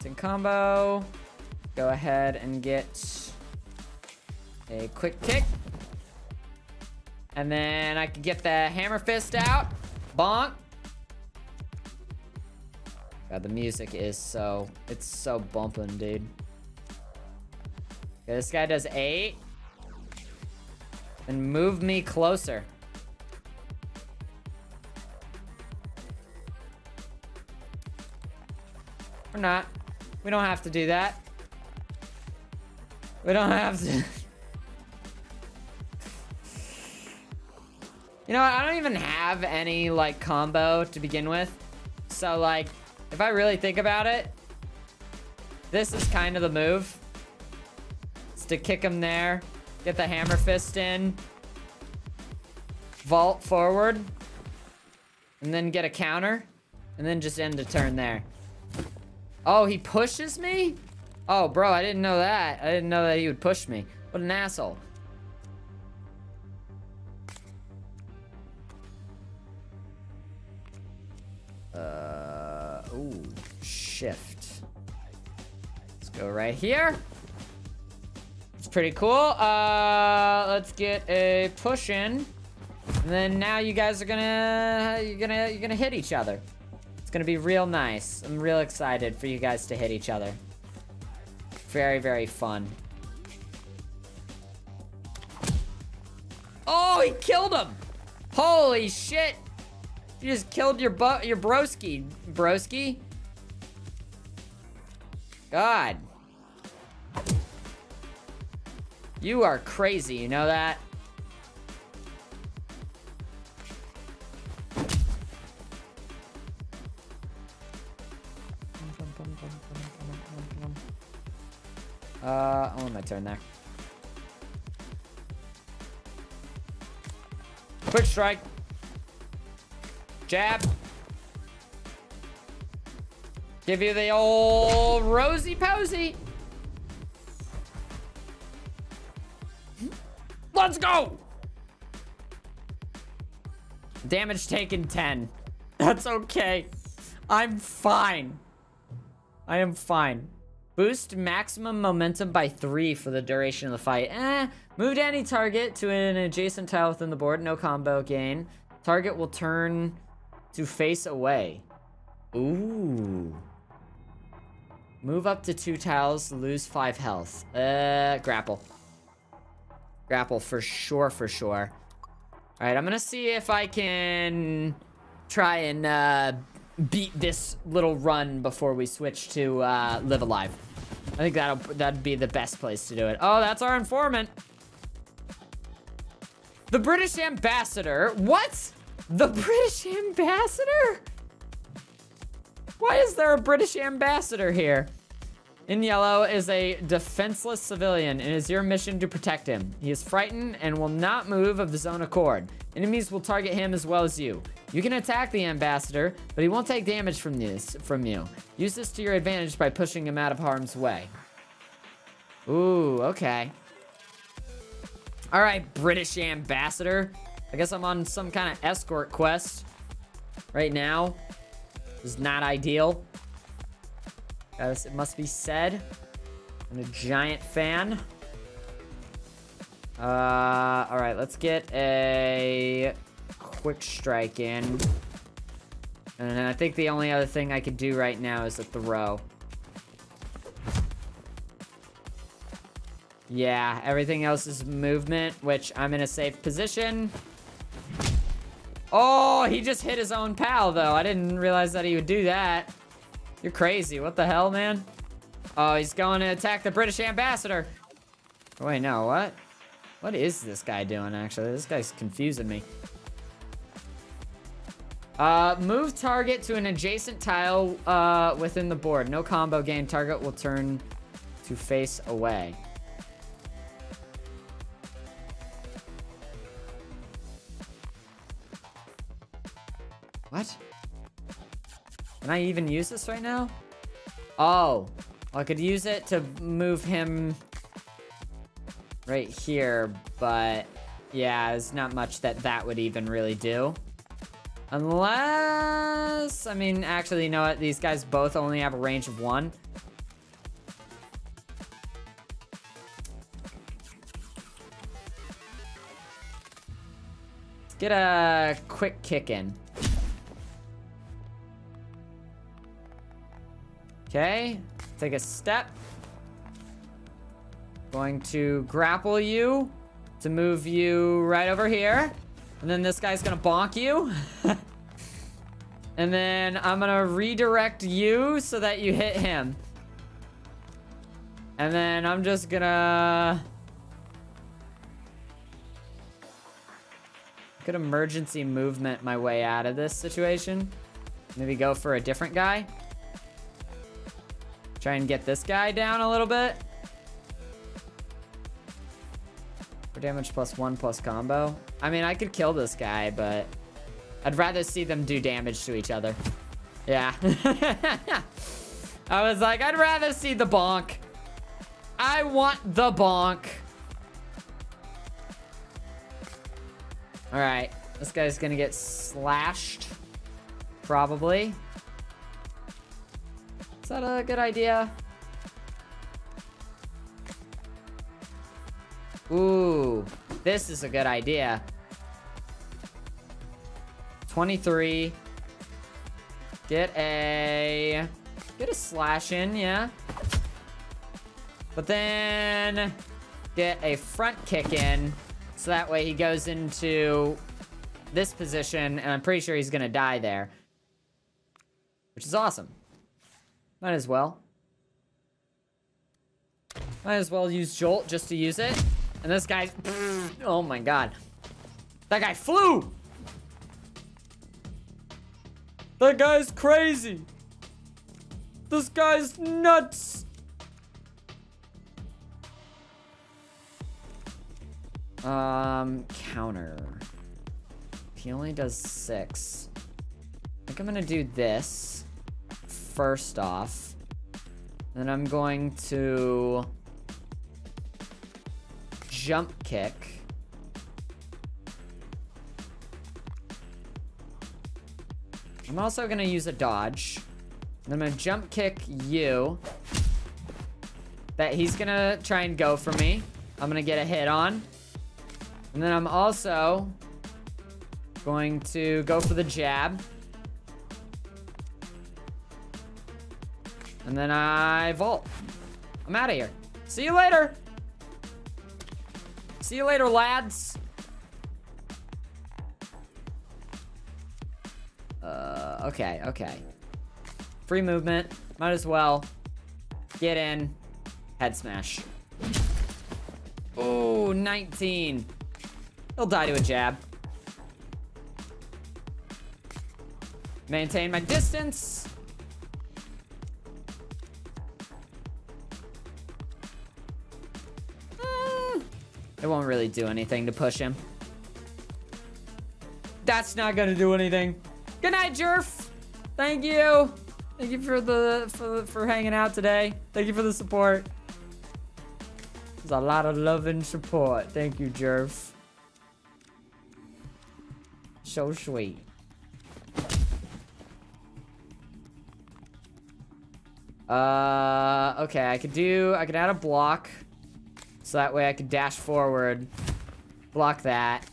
Maintain combo. Go ahead and get a quick kick. And then I can get the hammer fist out. Bonk. God, the music is so, it's so bumping, dude. Okay, this guy does eight. And move me closer. We're not. We don't have to do that. We don't have to. you know what? I don't even have any, like, combo to begin with. So, like, if I really think about it, this is kind of the move. It's to kick him there, get the hammer fist in, vault forward, and then get a counter, and then just end a turn there. Oh, he pushes me? Oh, bro, I didn't know that. I didn't know that he would push me. What an asshole. Uh, ooh, shift. Let's go right here. It's pretty cool. Uh, let's get a push in. And then now you guys are gonna, you're gonna, you're gonna hit each other gonna be real nice. I'm real excited for you guys to hit each other. Very, very fun. Oh, he killed him! Holy shit! You just killed your bu your broski, broski. God. You are crazy, you know that? Uh, I want my turn there. Quick strike. Jab. Give you the old rosy posy. let's go! Damage taken 10. That's okay. I'm fine. I am fine. Boost maximum momentum by 3 for the duration of the fight. Eh. Move any target to an adjacent tile within the board. No combo gain. Target will turn to face away. Ooh. Move up to two tiles, lose five health. Uh, grapple. Grapple for sure, for sure. All right, I'm gonna see if I can try and uh, beat this little run before we switch to uh, Live A Live. I think that'll that'd be the best place to do it. Oh, that's our informant. The British ambassador. What? The British ambassador? Why is there a British ambassador here? In yellow is a defenseless civilian. And it is your mission to protect him. He is frightened and will not move of his own accord. Enemies will target him as well as you. You can attack the ambassador, but he won't take damage from this from you. Use this to your advantage by pushing him out of harm's way. Ooh, okay. All right, British ambassador. I guess I'm on some kind of escort quest right now. Is not ideal. Guys, it must be said. I'm a giant fan. Uh, all right, let's get a quick strike in. And I think the only other thing I could do right now is a throw. Yeah, everything else is movement, which I'm in a safe position. Oh, he just hit his own pal, though. I didn't realize that he would do that. You're crazy. What the hell, man? Oh, he's going to attack the British ambassador. Wait, no, what? What is this guy doing, actually? This guy's confusing me. Uh, move target to an adjacent tile uh, within the board. No combo gain. Target will turn to face away. What? Can I even use this right now? Oh, I could use it to move him right here, but yeah, there's not much that that would even really do. Unless, I mean, actually, you know what? These guys both only have a range of one. Let's get a quick kick in. Okay, take a step. Going to grapple you to move you right over here. And then this guy's gonna bonk you. and then I'm gonna redirect you so that you hit him. And then I'm just gonna... Could emergency movement my way out of this situation. Maybe go for a different guy. Try and get this guy down a little bit. For damage plus one plus combo. I mean, I could kill this guy, but I'd rather see them do damage to each other. Yeah. I was like, I'd rather see the bonk. I want the bonk. All right. This guy's gonna get slashed. Probably. Is that a good idea? Ooh, this is a good idea. 23. Get a... Get a slash in, yeah. But then... Get a front kick in. So that way he goes into this position, and I'm pretty sure he's gonna die there. Which is awesome. Might as well. Might as well use Jolt just to use it. And this guy's... Oh my god. That guy flew! That guy's crazy! This guy's nuts! Um, counter. He only does six. I think I'm gonna do this first off. Then I'm going to jump kick. I'm also gonna use a dodge. I'm gonna jump kick you. That he's gonna try and go for me. I'm gonna get a hit on. And then I'm also going to go for the jab. And then I vault. I'm out of here. See you later. See you later, lads. Uh, okay, okay. Free movement. Might as well. Get in. Head smash. Oh, 19. He'll die to a jab. Maintain my distance. It won't really do anything to push him. That's not gonna do anything. Good night, Jerf. Thank you. Thank you for the for for hanging out today. Thank you for the support. There's a lot of love and support. Thank you, Jerf. So sweet. Uh, okay, I could do, I could add a block. So that way I could dash forward. Block that.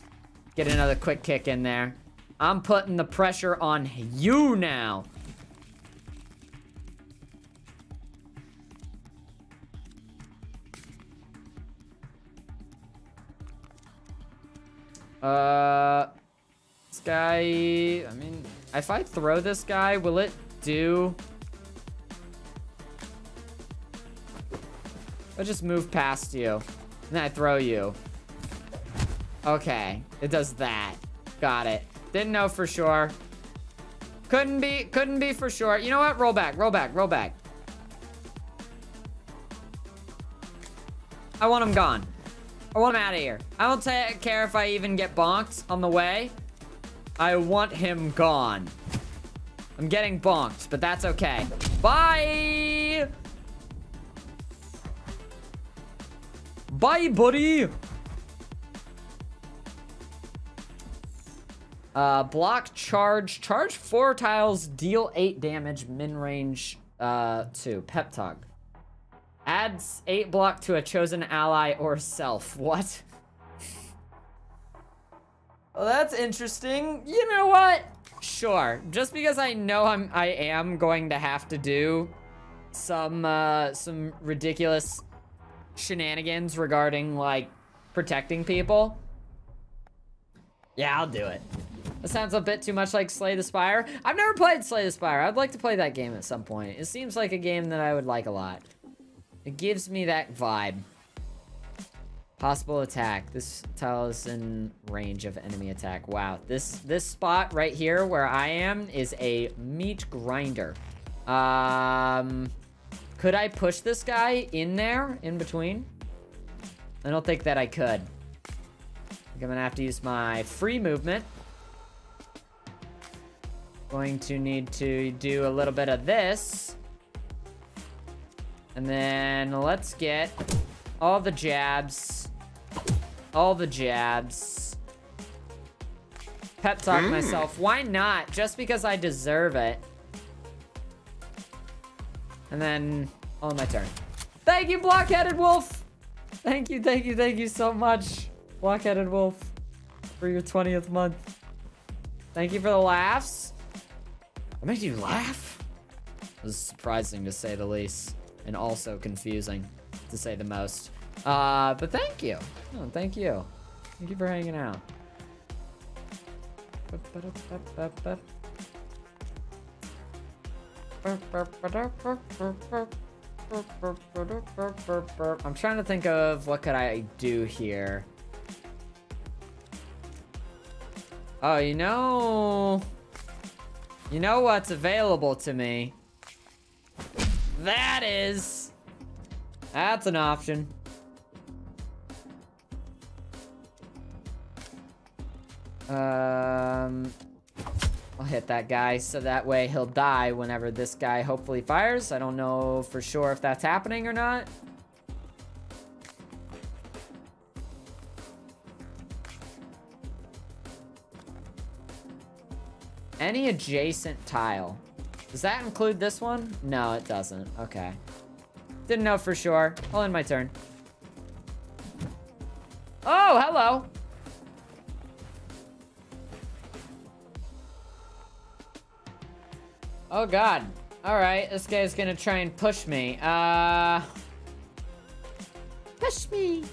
Get another quick kick in there. I'm putting the pressure on you now. Uh, this guy, I mean, if I throw this guy, will it do? I'll just move past you. And then I throw you. Okay, it does that. Got it. Didn't know for sure. Couldn't be, couldn't be for sure. You know what? Roll back, roll back, roll back. I want him gone. I want him out of here. I don't care if I even get bonked on the way. I want him gone. I'm getting bonked, but that's okay. Bye! Bye, buddy! Uh, block, charge. Charge four tiles, deal eight damage, min range, uh, two. Pep talk. Adds eight block to a chosen ally or self. What? well, that's interesting. You know what? Sure. Just because I know I'm, I am going to have to do some, uh, some ridiculous shenanigans regarding, like, protecting people. Yeah, I'll do it. That sounds a bit too much like Slay the Spire. I've never played Slay the Spire. I'd like to play that game at some point. It seems like a game that I would like a lot. It gives me that vibe. Possible attack. This tile is in range of enemy attack. Wow. This this spot right here where I am is a meat grinder. Um, could I push this guy in there, in between? I don't think that I could. I'm gonna have to use my free movement. Going to need to do a little bit of this. And then let's get all the jabs. All the jabs. Pep talk mm. myself. Why not? Just because I deserve it. And then on my turn. Thank you, Blockheaded Wolf. Thank you, thank you, thank you so much, Blockheaded Wolf, for your 20th month. Thank you for the laughs. I made you laugh? This is surprising to say the least, and also confusing to say the most. Uh, but thank you. Oh, thank you. Thank you for hanging out. I'm trying to think of what could I do here. Oh, you know... You know what's available to me? That is... That's an option. Um... I'll hit that guy so that way he'll die whenever this guy hopefully fires. I don't know for sure if that's happening or not. Any adjacent tile. Does that include this one? No, it doesn't. Okay. Didn't know for sure. I'll end my turn. Oh, hello. Oh, God. All right, this guy's gonna try and push me. Uh... Push me.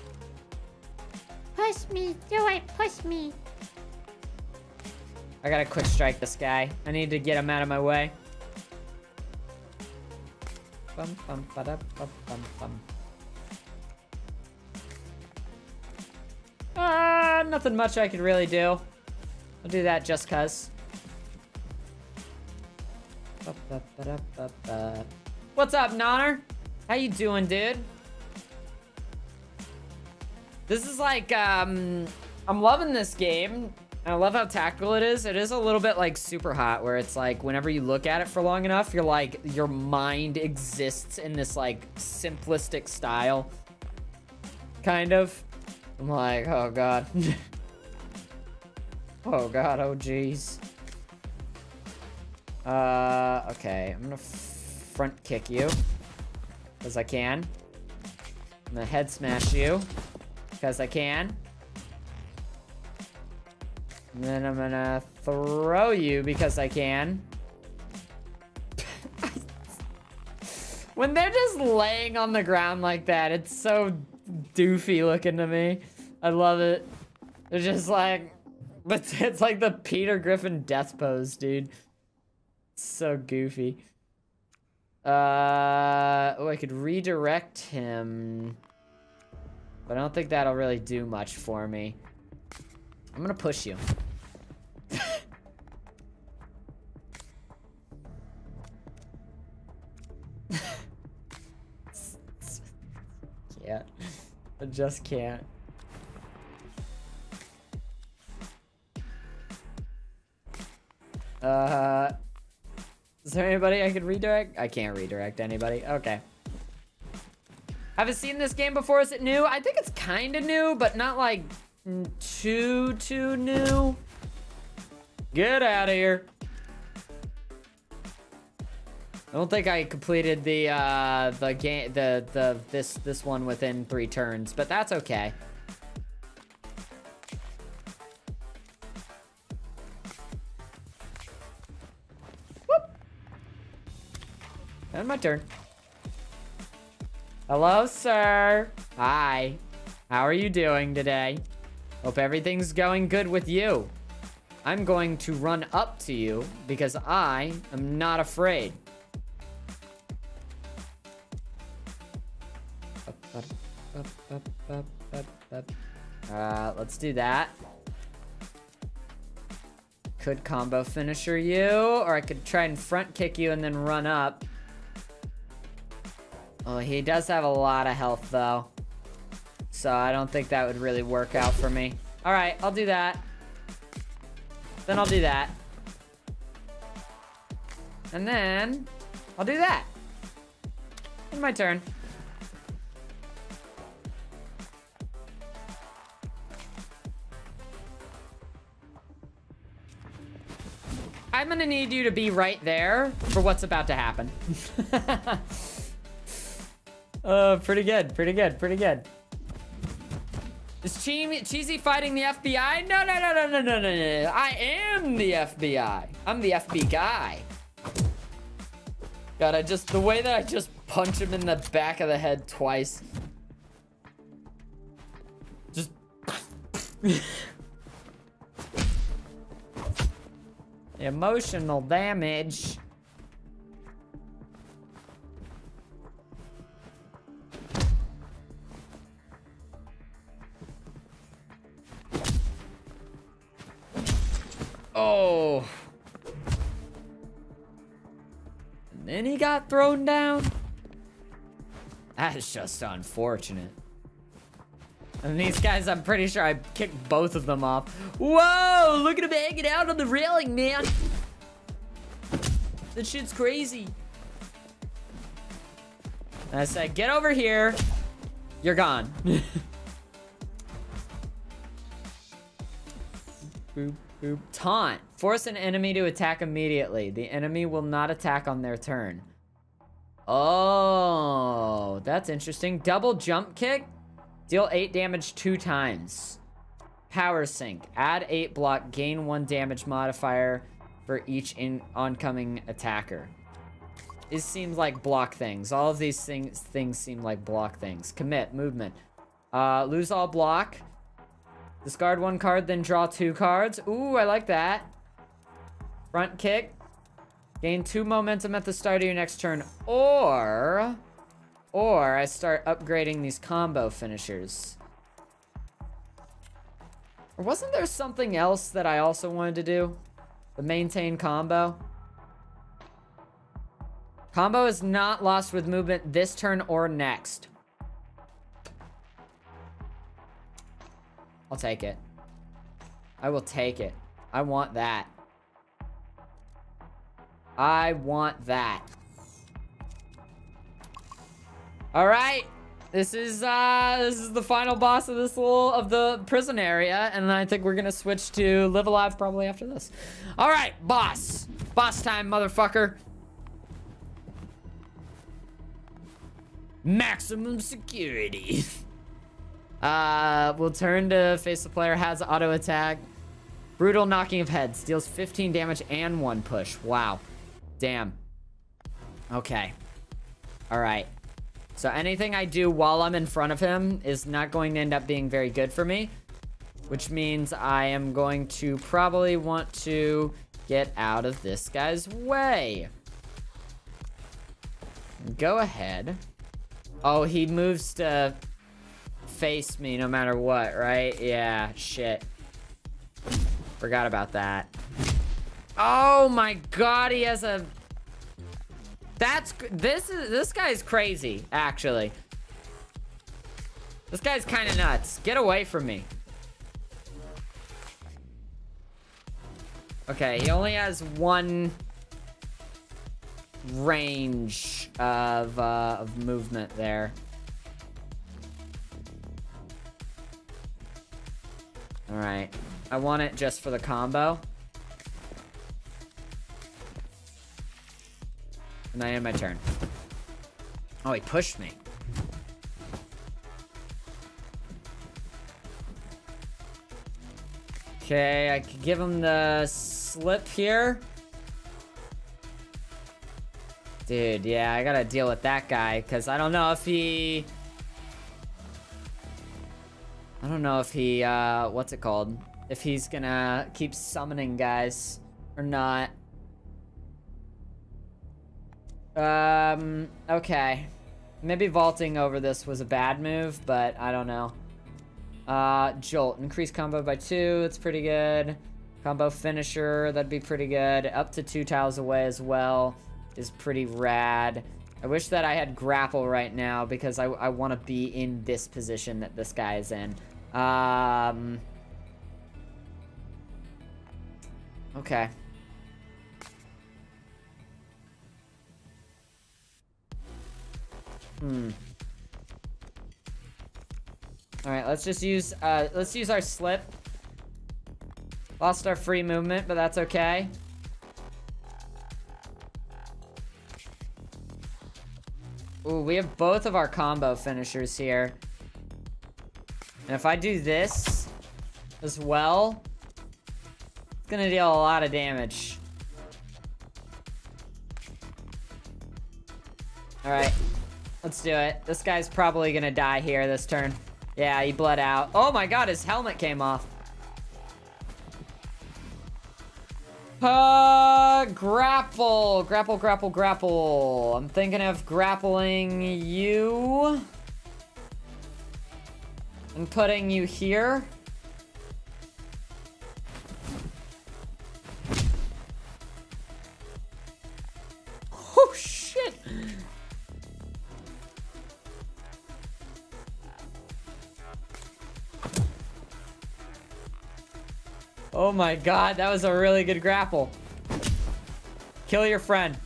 Push me. Do it. Push me. I gotta quick strike this guy. I need to get him out of my way. Bum, bum, ba-da, bum, bum, bum. Ah, nothing much I could really do. I'll do that just cuz. What's up, Nonner? How you doing, dude? This is like, um, I'm loving this game. I love how tactical it is. It is a little bit like Superhot where it's like whenever you look at it for long enough, you're like, your mind exists in this like simplistic style. Kind of. I'm like, oh God. oh God, oh jeez. Uh, okay. I'm gonna front kick you. Because I can. I'm gonna head smash you. Because I can. And then I'm gonna throw you because I can. when they're just laying on the ground like that, it's so doofy looking to me. I love it. They're just like, but it's like the Peter Griffin death pose, dude. So goofy. Uh, oh, I could redirect him. But I don't think that'll really do much for me. I'm gonna push you. can't. I just can't. Uh, is there anybody I could redirect? I can't redirect anybody. Okay. Haven't seen this game before. Is it new? I think it's kind of new, but not like too, too new. Get out of here. I don't think I completed the uh, the game the the this this one within three turns, but that's okay. And my turn. Hello, sir. Hi. How are you doing today? Hope everything's going good with you. I'm going to run up to you because I am not afraid. Uh, let's do that. Could combo finisher you, or I could try and front kick you and then run up. Oh, he does have a lot of health, though. So I don't think that would really work out for me. All right, I'll do that. Then I'll do that. And then I'll do that. In my turn. I'm gonna need you to be right there for what's about to happen. uh, pretty good, pretty good, pretty good. Is che Cheesy fighting the FBI? No, no, no, no, no, no, no, no. I am the FBI. I'm the FB guy. God, I just, the way that I just punch him in the back of the head twice. Just. Emotional damage. Oh. And then he got thrown down. That is just unfortunate. And these guys, I'm pretty sure I kicked both of them off. Whoa, look at him hanging out on the railing, man. That shit's crazy. I said, get over here. You're gone. Boop. Taunt. Force an enemy to attack immediately. The enemy will not attack on their turn. Oh, that's interesting. Double jump kick. Deal 8 damage two times. Power Sink. Add 8 block, gain 1 damage modifier for each in oncoming attacker. This seems like block things. All of these things things seem like block things. Commit, movement. Uh, lose all block. Discard one card, then draw two cards. Ooh, I like that. Front kick. Gain two momentum at the start of your next turn. Or, or I start upgrading these combo finishers. Or wasn't there something else that I also wanted to do? The maintain combo? Combo is not lost with movement this turn or next. I'll take it. I will take it. I want that. I want that. All right. This is uh this is the final boss of this little of the prison area and I think we're to switch to Live A Live probably after this. All right, boss. Boss time, motherfucker. Maximum security. uh, we'll turn to face the player, has auto attack. Brutal knocking of heads, deals 15 damage and one push. Wow. Damn. Okay. All right. So anything I do while I'm in front of him is not going to end up being very good for me. Which means I am going to probably want to get out of this guy's way. Go ahead. Oh, he moves to face me no matter what, right? Yeah, shit. Forgot about that. Oh my god, he has a... That's... This is... This guy's crazy, actually. This guy's kind of nuts. Get away from me. Okay, he only has one range of, uh, of movement there. Alright. I want it just for the combo. And I end my turn. Oh, he pushed me. Okay, I could give him the slip here. Dude, yeah, I gotta deal with that guy, because I don't know if he... I don't know if he, uh, what's it called? If he's gonna keep summoning guys or not. Um, okay. Maybe vaulting over this was a bad move, but I don't know. Uh, Jolt. Increase combo by two. It's pretty good. Combo finisher. That'd be pretty good. Up to two tiles away as well is pretty rad. I wish that I had grapple right now because I, I want to be in this position that this guy is in. Um, okay. Hmm. All right, let's just use, uh, let's use our slip. Lost our free movement, but that's okay. Ooh, we have both of our combo finishers here. And if I do this as well, it's gonna deal a lot of damage. Alright, let's do it. This guy's probably gonna die here this turn. Yeah, he bled out. Oh my god, his helmet came off. Uh, grapple, grapple, grapple, grapple. I'm thinking of grappling you. And putting you here. Oh, shit. Oh my god, that was a really good grapple. Kill your friend.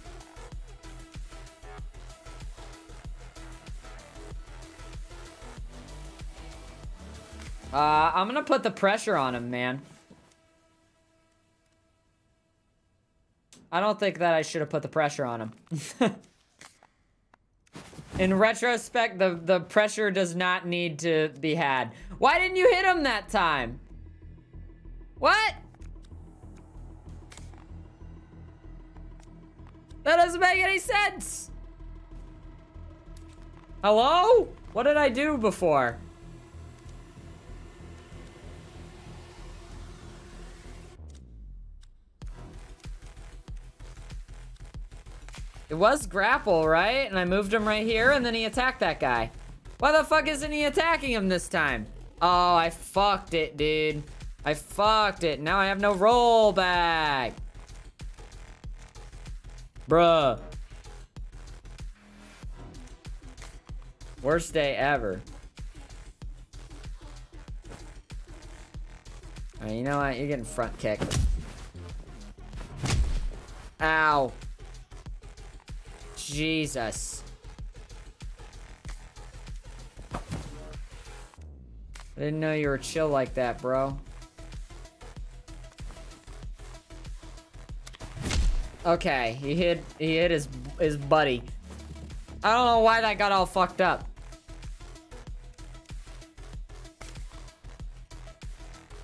Uh, I'm gonna put the pressure on him, man. I don't think that I should have put the pressure on him. In retrospect, the, the pressure does not need to be had. Why didn't you hit him that time? What? That doesn't make any sense. Hello? What did I do before? It was grapple, right? And I moved him right here, and then he attacked that guy. Why the fuck isn't he attacking him this time? Oh, I fucked it, dude. I fucked it. Now I have no rollback. Bruh. Worst day ever. Alright, you know what? You're getting front kicked. Ow. Jesus. I didn't know you were chill like that, bro. Okay, he hit he hit his his buddy. I don't know why that got all fucked up.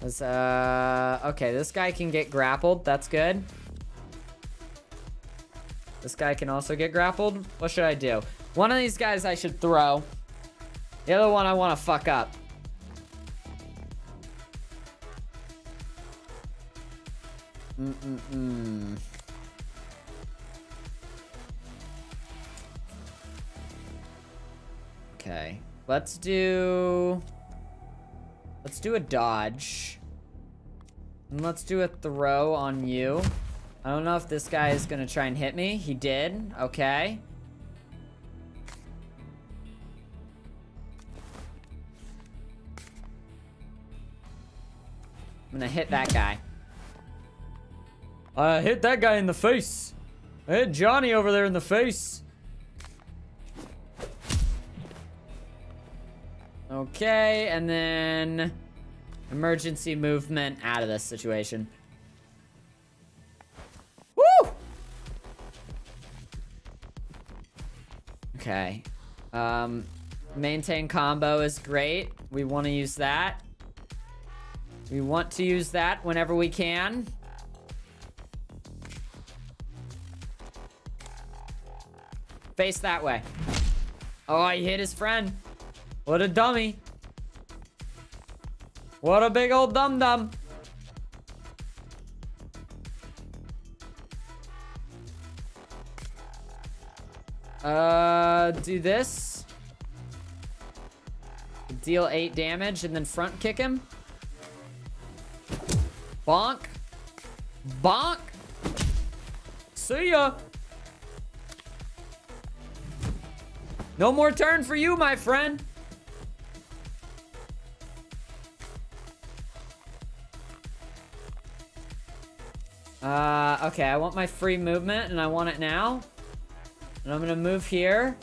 Let's, uh, okay, this guy can get grappled. That's good. This guy can also get grappled. What should I do? One of these guys I should throw. The other one I want to fuck up. Mm-mm-mm. Okay. Let's do... Let's do a dodge. And let's do a throw on you. I don't know if this guy is gonna try and hit me. He did. Okay. I'm gonna hit that guy. I hit that guy in the face. I hit Johnny over there in the face. Okay, and then emergency movement out of this situation. Okay. Um, maintain combo is great. We want to use that. We want to use that whenever we can. Face that way. Oh, he hit his friend. What a dummy. What a big old dum-dum. Uh, do this. Deal 8 damage and then front kick him. Bonk. Bonk. See ya. No more turn for you, my friend. Uh, okay, I want my free movement, and I want it now. And I'm gonna move here.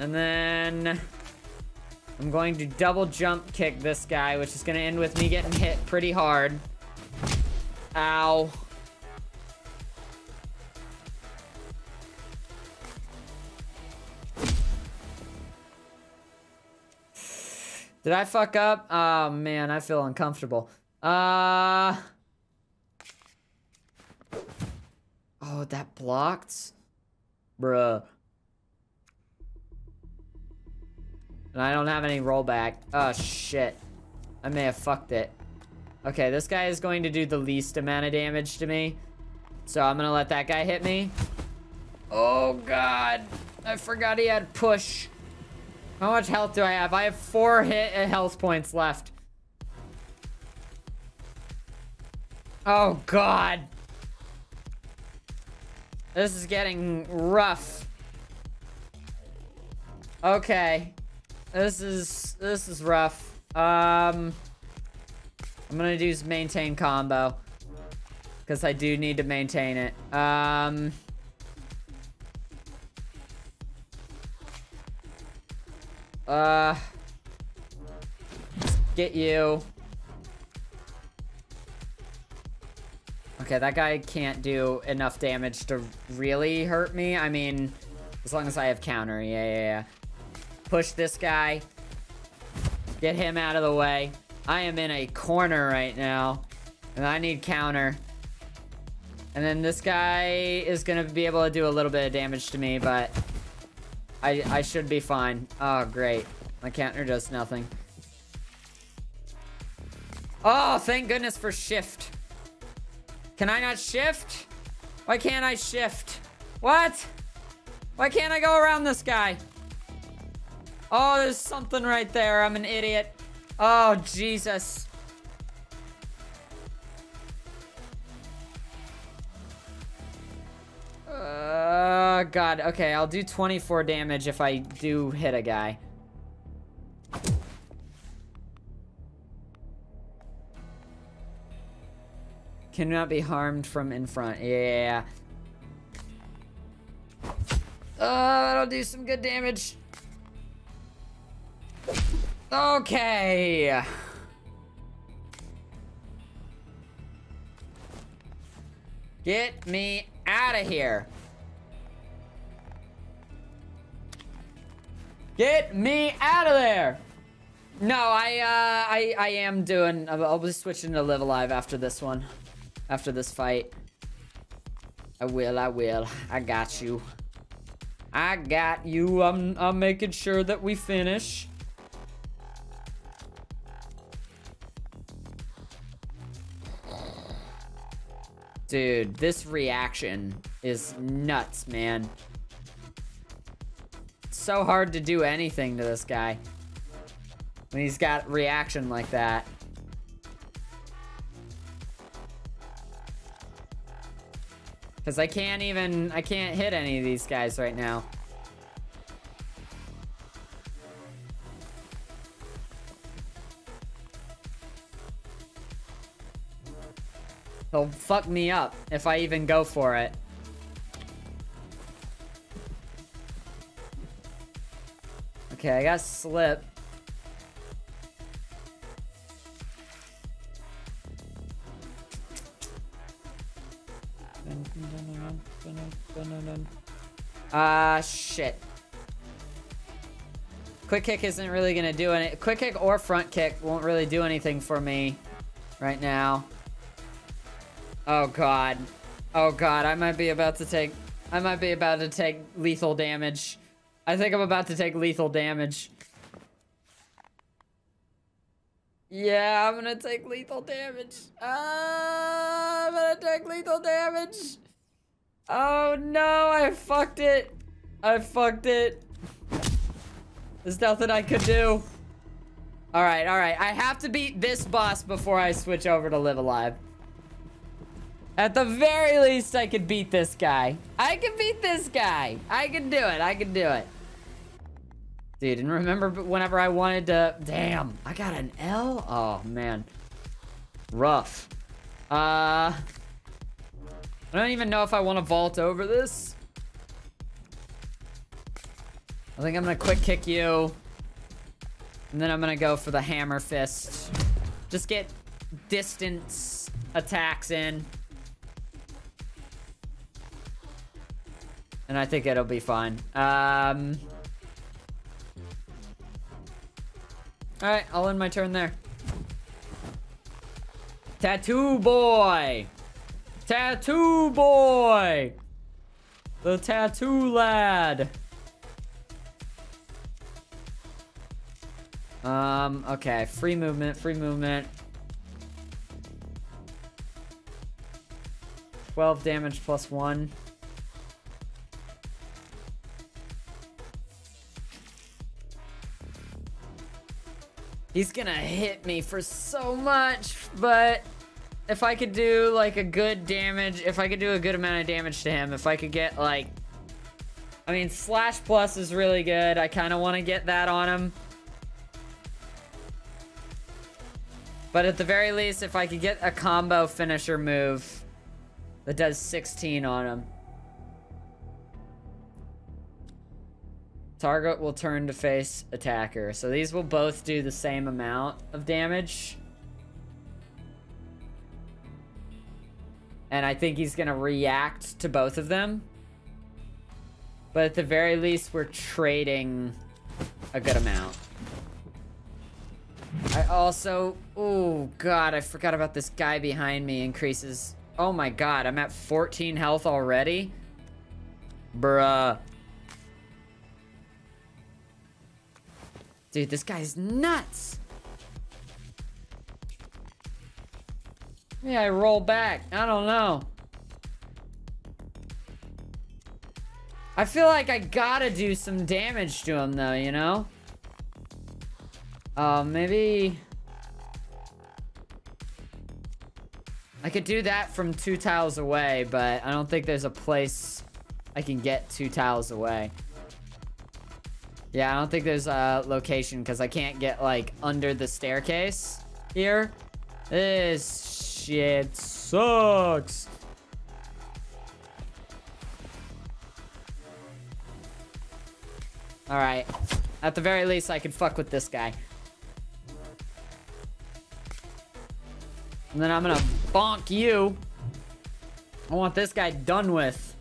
And then... I'm going to double jump kick this guy, which is gonna end with me getting hit pretty hard. Ow. Did I fuck up? Oh, man, I feel uncomfortable. Uh... Oh, that blocked? Bruh. And I don't have any rollback. Oh, shit. I may have fucked it. Okay, this guy is going to do the least amount of damage to me. So I'm gonna let that guy hit me. Oh, God. I forgot he had push. How much health do I have? I have four hit uh, health points left. Oh, God. This is getting rough. Okay. This is this is rough. Um I'm gonna do maintain combo. Because I do need to maintain it. Um Uh get you. Okay, that guy can't do enough damage to really hurt me. I mean, as long as I have counter. Yeah, yeah, yeah. Push this guy. Get him out of the way. I am in a corner right now. And I need counter. And then this guy is going to be able to do a little bit of damage to me, but I, I should be fine. Oh, great. My counter does nothing. Oh, thank goodness for shift. Can I not shift? Why can't I shift? What? Why can't I go around this guy? Oh, there's something right there. I'm an idiot. Oh, Jesus. Uh, God. Okay, I'll do 24 damage if I do hit a guy. Cannot be harmed from in front. Yeah. Oh, that'll do some good damage. Okay. Get me out of here. Get me out of there. No, I, uh, I, I am doing, I'll be switching to Live A Live after this one. After this fight. I will, I will. I got you. I got you. I'm, I'm making sure that we finish. Dude, this reaction is nuts, man. It's so hard to do anything to this guy. When he's got reaction like that. Because I can't even, I can't hit any of these guys right now. He'll fuck me up if I even go for it. Okay, I got slip. Ah, uh, shit. Quick kick isn't really gonna do any- Quick kick or front kick won't really do anything for me right now. Oh god. Oh god, I might be about to take... I might be about to take lethal damage. I think I'm about to take lethal damage. Yeah, I'm gonna take lethal damage. Uh, I'm gonna take lethal damage. Oh no, I fucked it. I fucked it. There's nothing I could do. Alright, alright. I have to beat this boss before I switch over to Live A Live. At the very least, I could beat this guy. I can beat this guy. I can do it. I can do it. Dude, and remember whenever I wanted to... Damn, I got an L? Oh, man. Rough. Uh... I don't even know if I want to vault over this. I think I'm to quick kick you. And then I'm going to go for the hammer fist. Just get distance attacks in. And I think it'll be fine. Um... Alright, I'll end my turn there. Tattoo boy! Tattoo boy! The tattoo lad! Um, okay. Free movement, free movement. 12 damage plus 1. He's gonna hit me for so much, but if I could do like a good damage, if I could do a good amount of damage to him, if I could get like, I mean, slash plus is really good. I kind of want to get that on him. But at the very least, if I could get a combo finisher move that does 16 on him. Target will turn to face attacker. So these will both do the same amount of damage. And I think he's gonna react to both of them. But at the very least, we're trading a good amount. I also... Oh, God, I forgot about this guy behind me increases... Oh, my God, I'm at 14 health already? Bruh. Dude, this guy's nuts! Yeah, I roll back. I don't know. I feel like I gotta do some damage to him, though, you know? Uh, maybe... I could do that from two tiles away, but I don't think there's a place I can get two tiles away. Yeah, I don't think there's a location because I can't get, like, under the staircase here. This shit sucks. Alright. At the very least, I can fuck with this guy. And then I'm gonna bonk you. I want this guy done with.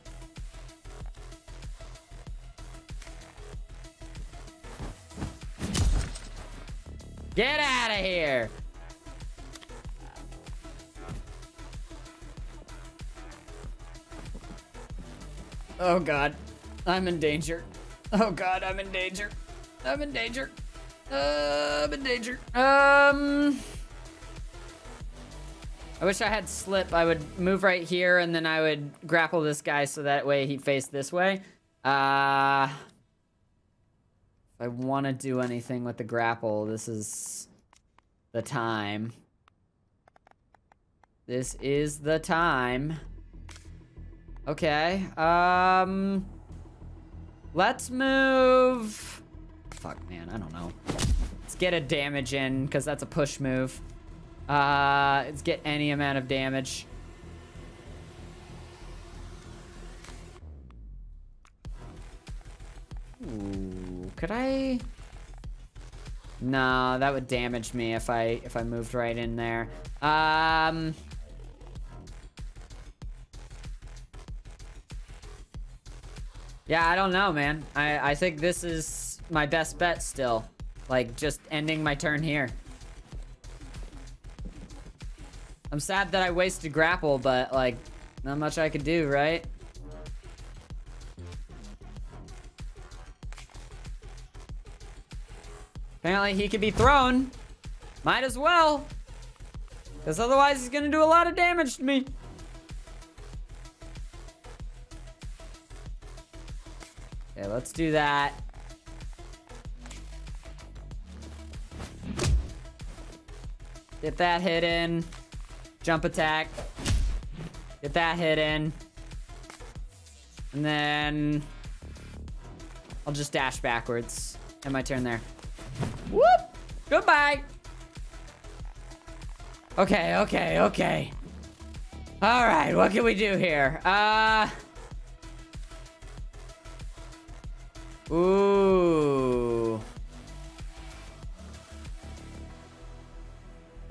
Get out of here! Oh god. I'm in danger. Oh god, I'm in danger. I'm in danger. Uh, I'm in danger. Um... I wish I had slip. I would move right here and then I would grapple this guy so that way he faced this way. Uh... If I want to do anything with the grapple, this is the time. This is the time. Okay, um... Let's move... Fuck, man, I don't know. Let's get a damage in, because that's a push move. Uh, let's get any amount of damage. Ooh, could I... No, that would damage me if I if I moved right in there. Um... Yeah, I don't know, man. I, I think this is my best bet still. Like, just ending my turn here. I'm sad that I wasted grapple, but, like, not much I could do, right? Apparently he could be thrown. Might as well. Because otherwise he's going to do a lot of damage to me. Okay, let's do that. Get that hit in. Jump attack. Get that hit in. And then... I'll just dash backwards. End my turn there. Whoop! Goodbye! Okay, okay, okay. Alright, what can we do here? Uh... Ooh.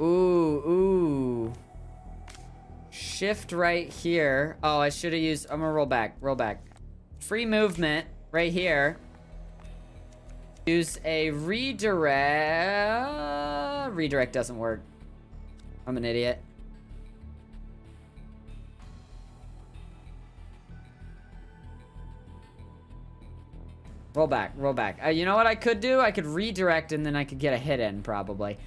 Ooh, ooh. Shift right here. Oh, I should have used... I'm gonna roll back, roll back. Free movement right here. Use a redirect... Redirect doesn't work. I'm an idiot. Roll back, roll back. Uh, you know what I could do? I could redirect and then I could get a hit in, probably.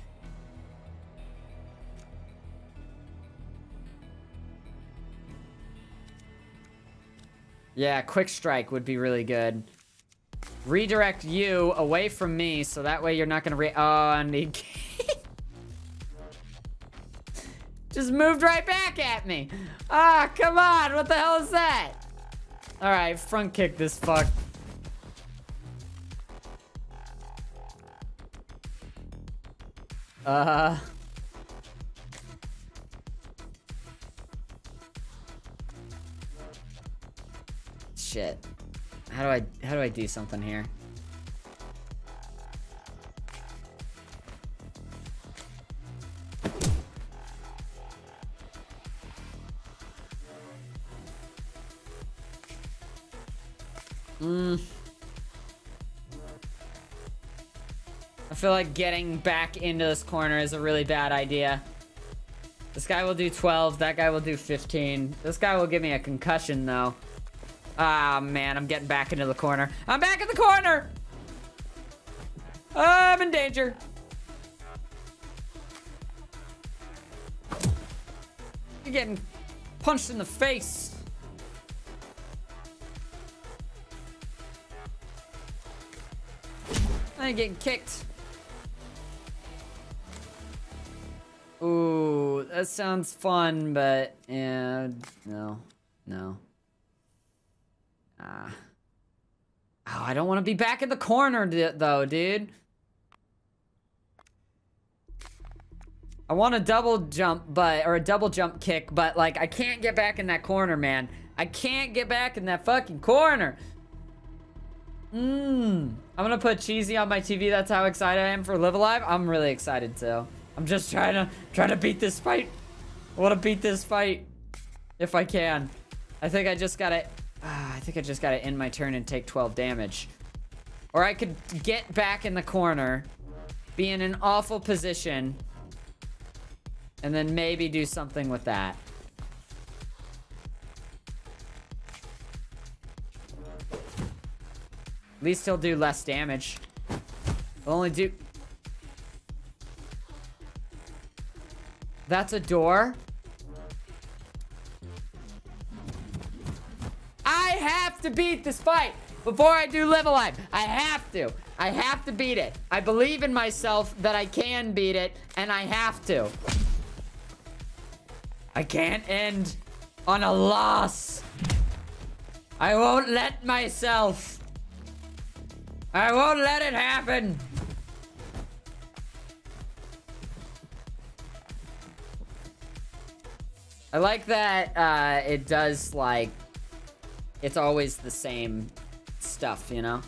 Yeah, quick strike would be really good. Redirect you away from me, so that way you're not gonna re- Oh, and he... Just moved right back at me. Ah, come on, what the hell is that? Alright, front kick this fuck. Uh... Shit. How do I, how do I do something here? Mmm. I feel like getting back into this corner is a really bad idea. This guy will do 12. That guy will do 15. This guy will give me a concussion, though. Ah, man. I'm getting back into the corner. I'm back in the corner! I'm in danger. You're getting punched in the face. I'm getting kicked. Ooh, that sounds fun, but yeah, no, no. Ah. Oh, I don't want to be back in the corner, though, dude. I want a double jump, but, or a double jump kick, but, like, I can't get back in that corner, man. I can't get back in that fucking corner. Mmm. I'm gonna put Cheesy on my TV. That's how excited I am for Live A Live. I'm really excited, too. I'm just trying to trying to beat this fight. I want to beat this fight if I can. I think I just gotta. Uh, I think I just gotta end my turn and take 12 damage, or I could get back in the corner, be in an awful position, and then maybe do something with that. At least he'll do less damage. He'll only do That's a door. I have to beat this fight before I do Live A Live. I have to. I have to beat it. I believe in myself that I can beat it, and I have to. I can't end on a loss. I won't let myself. I won't let it happen. I like that uh, it does, like, it's always the same stuff, you know?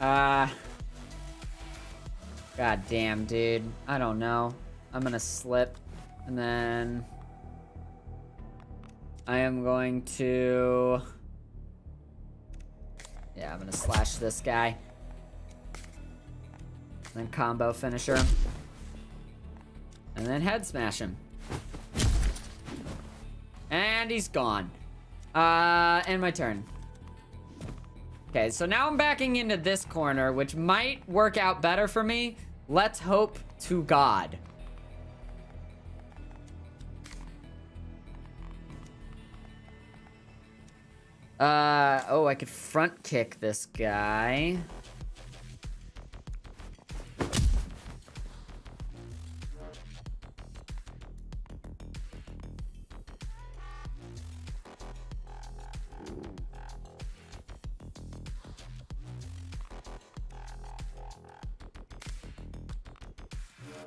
Uh... God damn, dude. I don't know. I'm gonna slip. And then... I am going to... Yeah, I'm gonna slash this guy. Then combo finisher. And then head smash him. And he's gone. Uh, and my turn. Okay, so now I'm backing into this corner, which might work out better for me. Let's hope to God. Uh, oh, I could front kick this guy.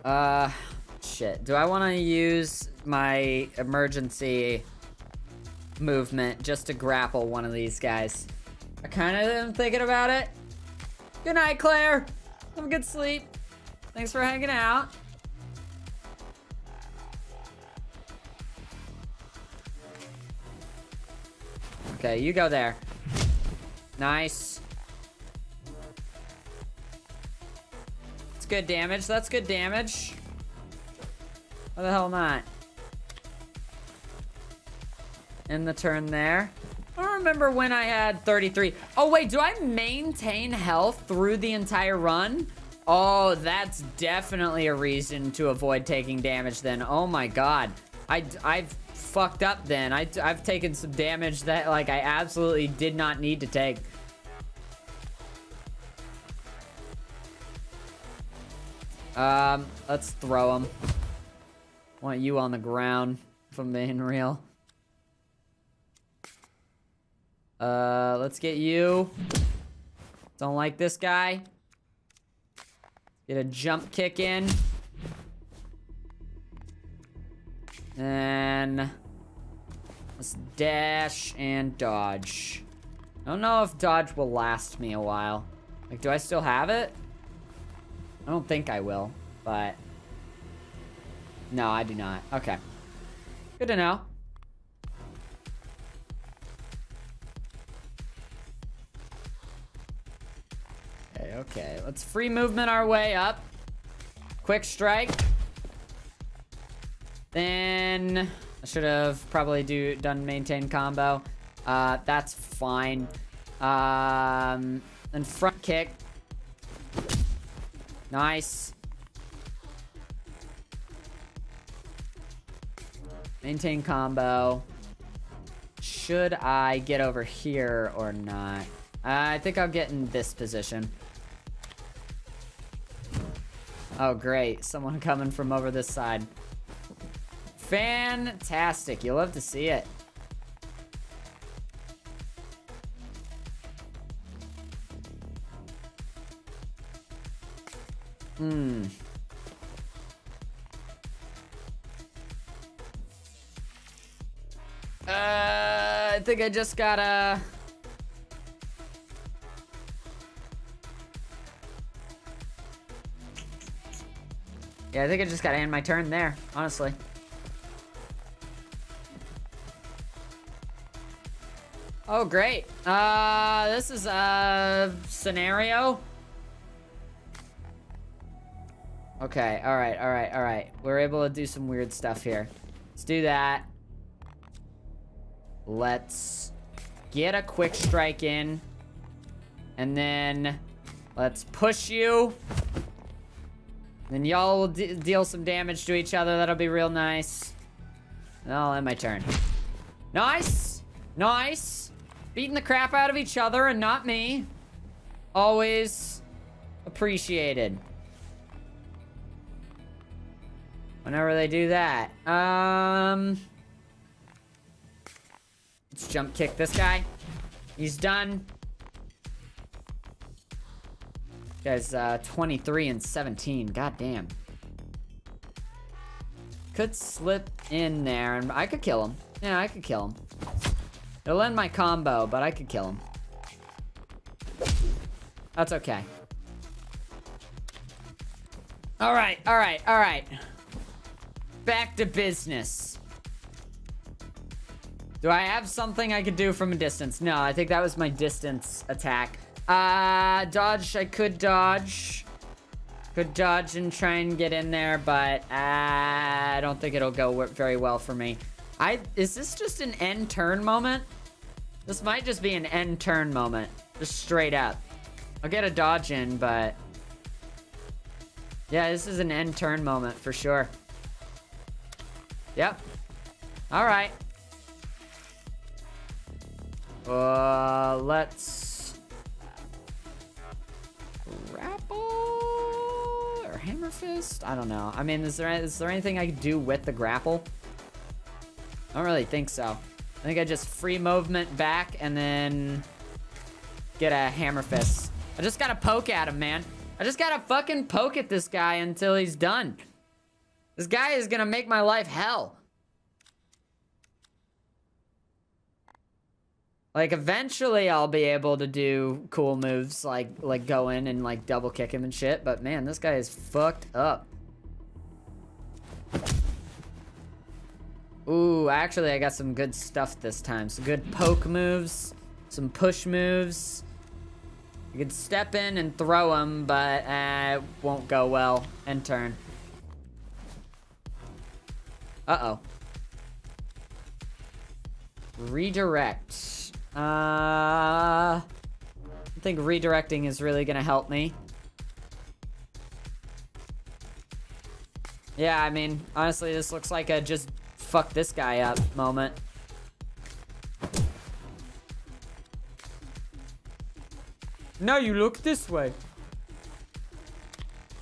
Uh, shit. Do I want to use my emergency movement just to grapple one of these guys. I kind of am thinking about it. Good night, Claire. Have a good sleep. Thanks for hanging out. Okay, you go there. Nice. It's good damage. That's good damage. Why the hell not? In the turn there. I don't remember when I had 33. Oh, wait, do I maintain health through the entire run? Oh, that's definitely a reason to avoid taking damage then. Oh my god. I, I've fucked up then. I, I've taken some damage that, like, I absolutely did not need to take. Um, let's throw him. Want you on the ground, if I'm being real. Uh, let's get you. Don't like this guy. Get a jump kick in. And let's dash and dodge. I don't know if dodge will last me a while. Like, do I still have it? I don't think I will, but... No, I do not. Okay. Good to know. Okay. Let's free movement our way up. Quick strike. Then I should have probably do done maintain combo. Uh, that's fine. Um, then front kick. Nice. Maintain combo. Should I get over here or not? I think I'll get in this position. Oh, great. Someone coming from over this side. Fantastic. You'll love to see it. Hmm. Uh, I think I just gotta... Yeah, I think I just gotta end my turn there, honestly. Oh, great. Uh, this is a scenario. Okay, alright, alright, alright. We're able to do some weird stuff here. Let's do that. Let's get a quick strike in. And then let's push you. Then y'all will deal some damage to each other. That'll be real nice. I'll end my turn. Nice! Nice! Beating the crap out of each other and not me. Always appreciated. Whenever they do that. Um... Let's jump kick this guy. He's done. Guy's uh, 23 and 17. God damn. Could slip in there and I could kill him. Yeah, I could kill him. It'll end my combo, but I could kill him. That's okay. All right, all right, all right. Back to business. Do I have something I could do from a distance? No, I think that was my distance attack. Uh, dodge, I could dodge. Could dodge and try and get in there, but uh, I don't think it'll go very well for me. I Is this just an end turn moment? This might just be an end turn moment. Just straight up. I'll get a dodge in, but... Yeah, this is an end turn moment for sure. Yep. Alright. Uh, let's grapple or hammer fist. I don't know. I mean, is there is there anything I can do with the grapple? I don't really think so. I think I just free movement back and then get a hammer fist. I just gotta poke at him, man. I just gotta fucking poke at this guy until he's done. This guy is gonna make my life hell. Like, eventually I'll be able to do cool moves, like, like go in and, like, double kick him and shit. But, man, this guy is fucked up. Ooh, actually, I got some good stuff this time. Some good poke moves, some push moves. You can step in and throw him, but uh, it won't go well. End turn. Uh-oh. Redirect. Uh, I think redirecting is really gonna help me. Yeah, I mean, honestly, this looks like a just fuck this guy up moment. Now you look this way.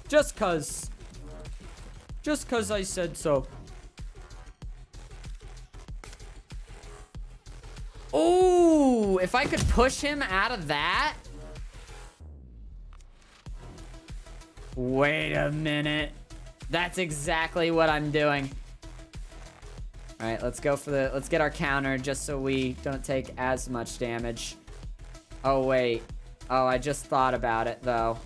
Just cuz. Just cuz I said so. Oh, if I could push him out of that. Wait a minute. That's exactly what I'm doing. All right, let's go for the, let's get our counter just so we don't take as much damage. Oh, wait. Oh, I just thought about it, though.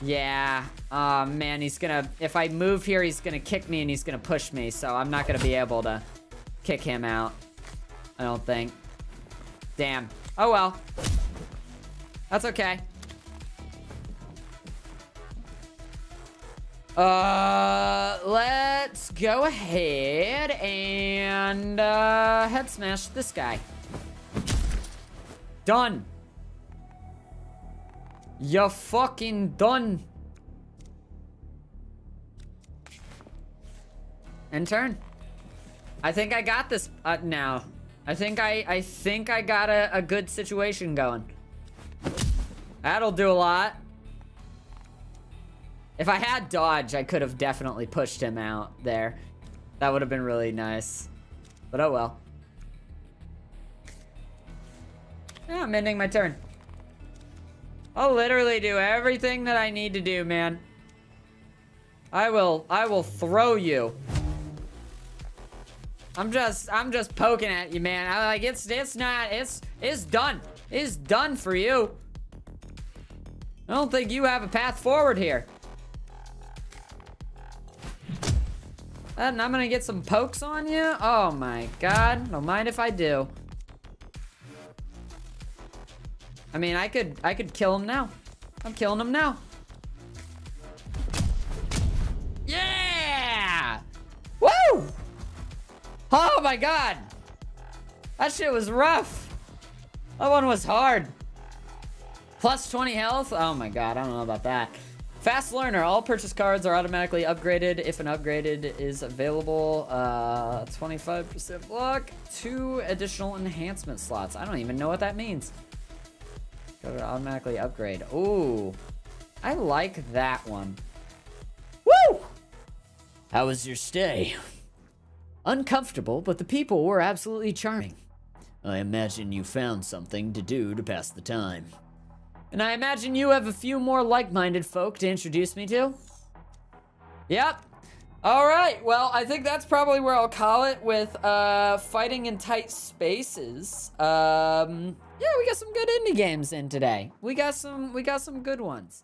Yeah. Oh, man, he's gonna... If I move here, he's gonna kick me and he's gonna push me, so I'm not gonna be able to kick him out. I don't think. Damn. Oh, well. That's okay. Uh, let's go ahead and, uh, head smash this guy. Done. You're fucking done. And turn. I think I got this uh, now. I think I, I think I got a, a good situation going. That'll do a lot. If I had dodge, I could have definitely pushed him out there. That would have been really nice. But oh well. Yeah, I'm ending my turn. I'll literally do everything that I need to do, man. I will, I will throw you. I'm just, I'm just poking at you, man. I like, it's, it's not, it's, it's done. It's done for you. I don't think you have a path forward here. And I'm gonna get some pokes on you? Oh my god. Don't mind if I do. I mean, I could, I could kill him now. I'm killing him now. Yeah! Woo! Oh my god! That shit was rough. That one was hard. Plus 20 health? Oh my god, I don't know about that. Fast Learner. All purchase cards are automatically upgraded if an upgraded is available. 25% uh, luck. Two additional enhancement slots. I don't even know what that means. Go to automatically upgrade. Ooh. I like that one. Woo! How was your stay? Uncomfortable, but the people were absolutely charming. I imagine you found something to do to pass the time. And I imagine you have a few more like-minded folk to introduce me to? Yep. All right, well, I think that's probably where I'll call it with uh, fighting in tight spaces. Um, yeah, we got some good indie games in today. We got some, we got some good ones.